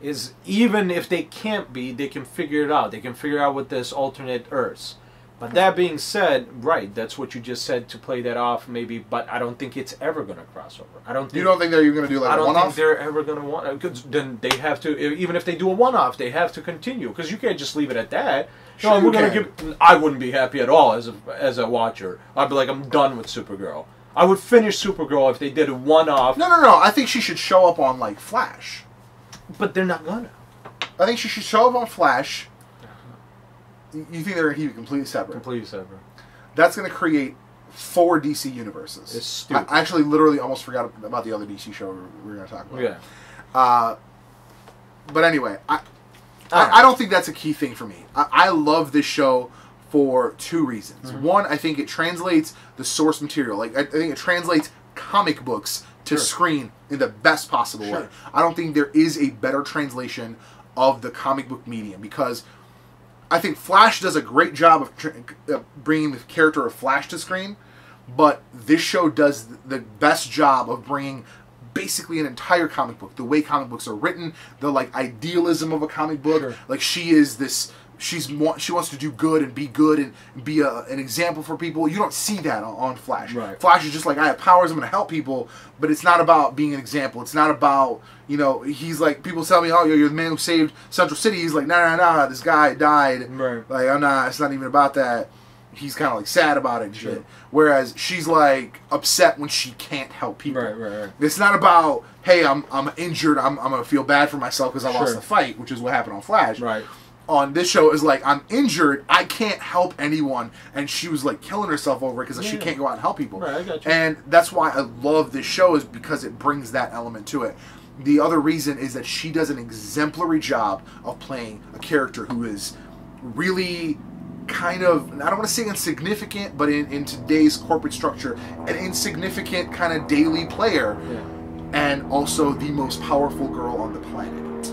is even if they can't be, they can figure it out. They can figure out with this alternate Earths. But that being said, right, that's what you just said to play that off, maybe. But I don't think it's ever going to cross over. I don't. Think, you don't think that you're going to do like I don't think they're ever going to want. Uh, because then they have to. Even if they do a one-off, they have to continue. Because you can't just leave it at that. Sure no, we're gonna give. I wouldn't be happy at all as a as a watcher. I'd be like, I'm done with Supergirl. I would finish Supergirl if they did a one-off. No, no, no. I think she should show up on like Flash. But they're not gonna. I think she should show up on Flash. You you think they're going to keep it completely separate? Completely separate. That's going to create four DC universes. It's stupid. I actually literally almost forgot about the other DC show we were going to talk about. Yeah. Uh, but anyway, I, Alright. I I don't think that's a key thing for me. I, I love this show for two reasons. Mm-hmm. One, I think it translates the source material. Like I, I think it translates comic books to Sure. screen in the best possible way. I don't think there is a better translation of the comic book medium because I think Flash does a great job of uh, bringing the character of Flash to screen, but this show does the best job of bringing basically an entire comic book. The way comic books are written, the like idealism of a comic book. Sure. Like she is this. She's she wants to do good and be good and be a, an example for people. You don't see that on, on Flash. Right. Flash is just like I have powers. I'm going to help people, but it's not about being an example. It's not about you know. He's like people tell me, oh, you're, you're the man who saved Central City. He's like, nah, nah, nah. This guy died. Right. Like I'm not. It's not even about that. He's kind of like sad about it and shit. Sure. Whereas she's like upset when she can't help people. Right, right, right. It's not about hey, I'm I'm injured. I'm, I'm gonna feel bad for myself because I lost the fight, which is what happened on Flash. Right. On this show is like I'm injured. I can't help anyone, and she was like killing herself over it because she Yeah. can't go out and help people. Right, I got you. And that's why I love this show is because it brings that element to it. The other reason is that she does an exemplary job of playing a character who is really kind of I don't want to say insignificant, but in, in today's corporate structure, an insignificant kind of daily player, Yeah. and also the most powerful girl on the planet.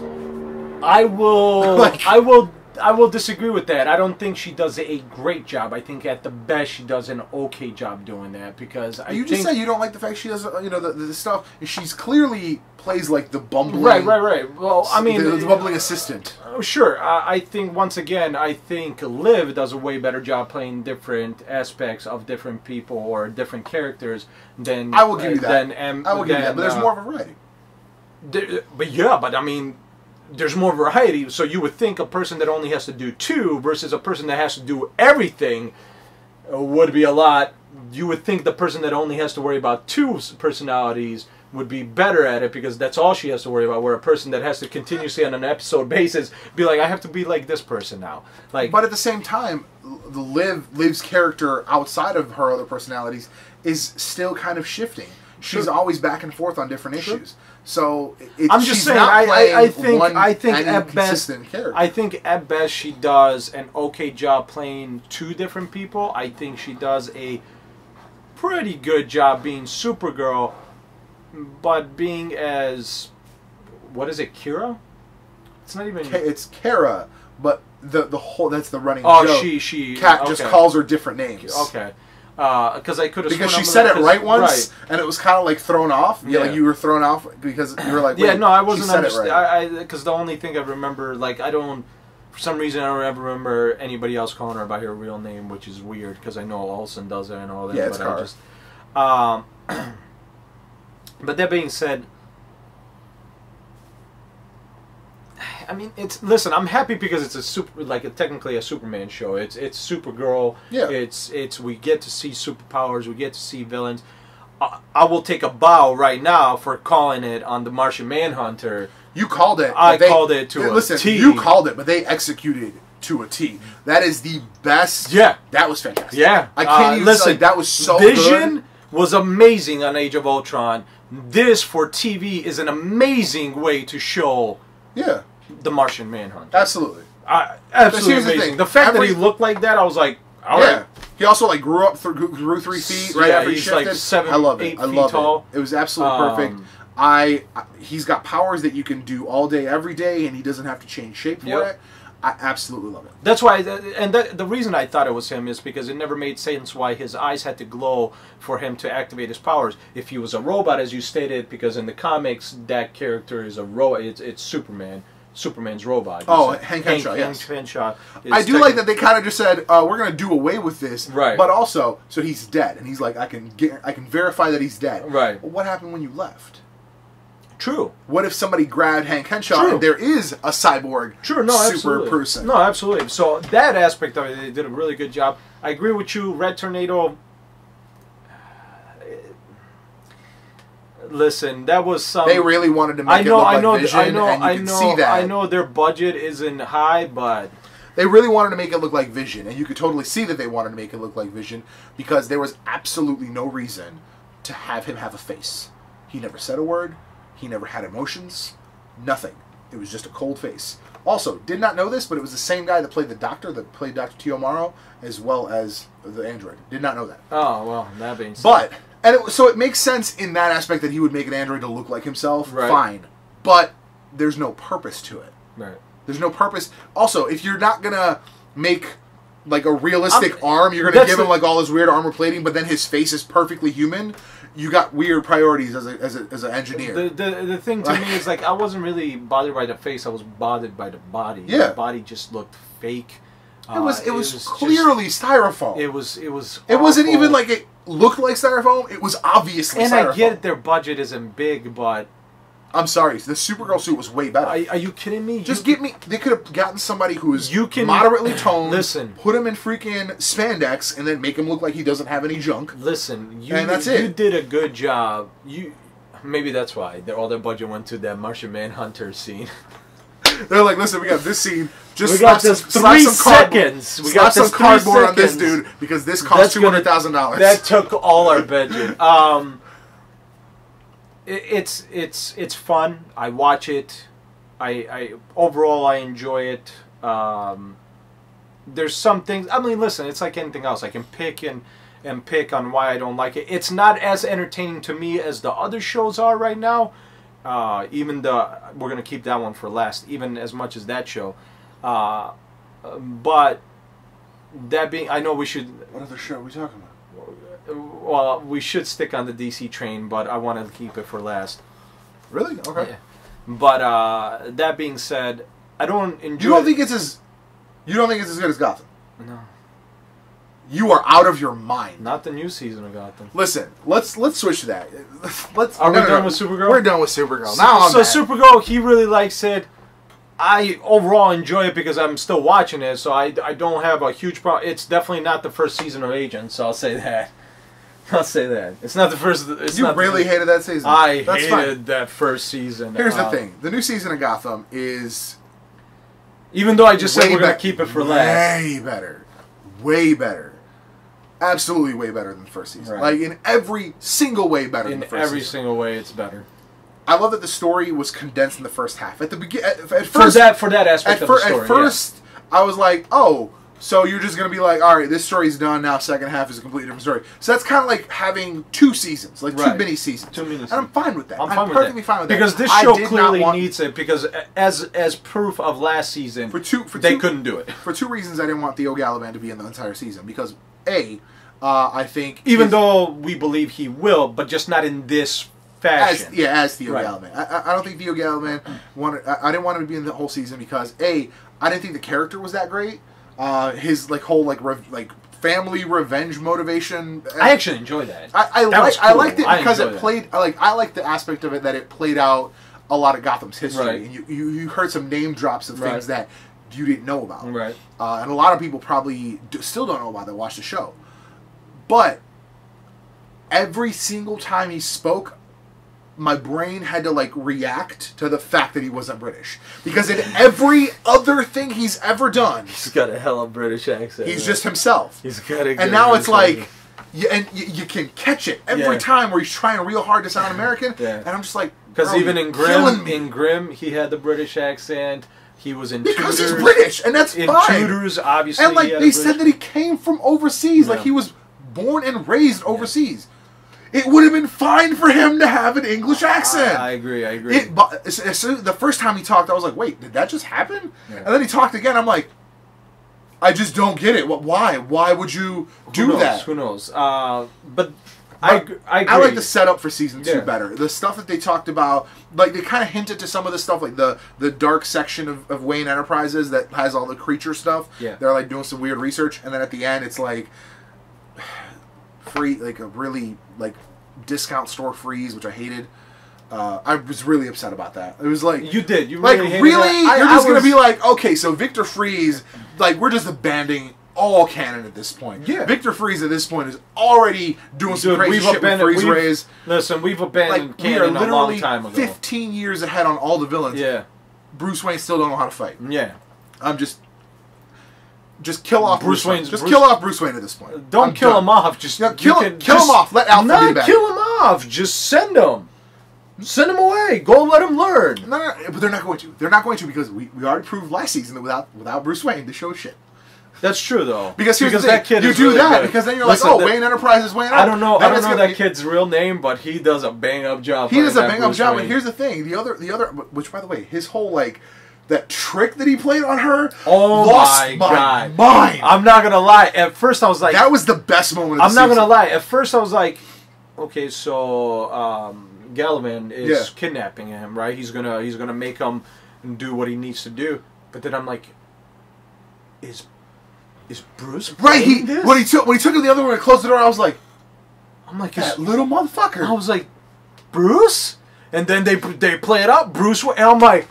I will. *laughs* Like- I will. I will disagree with that. I don't think she does a great job. I think at the best she does an okay job doing that because I you just say you don't like the fact she does, uh, you know, the, the stuff. She's clearly plays like the bumbling, right, right, right. Well, I mean, the, the bumbling assistant. Oh, Sure. I I think once again, I think Liv does a way better job playing different aspects of different people or different characters than I will give you that. Than, M- I will give you that, but there's uh, more of a variety. there- but yeah, but I mean, there's more variety. So you would think a person that only has to do two versus a person that has to do everything uh, would be a lot. You would think the person that only has to worry about two personalities would be better at it because that's all she has to worry about. Where a person that has to continuously on an episode *laughs* basis be like, I have to be like this person now. Like, But at the same time, the Liv Liv's character outside of her other personalities is still kind of shifting. She's Sure. always back and forth on different Sure. issues. So it, I'm just saying. I, I, think. I think at best. character. I think at best she does an okay job playing two different people. I think she does a pretty good job being Supergirl, but being as what is it, Kira? It's not even. Ka- it's Kara, but the the whole that's the running oh, joke. she she. Cat just calls her different names. Okay. Because I could have Because she said it right once, and it was kind of like thrown off. Yeah, Yeah. like you were thrown off because you were like, Yeah, no, I wasn't. right. I because the only thing I remember, like, I don't. For some reason, I don't ever remember anybody else calling her by her real name, which is weird because I know Olsen does it and all that. Yeah, it's but I just. Um, *clears throat* but that being said, I mean, it's listen. I'm happy because it's a super, like, a, technically a Superman show. It's it's Supergirl. Yeah. It's it's we get to see superpowers. We get to see villains. I, I will take a bow right now for calling it on the Martian Manhunter. You called it. I they- called it to they- a listen, T. You called it, but they executed to a T. That is the best. Yeah. that was fantastic. Yeah, I can't Uh, even listen. say that was so Vision good. was amazing on Age of Ultron. This for TV is an amazing way to show Yeah, the Martian Manhunter. absolutely. Uh, absolutely here's the amazing. thing. The fact that he looked like that, I was like, all yeah. right. He also like grew up through grew three feet right Yeah, after he shifted. like, seven, I love it. I feet love tall. it. It was absolutely Um, perfect. I, I he's got powers that you can do all day every day, and he doesn't have to change shape for Yep. it. I absolutely love it. That's why, and that, the reason I thought it was him is because it never made sense why his eyes had to glow for him to activate his powers. If he was a robot, as you stated, because in the comics that character is a ro, it's, it's Superman, Superman's robot. Oh, It's- Hank Henshaw, yes. Hank Henshaw. I do like that they kind of just said uh, we're going to do away with this, Right. But also, so he's dead, and he's like, I can get, I can verify that he's dead, Right. Well, what happened when you left? True. What if somebody grabbed Hank Henshaw True. and there is a cyborg True, no, super absolutely. person? No, absolutely. So that aspect of it, they did a really good job. I agree with you. Red Tornado. Listen, that was some. They really wanted to make I know, it look I know, like Vision, I know, and you I can know, see that. I know. Their budget isn't high, but They really wanted to make it look like Vision, and you could totally see that they wanted to make it look like Vision because there was absolutely no reason to have him have a face. He never said a word. He never had emotions. Nothing. It was just a cold face. Also, did not know this, but it was the same guy that played the Doctor, that played Doctor T.O. Morrow, as well as the android. Did not know that. Oh well, that being said, But and it, so it makes sense in that aspect that he would make an android to look like himself. Right. Fine, but there's no purpose to it. right. There's no purpose. Also, if you're not gonna make like a realistic I'm- arm, you're gonna give him like all his weird armor plating, but then his face is perfectly human. You got weird priorities as a as a as an engineer. The, the the thing to me is like I wasn't really bothered by the face. I was bothered by the body. Yeah. the body just looked fake. it was Uh, it was, just- clearly styrofoam. it was it was. It wasn't even like it looked like styrofoam. It was obviously And styrofoam. I get it, their budget isn't big, but I'm sorry. The Supergirl suit was way better. are, are you kidding me? Just You- get me. They could have gotten somebody who is You can- moderately toned. Listen. put him in freaking spandex, and then make him look like he doesn't have any junk. Listen, you And that's you it. did a good job. You maybe that's why all their budget went to that Martian Manhunter scene. *laughs* *laughs* They're like, listen, we got this scene. Just We got some, three some cardboard- seconds. We got some three cardboard on this dude because this costs two hundred thousand dollars. that took all our budget. *laughs* Um, it, it's it's it's fun. I watch it. I, I overall I enjoy it. Um, there's some things. I mean, listen, it's like anything else. I can pick and and pick on why I don't like it. It's not as entertaining to me as the other shows are right now. Uh, even the we're gonna keep that one for last. Even as much as that show, uh, but that being, I know we should what other show are we talking about? well, we should stick on the DC train, but I want to keep it for last. Really? Okay. Yeah. But uh, that being said, I don't enjoy. You don't think it's as you don't think it's as good as Gotham? No, You are out of your mind. not the new season of Gotham. Listen, let's let's switch to that. *laughs* Let's. Are we done with Supergirl? We're done with Supergirl. Now I'm so mad. Supergirl, he really likes it. I overall enjoy it because I'm still watching it, so I, I don't have a huge problem. It's definitely not the first season of Agents, so I'll say that. *laughs* I'll say that it's not the first. It's you not really hated that season. I That's hated fine. that first season. Here's the Uh, thing: the new season of Gotham is Even though I just said we're gonna keep it for last. Way better, way better, absolutely way better than the first season. Right. Like in every single way better than In the first every season. single way, it's better. I love that the story was condensed in the first half. At the begin, at, at For first, that, for that aspect at, of the story. at first, I was like, oh. So you're just gonna be like, all right, this story's done now. Second half is a completely different story. So that's kind of like having two seasons, like two mini seasons. Two mini seasons, And I'm fine with that. I'm I'm, with perfectly that. fine with that because this show clearly want- needs it. Because as as proof of last season, for two for they couldn't do it. for two reasons. I didn't want Theo Galavan to be in the entire season because a, uh, I think Even though we believe he will, but just not in this as fashion. yeah as Theo Right. Galavan. I, I- don't think Theo Galavan wanted. I, I didn't want him to be in the whole season because a I didn't think the character was that great. Uh, his like whole like rev, like family revenge motivation. I actually enjoy that. I, I That like was I liked it because it played I like I like the aspect of it that it played out a lot of Gotham's history Right. and you, you you heard some name drops of Right. things that you didn't know about. Right. Uh, and a lot of people probably do, still don't know about that. Watch the show, but every single time he spoke, my brain had to like react to the fact that he wasn't British because in every other thing he's ever done, He's got a hella British accent. he's man. just himself. He's got a. And now it's like, you, and you, you can catch it every Yeah. time where he's trying real hard to sound American. Yeah. And I'm just like, because even in Grimm, in Grimm, he had the British accent. He was in because he's British, and that's In fine. Tudors, obviously, and like they said that he came from overseas, like he was born and raised overseas. It would have been fine for him to have an English accent. I, I agree. I agree. It, but as- as the first time he talked, I was like, "Wait, did that just happen?" Yeah. And then he talked again. I'm like, "I just don't get it. What? Why? Why would you do Who knows? that?" Who knows? Uh, but I, I. I like the setup for season two Yeah. better. The stuff that they talked about, like they kind of hinted to some of the stuff, like the the dark section of, of Wayne Enterprises that has all the creature stuff. Yeah. they're like doing some weird research, and then at the end, it's like *sighs* free, like a really like discount store freeze, which I hated. Uh, I was really upset about that. It was like You did. You like really hated really? I- you're I just gonna be like, okay, so Victor Fries, like we're just abandoning all canon at this point. Yeah. Victor Fries at this point is already doing some crazy we've shit with abandoned- freeze rays. Listen, we've abandoned Like we are canon a long literally time ago. 15 years ahead on all the villains. Yeah. Bruce Wayne still don't know how to fight. Yeah. I'm just just kill off Bruce Bruce, Wayne. Just Bruce- kill off Bruce Wayne at this point. Don't I'm kill done. him off. Just No, kill him- kill just- him off. Let Alfred Not be back. kill him off. Just send him. Send him away. Go let him learn. No, no, no, but they're not going to. They're not going to because we, we already proved last season that without without Bruce Wayne, the show shit. That's true though. Because here's because the thing, that kid you do really that good. because then you're Listen, like, oh, Wayne Enterprises, Wayne. I don't know. Then I don't know that kid's real name, but he does a bang up job. He does a bang up Bruce job, Wayne. and here's the thing: the other, the other, which by the way, his whole like that trick that he played on her. Oh lost my God. mind. I'm not gonna lie. At first, I was like, that was the best moment. Of the I'm not season. gonna lie. At first, I was like, okay, so um, Galavan is Yeah. kidnapping him, right? He's gonna he's gonna make him do what he needs to do. But then I'm like, is is Bruce Right, he this? when he took when he took him the other way and closed the door, I was like, I'm like, that little motherfucker. I was like, Bruce, and then they they play it out, Bruce, and I'm like.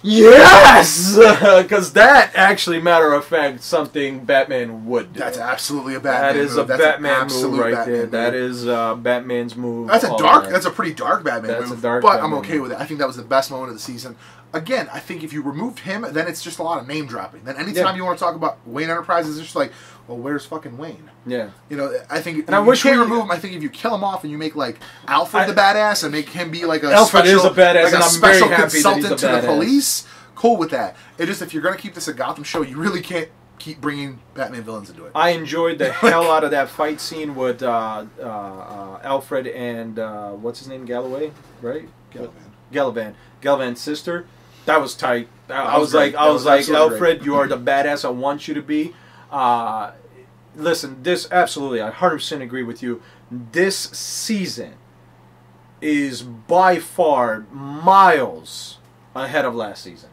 Yes, *laughs* because that actually, matter of fact, something Batman would do. That's absolutely a Batman. That is move. a That's Batman move right Batman there. move. That is uh, Batman's move. That's a dark. around. That's a pretty dark Batman That's a move. dark but I'm okay move. with it. I think that was the best moment of the season. Again, I think if you removed him, then it's just a lot of name dropping. Then anytime Yeah. you want to talk about Wayne Enterprises, it's just like, well, where's fucking Wayne? yeah. You know, I think. And I you wish can't we- remove him. I think if you kill him off and you make like Alfred I- the badass and make him be like a Alfred is a badass, like a special happy that he's consultant to the police. Cool with that. It just if you're gonna keep this a Gotham show, you really can't keep bringing Batman villains into it. I enjoyed the *laughs* hell out of that fight scene with uh, uh, uh, Alfred and uh, what's his name, Galloway, right? Galavan. Galavan, Galavan's sister. That was tight. I, I was was like, great. I was was like, Alfred, you are the badass I want you to be. Uh, listen, this absolutely, I 100% agree with you. This season is by far miles ahead of last season.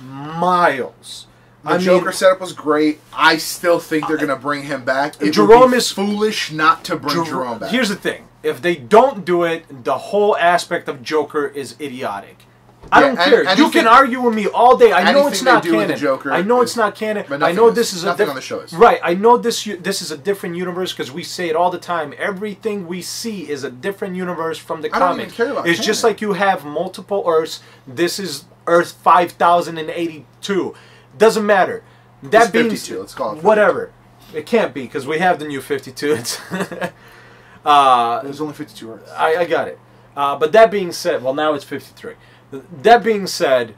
Miles. The I Joker mean, setup was great. I still think they're gonna bring him back. It Jerome would be is- foolish not to bring Jer- Jerome back. Here's the thing: if they don't do it, the whole aspect of Joker is idiotic. I Yeah, don't and- care. you can argue with me all day. I know it's not do with the canon. Joker I know is- it's not canon. but I know is. this is a Nothing on the show is. right. I know this. This is a different universe because we say it all the time. Everything we see is a different universe from the I don't comic. even care about it's just like you have multiple Earths. This is Earth five thousand and eighty-two. Doesn't matter. That It's being 52, let's call it whatever. It can't be because we have the new fifty-two. It's *laughs* uh, There's only 52 Earths. I, I got it. Uh, but that being said, well, now it's 53. That being said,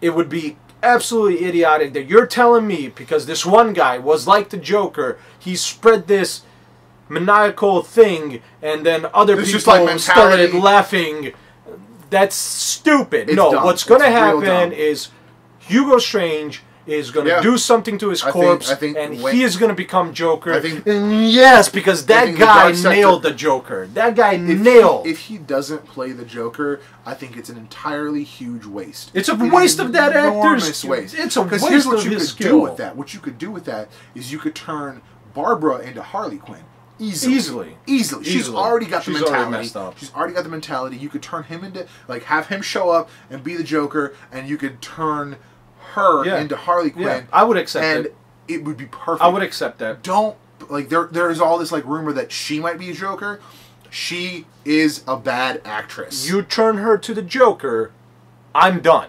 it would be absolutely idiotic that you're telling me because this one guy was like the Joker, he spread this maniacal thing, and then other people like started laughing. That's stupid. It's no, dumb. what's going to happen is Hugo Strange is going to Yeah. do something to his I think- corpse, I think and when- he is going to become Joker. I think- yes, because that think the guy Sector- nailed the Joker. That guy If nailed. He, if he doesn't play the Joker, I think it's an entirely huge waste. It's a waste of that enormous actor's- waste. it's a waste here's what of you his could do with that. What you could do with that is you could turn Barbara into Harley Quinn. Easily. Easily. Easily. She's Easily. already got the She's already mentality. up. She's already got the mentality. You could turn him into like have him show up and be the Joker and you could turn her Yeah. into Harley Quinn. Yeah, I would accept and it. it would be perfect I would accept that. don't like there there's all this like rumor that she might be a joker she is a bad actress You turn her to the Joker, I'm done.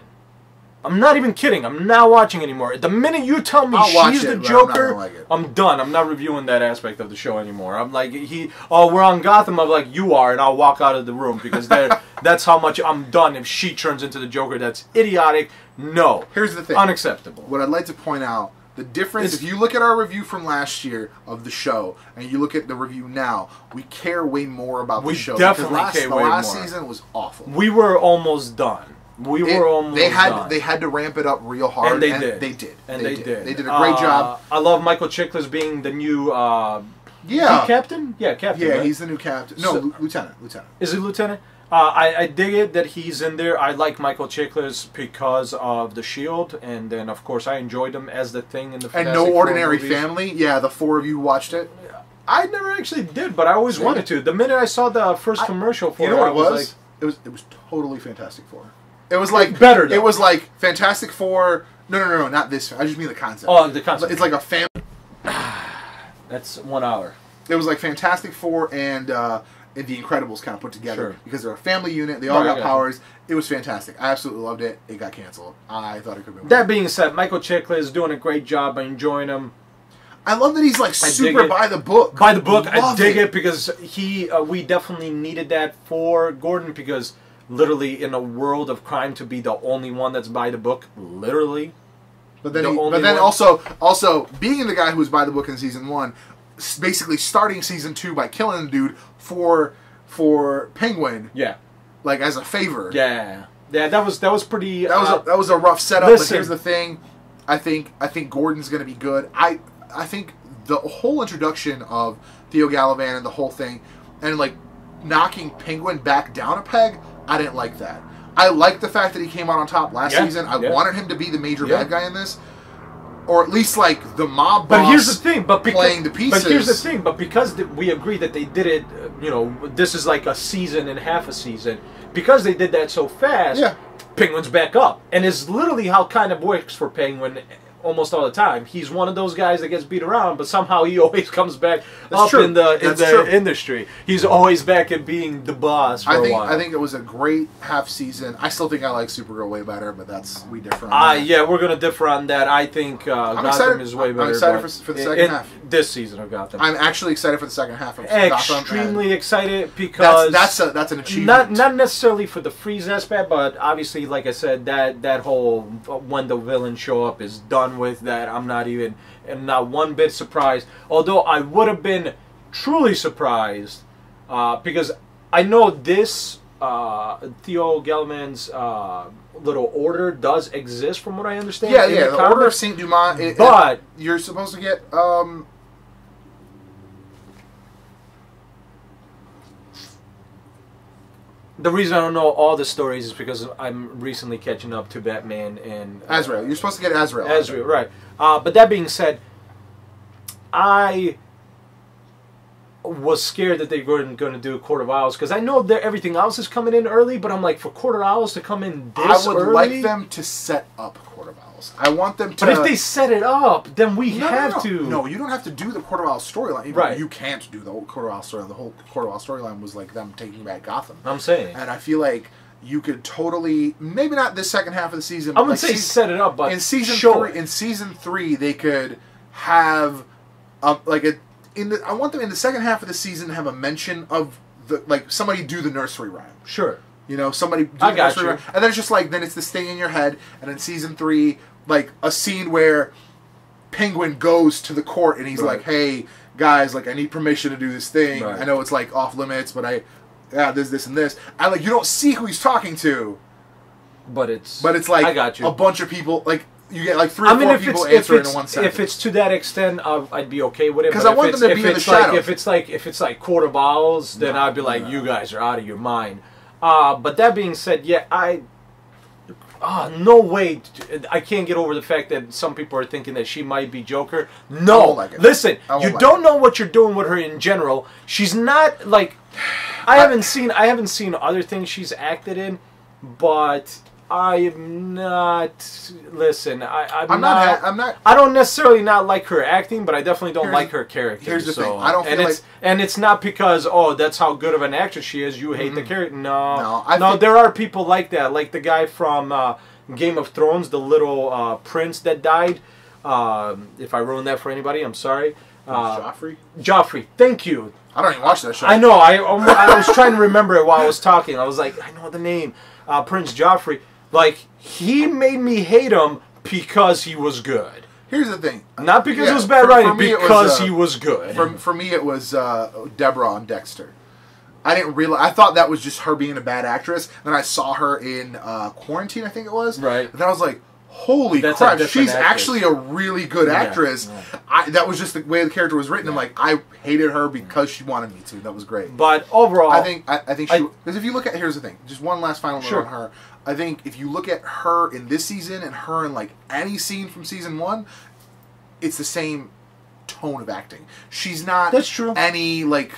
I'm not even kidding. I'm not watching anymore. The minute you tell me I'll she's it, the I'm Joker, gonna like. I'm done. I'm not reviewing that aspect of the show anymore. I'm like he. Oh, we're on Gotham. I'm like you are, and I'll walk out of the room because that- *laughs* that's how much I'm done. If she turns into the Joker, that's idiotic. No, here's the thing unacceptable. what i'd like to point out the difference It's- if you look at our review from last year of the show and you look at the review now we care way more about the show definitely last, care the way last more. season was awful We were almost done. We It- were almost they had done. they had to ramp it up real hard and they did. they did And they, did. they did a great Uh, job I love Michael Chiklis being the new uh, yeah captain. Yeah, captain. yeah right? he's the new captain no So- lieutenant lieutenant Is he lieutenant? Uh, I, I dig it that he's in there. I like Michael Chiklis because of the Shield, and then of course I enjoyed him as the Thing in the and no ordinary family yeah the four of you watched it I never actually did, but I always Yeah. wanted to. The minute I saw the first I- commercial for You know it, what it was, was? like, it was it was totally Fantastic Four. It was like Better, though. It was like Fantastic Four. No, no, no, no, not this. I just mean the concept. oh, the concept. it's like a family. *sighs* that's one hour. It was like Fantastic Four and uh, and the Incredibles kind of put together Sure. because they're a family unit. They all I got powers. It was fantastic. I absolutely loved it. It got canceled. I thought it could be. That being said, Michael Chiklis is doing a great job. I'm enjoying him. I love that he's like I super by the book. By the book, I Love dig it, because he, uh, we definitely needed that for Gordon because literally in a world of crime to be the only one that's by the book, literally. But then, The he, but then one- also, also being the guy who was by the book in season one, basically starting season two by killing the dude for for Penguin, Yeah, like as a favor. yeah, yeah. That was that was pretty. that was uh, a, that was a rough setup. listen. But here's the thing, I think I think Gordon's going to be good. I I think the whole introduction of Theo Galavan and the whole thing, and like knocking Penguin back down a peg, I didn't like that. I like the fact that he came out on top last Yeah, season. I yeah. wanted him to be the major Yeah. bad guy in this, or at least like the mob But boss. here's the thing. But because, playing the But here's the thing. But because th- we agree that they did it, uh, you know, this is like a season and half a season. Because they did that so fast, Yeah. Penguin's back up, and it's literally how kind of works for Penguin almost all the time. He's one of those guys that gets beat around, but somehow he *laughs* always comes back That's up true. in the in That's the true. industry. He's always back at being the boss for I a think while. I think it was a great half season. I still think I like Supergirl way better, but that's we differ. on Uh, that. yeah, we're gonna differ on that. I think uh, Gotham excited- is way better. I'm better. excited but for- for the second in half. This season of Gotham. I'm actually excited for the second half of Gotham. extremely and excited because That's that's a, that's an achievement. not not necessarily for the freeze aspect, but obviously, like I said, that that whole when the villains show up is done with. That I'm not even and not one bit surprised. Although I would have been truly surprised uh, because I know this uh, Theo Galavan's uh, little order does exist, from what I understand. yeah, yeah. the The Order of. Saint Dumas. It, But- it- you're supposed to get um. The reason I don't know all the stories is because I'm recently catching up to Batman and uh, Azrael. You're supposed to get Azrael. Ezra, right. Uh, but that being said, I was scared that they weren't going to do Court of Owls because I know that everything else is coming in early, but I'm like, for Court of Owls to come in I would early? like them to set up Court of Owls. I want them to. But if they set it up, then we No, no, have no. to. No, you don't have to do the Owls storyline. Right. You can't do the whole Owls storyline. The whole Owls storyline was like them taking back Gotham. I'm saying. And I feel like you could totally, maybe not this second half of the season. I but wouldn't like say season- set it up, but in season three, it. in season three, they could have, um, like a, in the. I want them in the second half of the season to have a mention of the like somebody do the nursery rhyme. Sure. You know, somebody do I the got nursery you. rhyme, and then it's just like then it's this thing in your head, and in season three, like a scene where Penguin goes to the court and he's Right. like, "Hey guys, like I need permission to do this thing. Right. I know it's like off limits, but I." Yeah, there's this and this. I like you don't see who he's talking to, But it's. but it's like I got you. a bunch of people. Like you get like three I or mean, four if people answering in one sentence. if it's to that extent, i I'd be okay with it. 'Cause but I want them to be in the like, shadows. If it's like if it's like Court of Owls, then No, I'd be like, no. you guys are out of your mind. Uh, but that being said, yeah, I. Ah, no way! I can't get over the fact that some people are thinking that she might be Joker. No, like it. listen, you like don't know what you're doing with her in general. She's not like. I haven't seen I haven't seen other things she's acted in, but I am not. Listen, I, I'm, I'm not. ha- I'm not. I don't necessarily not like her acting, but I definitely don't like her character. here's the so, thing, I don't and it's like- and it's not because oh that's how good of an actress she is. You hate the character. No, Mm-hmm. No, no. I think- there are people like that, like the guy from uh, Game of Thrones, the little uh, prince that died. Um, if I ruined that for anybody, I'm sorry. Uh, Joffrey. Joffrey, thank you. I don't even watch that show. I know. I I was trying to remember it while I was talking. I was like, I know the name, uh, Prince Joffrey. Like he made me hate him because he was good, Here's the thing. not because Yeah, it was bad for- writing, for it was, because uh, he was good. For, for me, it was uh, Deborah on Dexter. I didn't realize. I thought that was just her being a bad actress. Then I saw her in uh, Quarantine, I think it was. Right. And then I was like, "Holy That's crap! She's actress. actually a really good Yeah, actress." yeah. I, that was just the way the character was written. I'm like, I hated her because she wanted me to. That was great. but overall, I think I, I think she because if you look at here's the thing, just one last final note Sure. on her. I think if you look at her in this season and her in like any scene from season one, it's the same tone of acting. She's not That's true. any like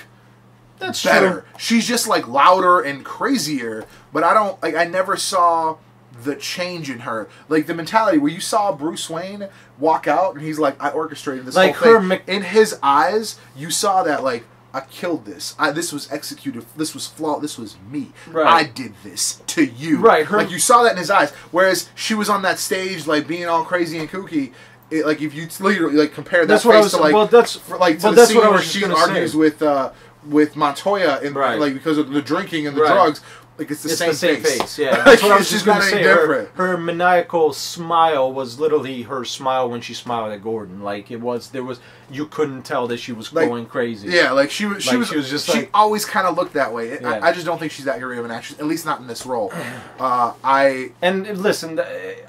that's better. true. She's just like louder and crazier. But I don't like I never saw the change in her. Like the mentality where you saw Bruce Wayne walk out and he's like, I orchestrated this Like whole her thing. me- in his eyes, you saw that like I killed this. I this was executed. This was flawed. This was me. Right. I did this to you. Right, her- like you saw that in his eyes. Whereas she was on that stage, like being all crazy and kooky. It, like if you literally like compare that That's face what I was- to like well, that's- for, like to well, the that's scene where she argues say. with uh with Montoya and Right. like because of the drinking and the Right. drugs. Like it's the it's same, the same face. face. Yeah, *laughs* that's what I was just gonna say. Her, different. her maniacal smile was literally her smile when she smiled at Gordon. Like it was, there was you couldn't tell that she was Like, going crazy. Yeah, like she was. She Like, was. she was just She like- always kind of looked that way. Yeah. I, I just don't think she's that great of an actress. At least not in this role. *clears throat* Uh, I. And listen,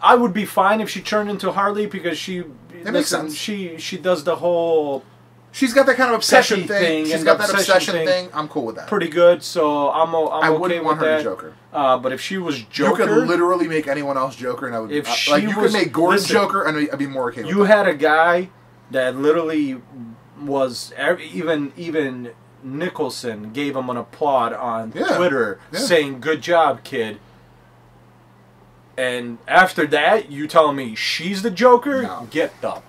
I would be fine if she turned into Harley because she. makes listen, sense. She she does the whole She's got that kind of obsession thing. thing She's got that obsession thing. thing. I'm cool with that. pretty good, so I'm o- I'm I okay wouldn't want with her that. to Joker. Uh, but if she was Joker, You could literally make anyone else Joker, and I would. If she like you was- could make Gordon listen, Joker, and I'd be more okay with you had a guy that literally was ev- even even Nicholson gave him an applaud on Yeah, Twitter yeah. saying "Good job, kid." And after that, you telling me she's the Joker? No. Get the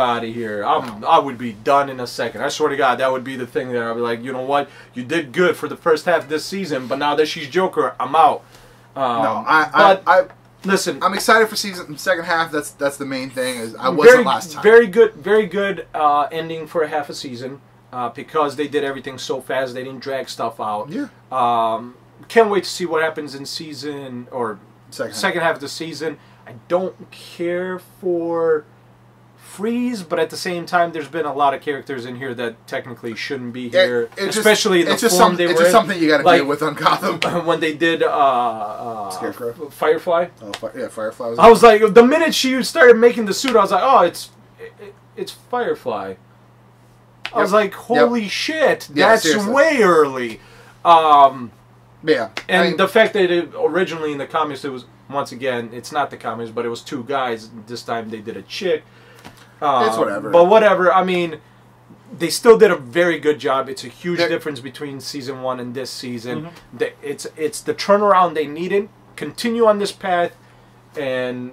out of here! I'm I would be done in a second. I swear to God, that would be the thing that I'd be like, you know what? You did good for the first half of this season, but now that she's Joker, I'm out. Um, no, I, I, I, listen, I'm excited for season second half. That's that's the main thing. Is I wasn't very, last time. Very good, very good uh, ending for a half a season uh, because they did everything so fast. They didn't drag stuff out. yeah. Um, can't wait to see what happens in season or Second. second half of the season. I don't care for Freeze, but at the same time, there's been a lot of characters in here that technically shouldn't be here, It- it just- especially in the it's just form they It's were just in. something you got to Like- deal with on Gotham. *laughs* when they did uh, uh, Scarecrow? Firefly. Oh, fi- yeah, Firefly. Was I was like, the minute she started making the suit, I was like, oh, it's it, it's Firefly. I was like, holy shit, Yeah, that's seriously. way early. Um, yeah, and I mean, the fact that it originally in the comics, it was once again, it's not the comics, but it was two guys. This time they did a chick. Um, It's whatever. But whatever. I mean, they still did a very good job. It's a huge They're- difference between season one and this season. Mm-hmm. The- It's it's the turnaround they needed. Continue on this path, and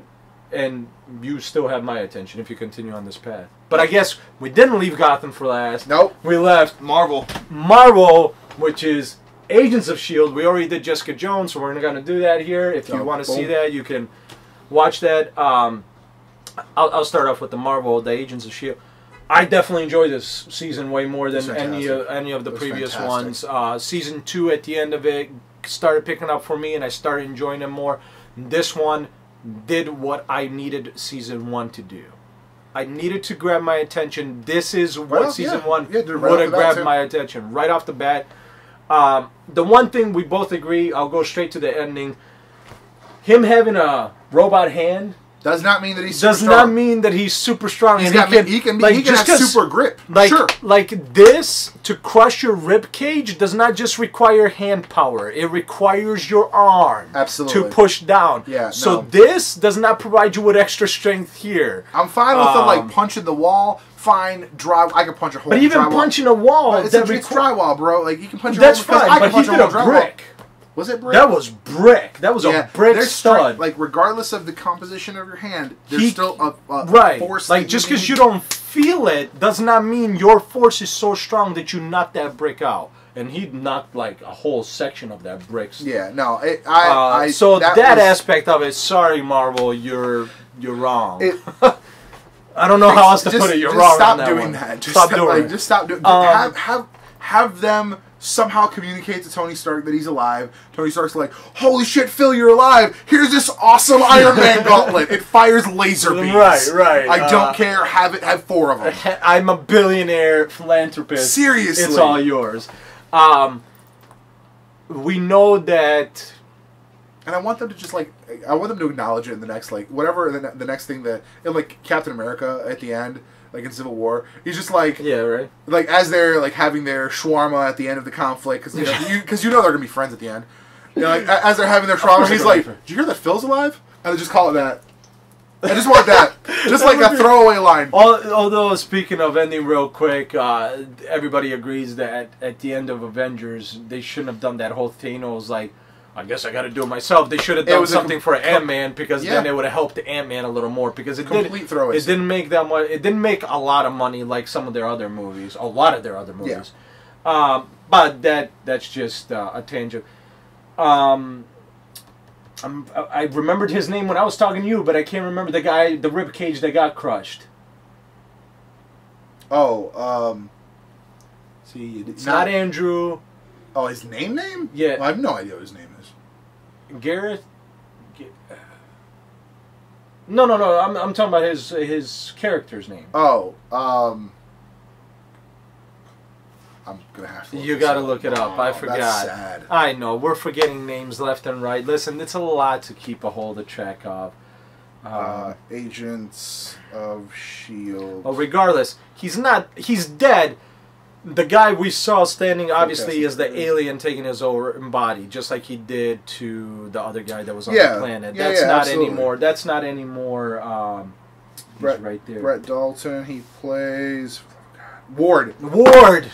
and you still have my attention if you continue on this path. But I guess we didn't leave Gotham for last. nope. We left Marvel. Marvel, which is Agents of Shield. We already did Jessica Jones, so we're not going to do that here. If you Oh, want to see that, you can watch that. Um, I'll, I'll start off with the Marvel, the Agents of Shield. I definitely enjoyed this season way more than any of any of the previous fantastic. ones. Uh, season two, at the end of it, started picking up for me, and I started enjoying it more. This one did what I needed season one to do. I needed to grab my attention. This is what Right off- season yeah. one Yeah, right would have grabbed my attention right off the bat. Um, the one thing we both agree, I'll go straight to the ending. Him having a robot hand Does not mean that he's does super not strong. mean that he's super strong. He's and got he can, he can be, like, he can just have super grip. like sure. like this to crush your rib cage does not just require hand power it requires your arm Absolutely. to push down Yeah, so no. this does not provide you with extra strength here I'm fine with the Um, like punching the wall. Fine, dry. I can punch a hole. but even punching a wall But it's, that a, it's drywall, bro. Like you can punch. a that's fine I but can he punch a did hole a in drywall. brick Was it brick? that was brick that was yeah, a brick stud strength- like regardless of the composition of your hand, there's He- still a, a right force. like just because you don't feel it does not mean your force is so strong that you knock that brick out and he knocked like a whole section of that brick Yeah, no. It, I, Uh, I. so that, was- aspect of it, sorry, Marvel, you're you're wrong. It, *laughs* I don't know how else to just, put it. You're just wrong Stop on that doing one. that. Just stop stop, doing like, it. Just stop doing. Um, have have have them somehow communicate to Tony Stark that he's alive. Tony Stark's like, "Holy shit, Phil, you're alive! Here's this awesome *laughs* Iron Man gauntlet. It fires laser beams. Right, right, I uh, don't care. Have it. Have four of them. *laughs* I'm a billionaire philanthropist. Seriously. it's all yours. Um, we know that. And I want them to just like, I want them to acknowledge it in the next like whatever the, ne- the next thing that in like Captain America at the end. Like in Civil War, he's just like, Yeah, right. like as they're like having their shawarma at the end of the conflict because you know you, cause you know they're gonna be friends at the end. You know, like as they're having their shawarma, he's like, gonna be "Did you hear that Phil's alive?" And they just call it that. I just want that, *laughs* just like a throwaway line. Although speaking of ending real quick, uh, everybody agrees that at the end of Avengers, they shouldn't have done that whole Thanos like. I guess I got to do it myself. They should have done something for Ant Man because Yeah. then it would have helped Ant Man a little more because it Complete did. throwaway It didn't make that much. It didn't make a lot of money like some of their other movies. A lot of their other movies. Um, but that that's just uh, a tangent. Um, I'm, I remembered his name when I was talking to you, but I can't remember the guy, the rib cage that got crushed. Oh, um, see, It's not Andrew Oh, his name name? Yeah. Well, I have no idea what his name is. Gareth. No, no, no. I'm, I'm talking about his his character's name. Oh, um, I'm gonna have to. You gotta look it up. I Oh, forgot. That's sad. I know we're forgetting names left and right. Listen, it's a lot to keep a hold of track of. Um, Uh, Agents of Shield. Well, regardless, he's not. He's dead. The guy we saw standing, obviously, is the alien taking his own body, just like he did to the other guy that was on Yeah. the planet. Yeah, That's yeah, not absolutely. anymore. That's not anymore. Um, Brett- right there. Brett Dalton. He plays Ward, Ward,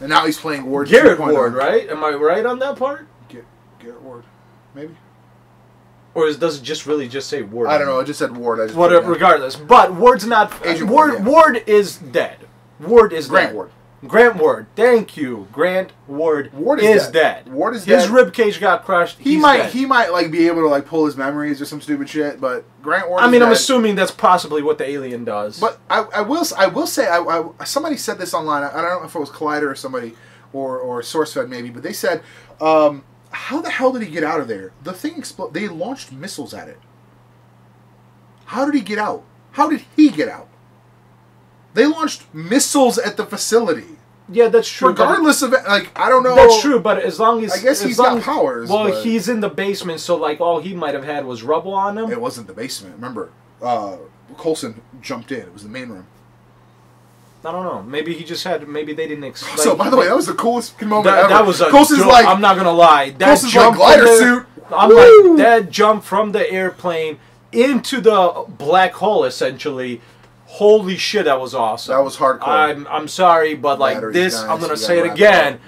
and now he's playing Ward. Garrett 2.0. Ward, right? Am I right on that part? Gar- Garrett Ward, maybe. Or is, does it just really just say Ward? I don't know. I just said Ward. I just Whatever. Regardless, but Ward's not. Agent Ward. Ward, yeah. Ward is dead. Ward is Grant dead. Ward. Grant Ward. Thank you. Grant Ward. Ward is dead. dead. Ward is His dead. rib cage got crushed. He He's might dead. he might like be able to like pull his memories or some stupid shit, but Grant Ward. I is mean, I'm assuming that's possibly what the alien does. But I, I will I will say I, I somebody said this online. I, I don't know if it was Collider or somebody or or SourceFed maybe, but they said, um, "How the hell did he get out of there? The thing exploded. They launched missiles at it. How did he get out? How did he get out? They launched missiles at the facility. yeah, that's true. Regardless of like I don't know. That's true, but as long as I guess as he's long got powers, Well, but- he's in the basement, so like all he might have had was rubble on him. It wasn't the basement. Remember, uh, Coulson jumped in. It was the main room. I don't know. Maybe he just had. Maybe they didn't explain. so, by the way, that was the coolest moment that, ever. that was a. Coulson's like, I'm not gonna lie. That Coulson's jump like glider the- suit. I'm Woo! like that jump from the airplane into the black hole, essentially. Holy shit, that was awesome. That was hardcore. I'm I'm sorry, but like Battery's this, I'm gonna say it again.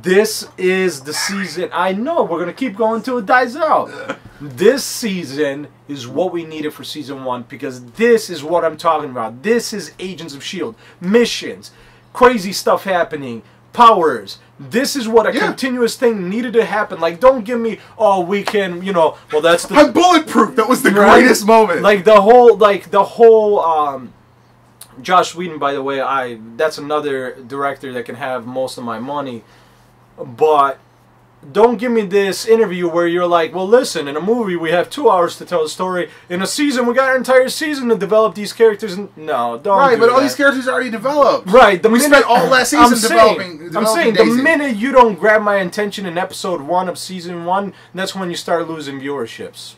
This is the season. I know we're gonna keep going till it dies out. *laughs* This season is what we needed for season one because this is what I'm talking about. This is Agents of Shield missions, crazy stuff happening, powers. This is what a Yeah. continuous thing needed to happen. Like, don't give me, oh, we can, you know, well, that's the I'm bulletproof. That was the Right? greatest moment. like the whole like the whole um Joss Whedon by the way I that's another director that can have most of my money but don't give me this interview where you're like well listen in a movie we have two hours to tell a story in a season we got an entire season to develop these characters and no don't right, do but all these characters are already developed. Right, the we minute, spent all last season I'm developing. Saying, I'm saying Daisy. the minute you don't grab my attention in episode one of season one, that's when you start losing viewerships.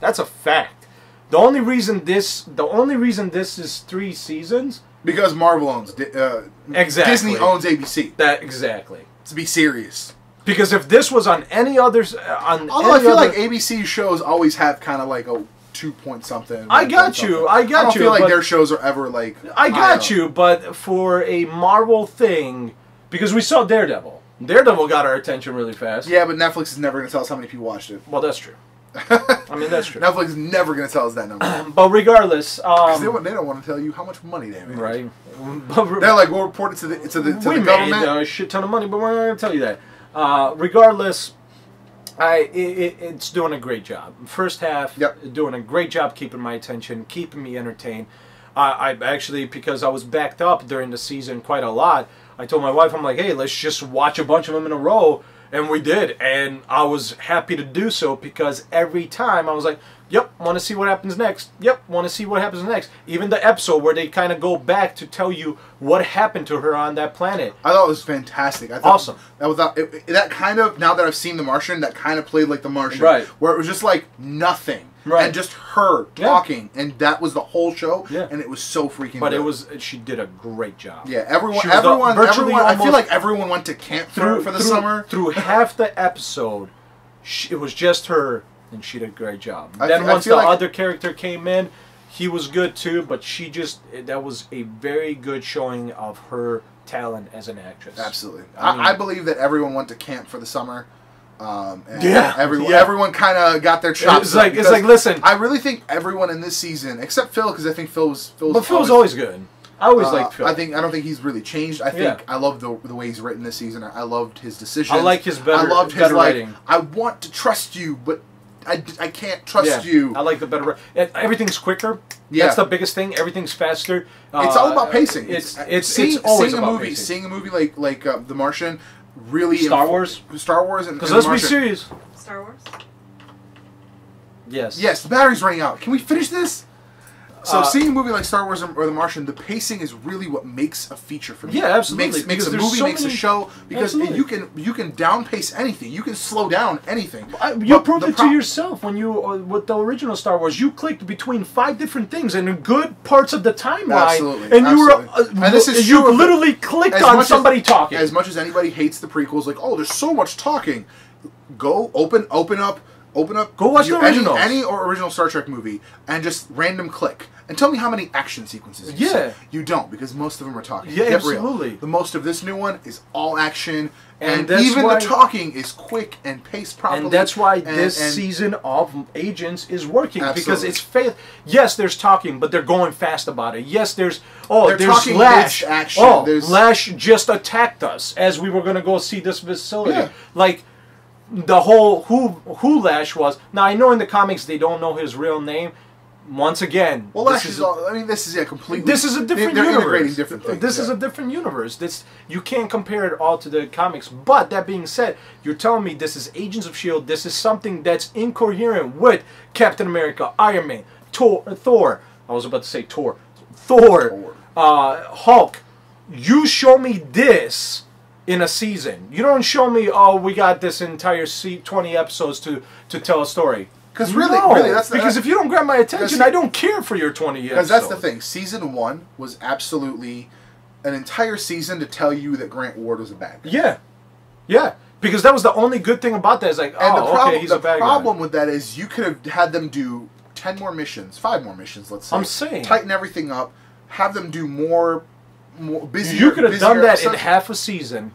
That's a fact. The only reason this, the only reason this is three seasons, because Marvel owns uh, Exactly. Disney owns ABC. that exactly. To be serious. Because if this was on any other, uh, on Although I feel other, like ABC shows always have kind of like a two point something. I got you, something. I got don't you, feel like their shows are ever like. I got up. you, but for a Marvel thing, because we saw Daredevil, Daredevil got our attention really fast. Yeah, but Netflix is never going to tell us how many people watched it. Well, that's true. *laughs* I mean, that's true. Netflix is never going to tell us that number. *clears throat* But regardless, they, um, won't- they don't want to tell you how much money they made. right? *laughs* They're like, we'll report it to the to the, to we the made government. a shit ton of money, but we're not gonna tell you that. Uh, regardless, I it, it, it's doing a great job. First half, Yep. doing a great job keeping my attention, keeping me entertained. I, I actually because I was backed up during the season quite a lot. I told my wife, I'm like, hey, let's just watch a bunch of them in a row, and we did, and I was happy to do so because every time I was like, yep, want to see what happens next. Yep, want to see what happens next. Even the episode where they kind of go back to tell you what happened to her on that planet. I thought it was fantastic. I thought Awesome. That was it, that kind of now that I've seen The Martian, that kind of played like The Martian, Right. Where it was just like nothing, Right. and just her Yeah. talking, and that was the whole show, Yeah. and it was so freaking. But good. it was she did a great job. yeah, everyone, everyone, virtually everyone. I feel like everyone went to camp through for the through- summer. through half the episode, she, it was just her, and she did a great job. I then once the like- other character came in, he was good too. But she just that was a very good showing of her talent as an actress. Absolutely, I I, mean- I believe that everyone went to camp for the summer. Um, and Yeah, *laughs* everyone, yeah. everyone kind of got their chops. It's like it's like listen, I really think everyone in this season, except Phil, because I think Phil was Phil. but Phil's always good. I always Uh, liked Phil. I think I don't think he's really changed. I think Yeah. I love the the way he's written this season. I, I loved his decision. I like his better- I loved his better like. writing. I want to trust you, but I, I can't trust yeah, you. I like the better. Everything's quicker. Yeah. That's the biggest thing. Everything's faster. it's Uh, all about pacing. It's It's it's seeing, it's always seeing a about movie. pacing. Seeing a movie like like uh, The Martian, really Star inf- Wars? Star Wars, and Because let's The be serious. Star Wars. Yes. Yes, the battery's running out. Can we finish this? So Uh, seeing a movie like Star Wars or The Martian, the pacing is really what makes a feature for me. Yeah, absolutely, Makes, makes a movie, so makes a many- show because Absolutely. you can you can down pace anything. You can slow down anything. I, you But proved it pro- to yourself when you uh, with the original Star Wars. You clicked between five different things and in good parts of the timeline, Absolutely, and you were absolutely. uh, And this is you true of the- literally clicked on much as- somebody talking. As much as anybody hates the prequels, like oh, there's so much talking. Go open open up open up. Go watch your- the any, any or original Star Trek movie and just random click and tell me how many action sequences. You Yeah. see. you don't because most of them are talking. Yeah, Get real. absolutely. The most of this new one is all action, And and, even why- the talking is quick and paced properly. and that's why and- this and- season of Agents is working because it's faith. Yes, there's talking, but they're going fast about it. Yes, there's oh, They're there's Lash. mid-action. Oh, There's- Lash just attacked us as we were going to go see this facility. Yeah. Like the whole who who Lash was. Now I know in the comics they don't know his real name. Once again, Well, this Lash is. all, I mean, this is yeah, completely. this is a different they're universe. integrating different things. This is a different universe. This you can't compare it all to the comics. But that being said, you're telling me this is Agents of Shield. This is something that's incoherent with Captain America, Iron Man, Thor. Thor. I was about to say Thor. Thor. Thor. Uh, Hulk. You show me this in a season. You don't show me. Oh, we got this entire se- 20 episodes to to tell a story. 'Cause really- No, really, that's the- because if you don't grab my attention, I don't care for your 20 episodes. Because that's the thing. Season one was absolutely an entire season to tell you that Grant Ward was a bad guy. Yeah, yeah. Because that was the only good thing about that. Is like, And oh, the problem, okay, he's the a bad problem with that is you could have had them do ten more missions, five more missions, let's say. I'm saying. tighten everything up, have them do more, more busy. You could have done that in half a season,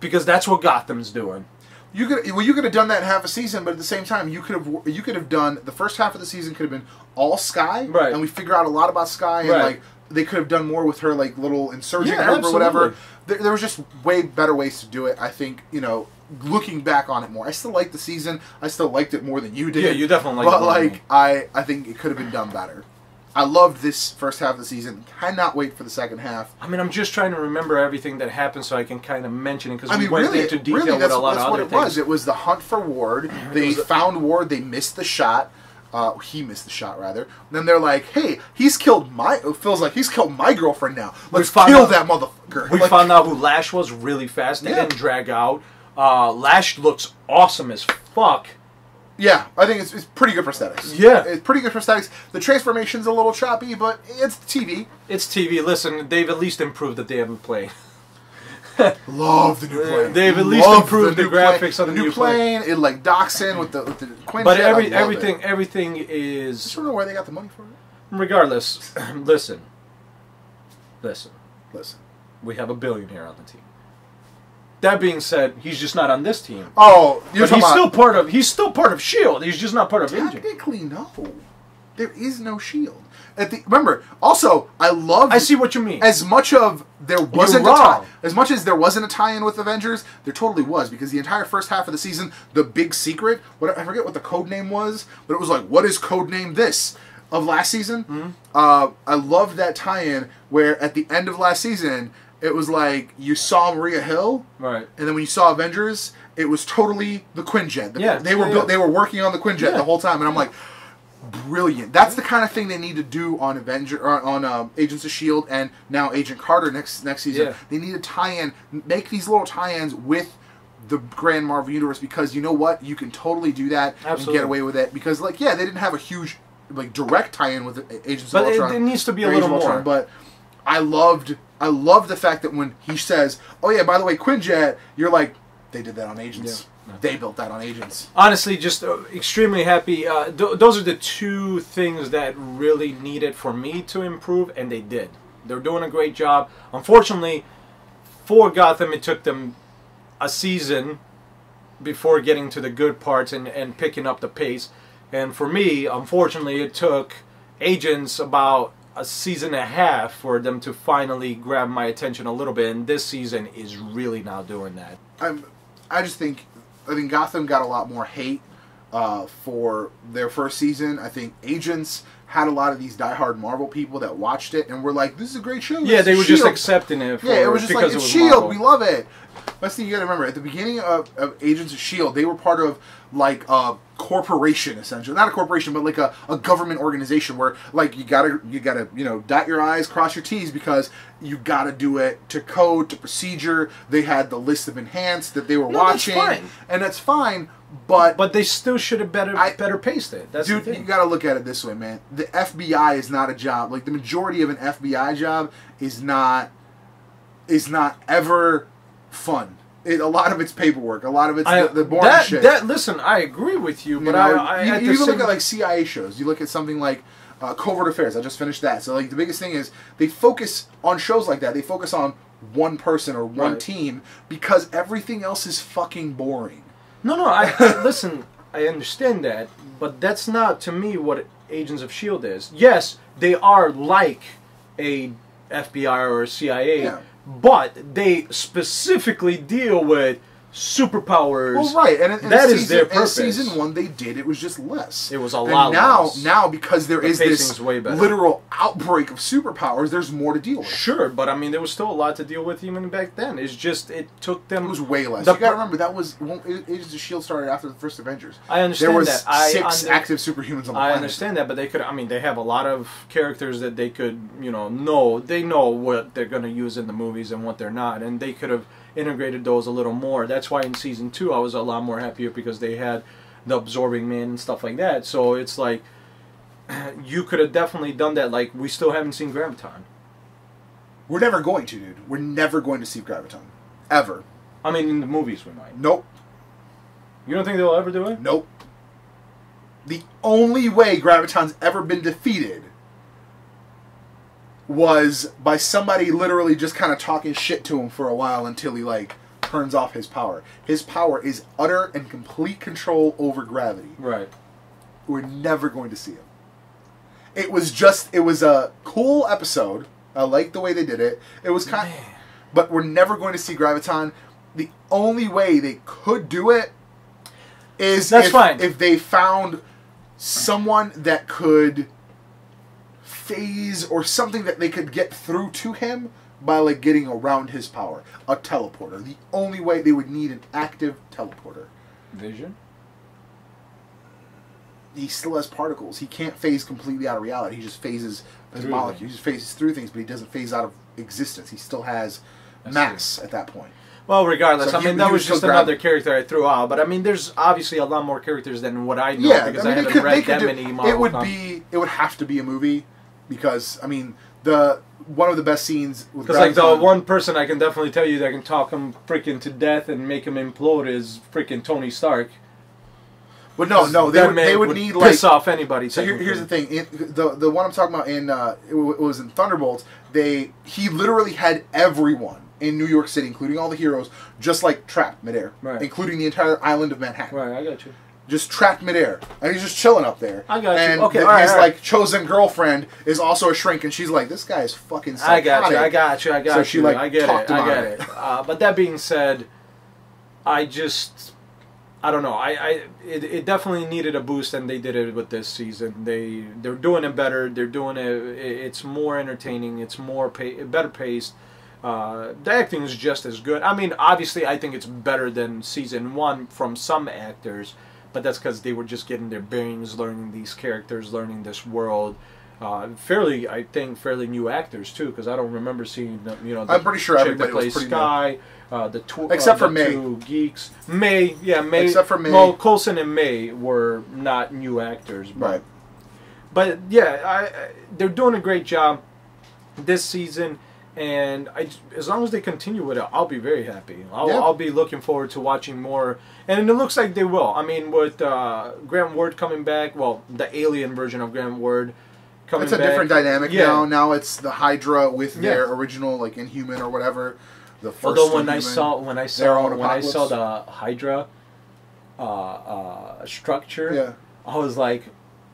because that's what Gotham's doing. You could well, you could have done that in half a season, but at the same time, you could have you could have done the first half of the season could have been all Skye, Right. And we figure out a lot about Skye, and Right. like they could have done more with her like little insurgent Yeah, or whatever. There, there was just way better ways to do it. I think you know, looking back on it more, I still liked the season. I still liked it more than you did. Yeah, you definitely liked But it more than like. I, I think it could have been done better. I loved this first half of the season. Cannot wait for the second half. I mean, I'm just trying to remember everything that happened so I can kind of mention it because I we mean, went really, into detail really, with that's, a lot that's of what it things. was. It was the hunt for Ward. They found Ward. They missed the shot. Uh, he missed the shot rather. then they're like, "Hey, he's killed my." It feels like he's killed my girlfriend now. Let's kill out- that motherfucker. We Like, found out who Lash was really fast. They Yeah. didn't drag out. Uh, Lash looks awesome as fuck. Yeah, I think it's, it's pretty good for prosthetics. Yeah. it's pretty good for prosthetics. The transformation's a little choppy, but it's TV. It's TV. Listen, they've at least improved the day of the play. Love the new plane. they've at least Love improved the new graphics plane. on the new plane. It like docks in with the with the Quinjet. But every everything It. everything I just is don't know where they got the money for it. regardless. *clears throat* listen, listen. Listen. We have a billionaire on the team. That being said, he's just not on this team. Oh, you're But talking he's about still part of. He's still part of Shield. He's just not part of Agent. Technically, no. There is no shield. At the remember, also, I love. I see what you mean. As much of there wasn't a tie, as much as there wasn't a tie-in with Avengers, there totally was because the entire first half of the season, the big secret, what I forget what the code name was, but it was like, what is code name this of last season? Mm-hmm. Uh, I loved that tie-in where at the end of last season, it was like you saw Maria Hill, right. and then when you saw Avengers, it was totally the Quinjet. The- Yeah, they were yeah, built, yeah. they were working on the Quinjet Yeah. the whole time, and I'm like, brilliant. That's the kind of thing they need to do on Avenger or on um, Agents of Shield and now Agent Carter next next season. They need to tie in, make these little tie-ins with the grand Marvel universe because you know what, you can totally do that and get away with it because like yeah, they didn't have a huge like direct tie-in with Agents But of it- Ultron. it needs to be a little Age of Ultron, more. but I loved I love the fact that when he says, "Oh yeah, by the way, Quinjet," you're like, they did that on Agents. Yeah. They built that on Agents. Honestly, just uh, extremely happy. Uh, th- those are the two things that really needed for me to improve, and they did. They're doing a great job. Unfortunately, for Gotham, it took them a season before getting to the good parts and, and picking up the pace. And for me, unfortunately, it took Agents about a season and a half for them to finally grab my attention a little bit, and this season is really now doing that. I'm, I just think, I think Gotham got a lot more hate uh, for their first season. I think Agents had a lot of these diehard Marvel people that watched it and were like, "This is a great show." Yeah, they were just accepting it. For, Yeah, it was just like it's Shield. Marvel. We love it. Best thing you gotta remember at the beginning of, of Agents of Shield, they were part of like a corporation essentially, not a corporation, but like a, a government organization where like you gotta you gotta you know dot your i's, cross your t's because you gotta do it to code to procedure. They had the list of enhanced that they were No, that's watching, fine. and that's fine. But But they still should have better I- better paced it. That's Dude, the you got to look at it this way, man. The FBI is not a job. Like the majority of an FBI job is not is not ever fun. It, a lot of it's paperwork. A lot of it's I, the, the boring that, shit. that listen, I agree with you, You but know, I, I you, you even look at like CIA shows. You look at something like uh, Covert Affairs. I just finished that. So like the biggest thing is they focus on shows like that. They focus on one person or one Right. team because everything else is fucking boring. no, no. I, *laughs* I listen. I understand that, but that's not to me what Agents of Shield is. Yes, they are like a FBI or a CIA, Yeah. But they specifically deal with superpowers. Well, right, and, and that season, is their and purpose. season one they did it was just less. It was a and lot now, less. now because there The is this literal outbreak of superpowers, there's more to deal with. Sure, but I mean, there was still a lot to deal with even back then. It's just it took them. It was way less. The you gotta remember that was well, Agents of Shield started after the first Avengers. I understand there was that. I six under- active superhumans on the I planet. understand that, but they could. I mean, they have a lot of characters that they could, you know, know. They know what they're going to use in the movies and what they're not, and they could have integrated those a little more. That's why in season two, I was a lot more happier because they had the absorbing man and stuff like that. So it's like *clears throat* you could have definitely done that. Like we still haven't seen Graviton. We're never going to, dude. We're never going to see Graviton, ever. I mean, in the movies we might. Nope, You don't think they'll ever do it? nope. The only way Graviton's ever been defeated was by somebody literally just kind of talking shit to him for a while until he like turns off his power. His power is utter and complete control over gravity. Right. We're never going to see him. It was just it was a cool episode. I like the way they did it. It was kind Man. but we're never going to see Graviton. The only way they could do it is That's if, fine. if they found someone that could phase or something that they could get through to him by like getting around his power. A teleporter. The only way they would need an active teleporter. Vision. He still has particles. He can't phase completely out of reality. He just phases his Through molecules. He just phases through things, but he doesn't phase out of existence. He still has I see. mass at that point. Well, regardless, So I mean he that was was just another grabbing. character I threw out. But I mean, there's obviously a lot more characters than what I know yeah, because I I, mean, haven't they could, read they could that do, many Marvel It would comics. be, it would have to be a movie because I mean the one of the best scenes Because like the one person I can definitely tell you that can talk him freaking to death and make him implode is freaking Tony Stark. But no, no, they would, they would need like. piss off anybody. So here, here's the thing: in, the the one I'm talking about in uh, it, it was in Thunderbolts. They he literally had everyone in New York City, including all the heroes, just like trapped midair, Right. including the entire island of Manhattan. Right, I got you. Just trapped midair, and he's just chilling up there. I got you. and Okay, th- all right, his all right. like chosen girlfriend is also a shrink, and she's like, "This guy is fucking." I Psychotic. got you. I got you. I got So you. she, like, I get talked it. I about get it. it. Uh, but that being said, I just, I don't know. I, I it, it definitely needed a boost, and they did it with this season. They they're doing it better. They're doing it. It's more entertaining. It's more pay, better paced. Uh, the acting is just as good. I mean, obviously, I think it's better than season one from some actors, but that's because they were just getting their bearings, learning these characters, learning this world. Uh, fairly, I think, fairly new actors too, because I don't remember seeing them. You know, the I'm pretty sure everybody was plays new. Skye, uh, the two, Except uh, for May. two geeks. May, yeah, May. Except for May. Well, Coulson and May were not new actors, but Right. but yeah, I, I, they're doing a great job this season, and I, as long as they continue with it, I'll be very happy. I'll, Yeah. I'll be looking forward to watching more, and it looks like they will. I mean, with uh, Grant Ward coming back, well, the alien version of Grant Ward coming It's a back. different dynamic Yeah. now. Now it's the Hydra with Yeah. their original like Inhuman or whatever. The first Although when I saw when I saw when I saw the Hydra uh, uh, structure, yeah, I was like,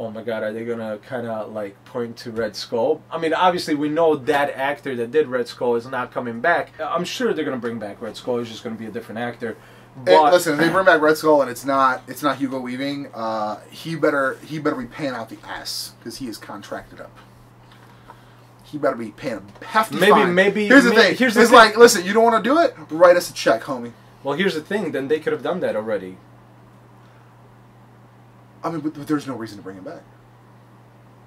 oh my god, are they gonna kind of like point to Red Skull? I mean, obviously we know that actor that did Red Skull is not coming back. I'm sure they're gonna bring back Red Skull. He's just gonna be a different actor. Hey, But listen, if they bring back Red Skull and it's not it's not Hugo Weaving, uh, he better he better be paying out the ass because he is contracted up. He better be paying a hefty Maybe- fine. maybe- Here's the thing. here's the it's thing. like, listen, you don't want to do it? Write us a check, homie. well, here's the thing. Then they could have done that already. I mean, but, but there's no reason to bring him back.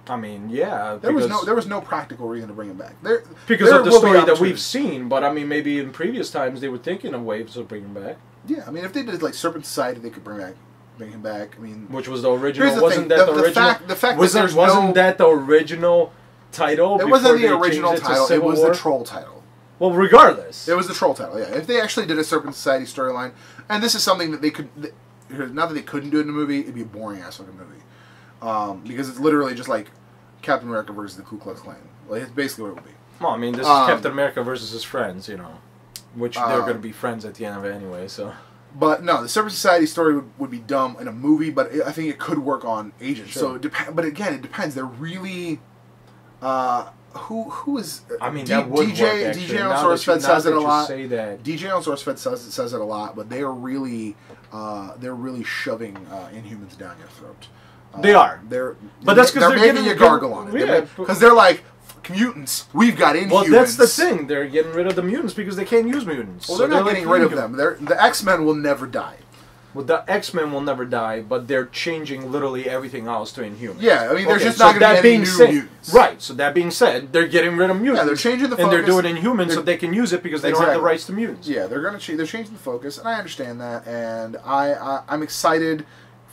I mean, yeah, There was no there was no practical reason to bring him back. There because there of the story that we've seen. But I mean, maybe in previous times they were thinking of ways to bring him back, Yeah, I mean, if they did like Serpent Society, they could bring back bring him back. I mean, which was the original. The wasn't thing, that the- the, the original? fact- the fact wasn't there's wasn't no- that the original title? it wasn't the original it title. It was War? the troll title. Well, regardless, It was the troll title. Yeah, if they actually did a Serpent Society storyline, and this is something that they could, th- not that they couldn't do it in a movie, it'd be a boring ass fucking movie, um, because it's literally just like Captain America versus the Ku Klux Klan. Like it's basically what it would be. Well, I mean, this Um, is Captain America versus his friends, you know, which they're Uh, going to be friends at the end of it anyway. So But no, the Serpent Society story would, would be dumb in a movie, but it, I think it could work on Agents. Sure. So it dep- but again, it depends. They're really, uh, who who is? I mean, D- that would DJ work. Actually. DJ on SourceFed says it a lot. Say that. DJ on SourceFed says says it a lot, but they are really uh, they're really shoving uh, Inhumans down your throat. Uh, They are. They're But that's 'cause they're, they're making you gargle on it. yeah, because they're like mutants. We've got Inhumans. Well, that's the thing. They're getting rid of the mutants because they can't use mutants. Well, So they're not like, getting rid of them. They're, the X Men will never die. Well, the X Men will never die, but they're changing literally everything else to Inhumans. Yeah, I mean, there's Okay, just so not going to that being new said, mutants. Right. So that being said, they're getting rid of mutants. Yeah, they're changing the focus, and they're doing Inhumans so They're- can use it because they don't have the rights to mutants. Yeah, they're gonna ch- they're changing the focus, and I understand that, and I, I I'm excited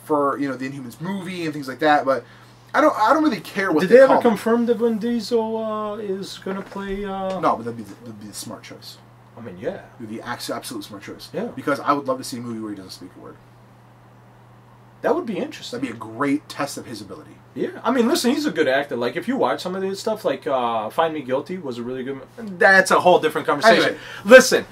for you know the Inhumans movie and things like that, but I don't I don't really care what Did they, they ever confirm that Vin Diesel uh, is gonna play? Uh... No, but that'd be the, that'd be the smart choice. I mean, yeah. The absolute smart choice. Yeah. Because I would love to see a movie where he doesn't speak a word. That would be interesting. That'd be a great test of his ability. Yeah, I mean, listen, he's a good actor. Like, if you watch some of his stuff, like uh, "Find Me Guilty" was a really good. That's a whole different conversation. Anyway. Listen,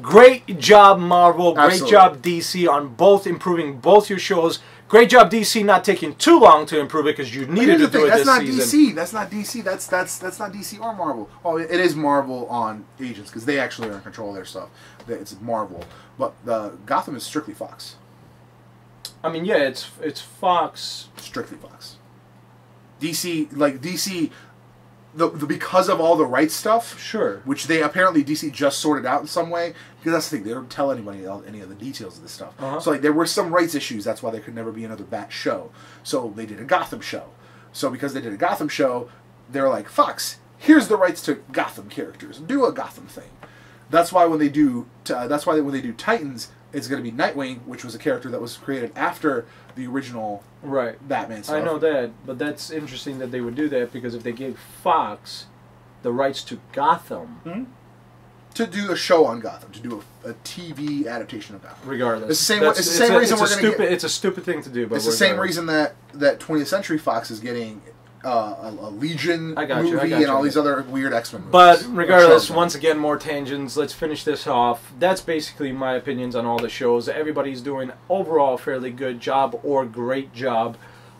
great job, Marvel. Great Absolutely. job, DC, on both improving both your shows. Great job, DC, not taking too long to improve it because you needed to do thing, it that's not season. DC. That's not DC. That's that's that's not DC or Marvel. Oh, it is Marvel on Agents because they actually are in control of their stuff. That- It's Marvel, but the Gotham is strictly Fox. I mean, yeah, it's it's Fox. strictly Fox. DC, like DC, the, the because of all the rights stuff, Sure. which they apparently DC just sorted out in some way. Because that's the thing, they don't tell anybody any of the details of this stuff. Uh-huh. So like there were some rights issues. That's why there could never be another Bat show. So they did a Gotham show. So because they did a Gotham show, they're like Fox. Here's the rights to Gotham characters. Do a Gotham thing. That's why when they do, uh, that's why when they do Titans, it's going to be Nightwing, which was a character that was created after the original Right. Batman stuff. I know that, but that's interesting that they would do that because if they gave Fox the rights to Gotham, hmm? to do a show on Gotham, to do a, a TV adaptation of Gotham. regardless, It's the same- that's- it's the same a, reason it's we're stupid. get- It's a stupid thing to do, but It's the same reason that that 20th Century Fox is getting uh, a, a Legion movie you, and you. all these other weird X Men movies. But regardless, once again, more tangents. Let's finish this off. That's basically my opinions on all the shows. Everybody's doing overall a fairly good job or great job.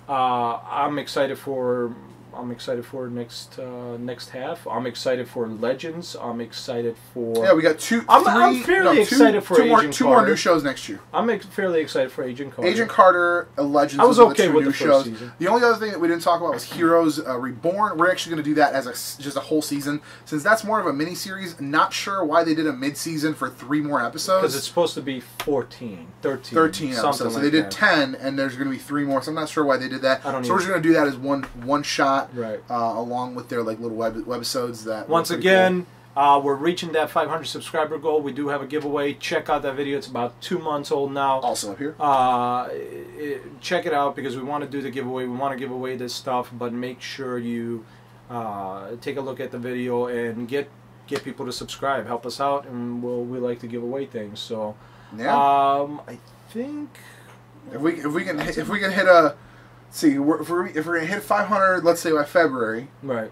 Uh, I'm excited for. I'm excited for next uh, next half. I'm excited for Legends. I'm excited for. yeah, we got two. I'm- three, I'm fairly no, two- excited for two more, Agent two more new shows next year. I'm ex- fairly excited for Agent Carter. Agent Carter, Legends. I was okay two with the first shows. season. The only other thing that we didn't talk about was Heroes uh, Reborn. We're actually going to do that as a just a whole season, since that's more of a mini series. Not sure why they did a mid season for three more episodes. because it's supposed to be 14, 13, 13 something episodes. So like they did that. 10, and there's going to be three more. So I'm not sure why they did that. I don't so we're just going to do that as one one shot, Right. uh, along with their like little web webisodes. That Once again, uh, we're reaching that 500 subscriber goal. We do have a giveaway. Check out that video. It's about two months old now. also up here. Uh, it- check it out because we want to do the giveaway. We want to give away this stuff, but make sure you uh, take a look at the video and get get people to subscribe. Help us out, and we'll we like to give away things. So, Yeah. um, I think if we if we can hit, if we can hit a see we're, if we're if we're gonna hit 500, let's say by February. right.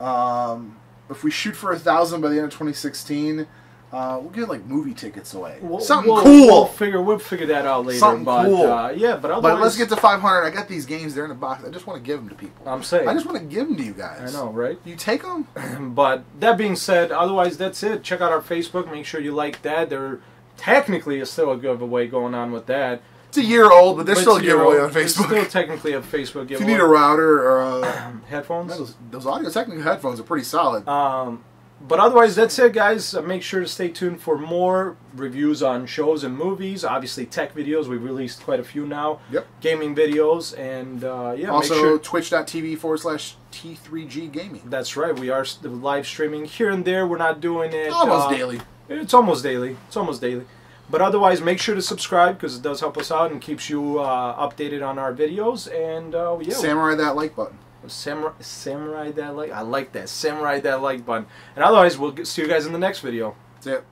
Um, if we shoot for a thousand by the end of 2016, Uh, we'll get like movie tickets away. We'll- Something we'll- cool. We'll figure we'll figure that out later. Something but, cool. Uh, yeah, but otherwise, but let's get to 500. I got these games. They're in a box. I just want to give them to people. I'm saying. I just want to give them to you guys. I know, right? You take them. *clears throat* But that being said, otherwise that's it. Check out our Facebook. Make sure you like that. There technically is still a giveaway going on with that. It's a year old, but there's But still a it's giveaway on There's Still technically a Facebook giveaway. If you need a router or uh, *clears throat* headphones. those, those Audio-Technica headphones are pretty solid. Um, but otherwise, that's it, guys. Uh, make sure to stay tuned for more reviews on shows and movies. Obviously, tech videos. We've released quite a few now. Yep. Gaming videos, and uh, yeah, also, sure. twitch.tv forward slash T3G Gaming. That's right. We are live streaming here and there. We're not doing it Almost uh, daily. It's almost daily. It's almost daily. But otherwise, make sure to subscribe because it does help us out and keeps you uh, updated on our videos. And uh, yeah, Samurai that like button. samurai, samurai that like. I like that samurai that like button. And otherwise, we'll see you guys in the next video. That's it.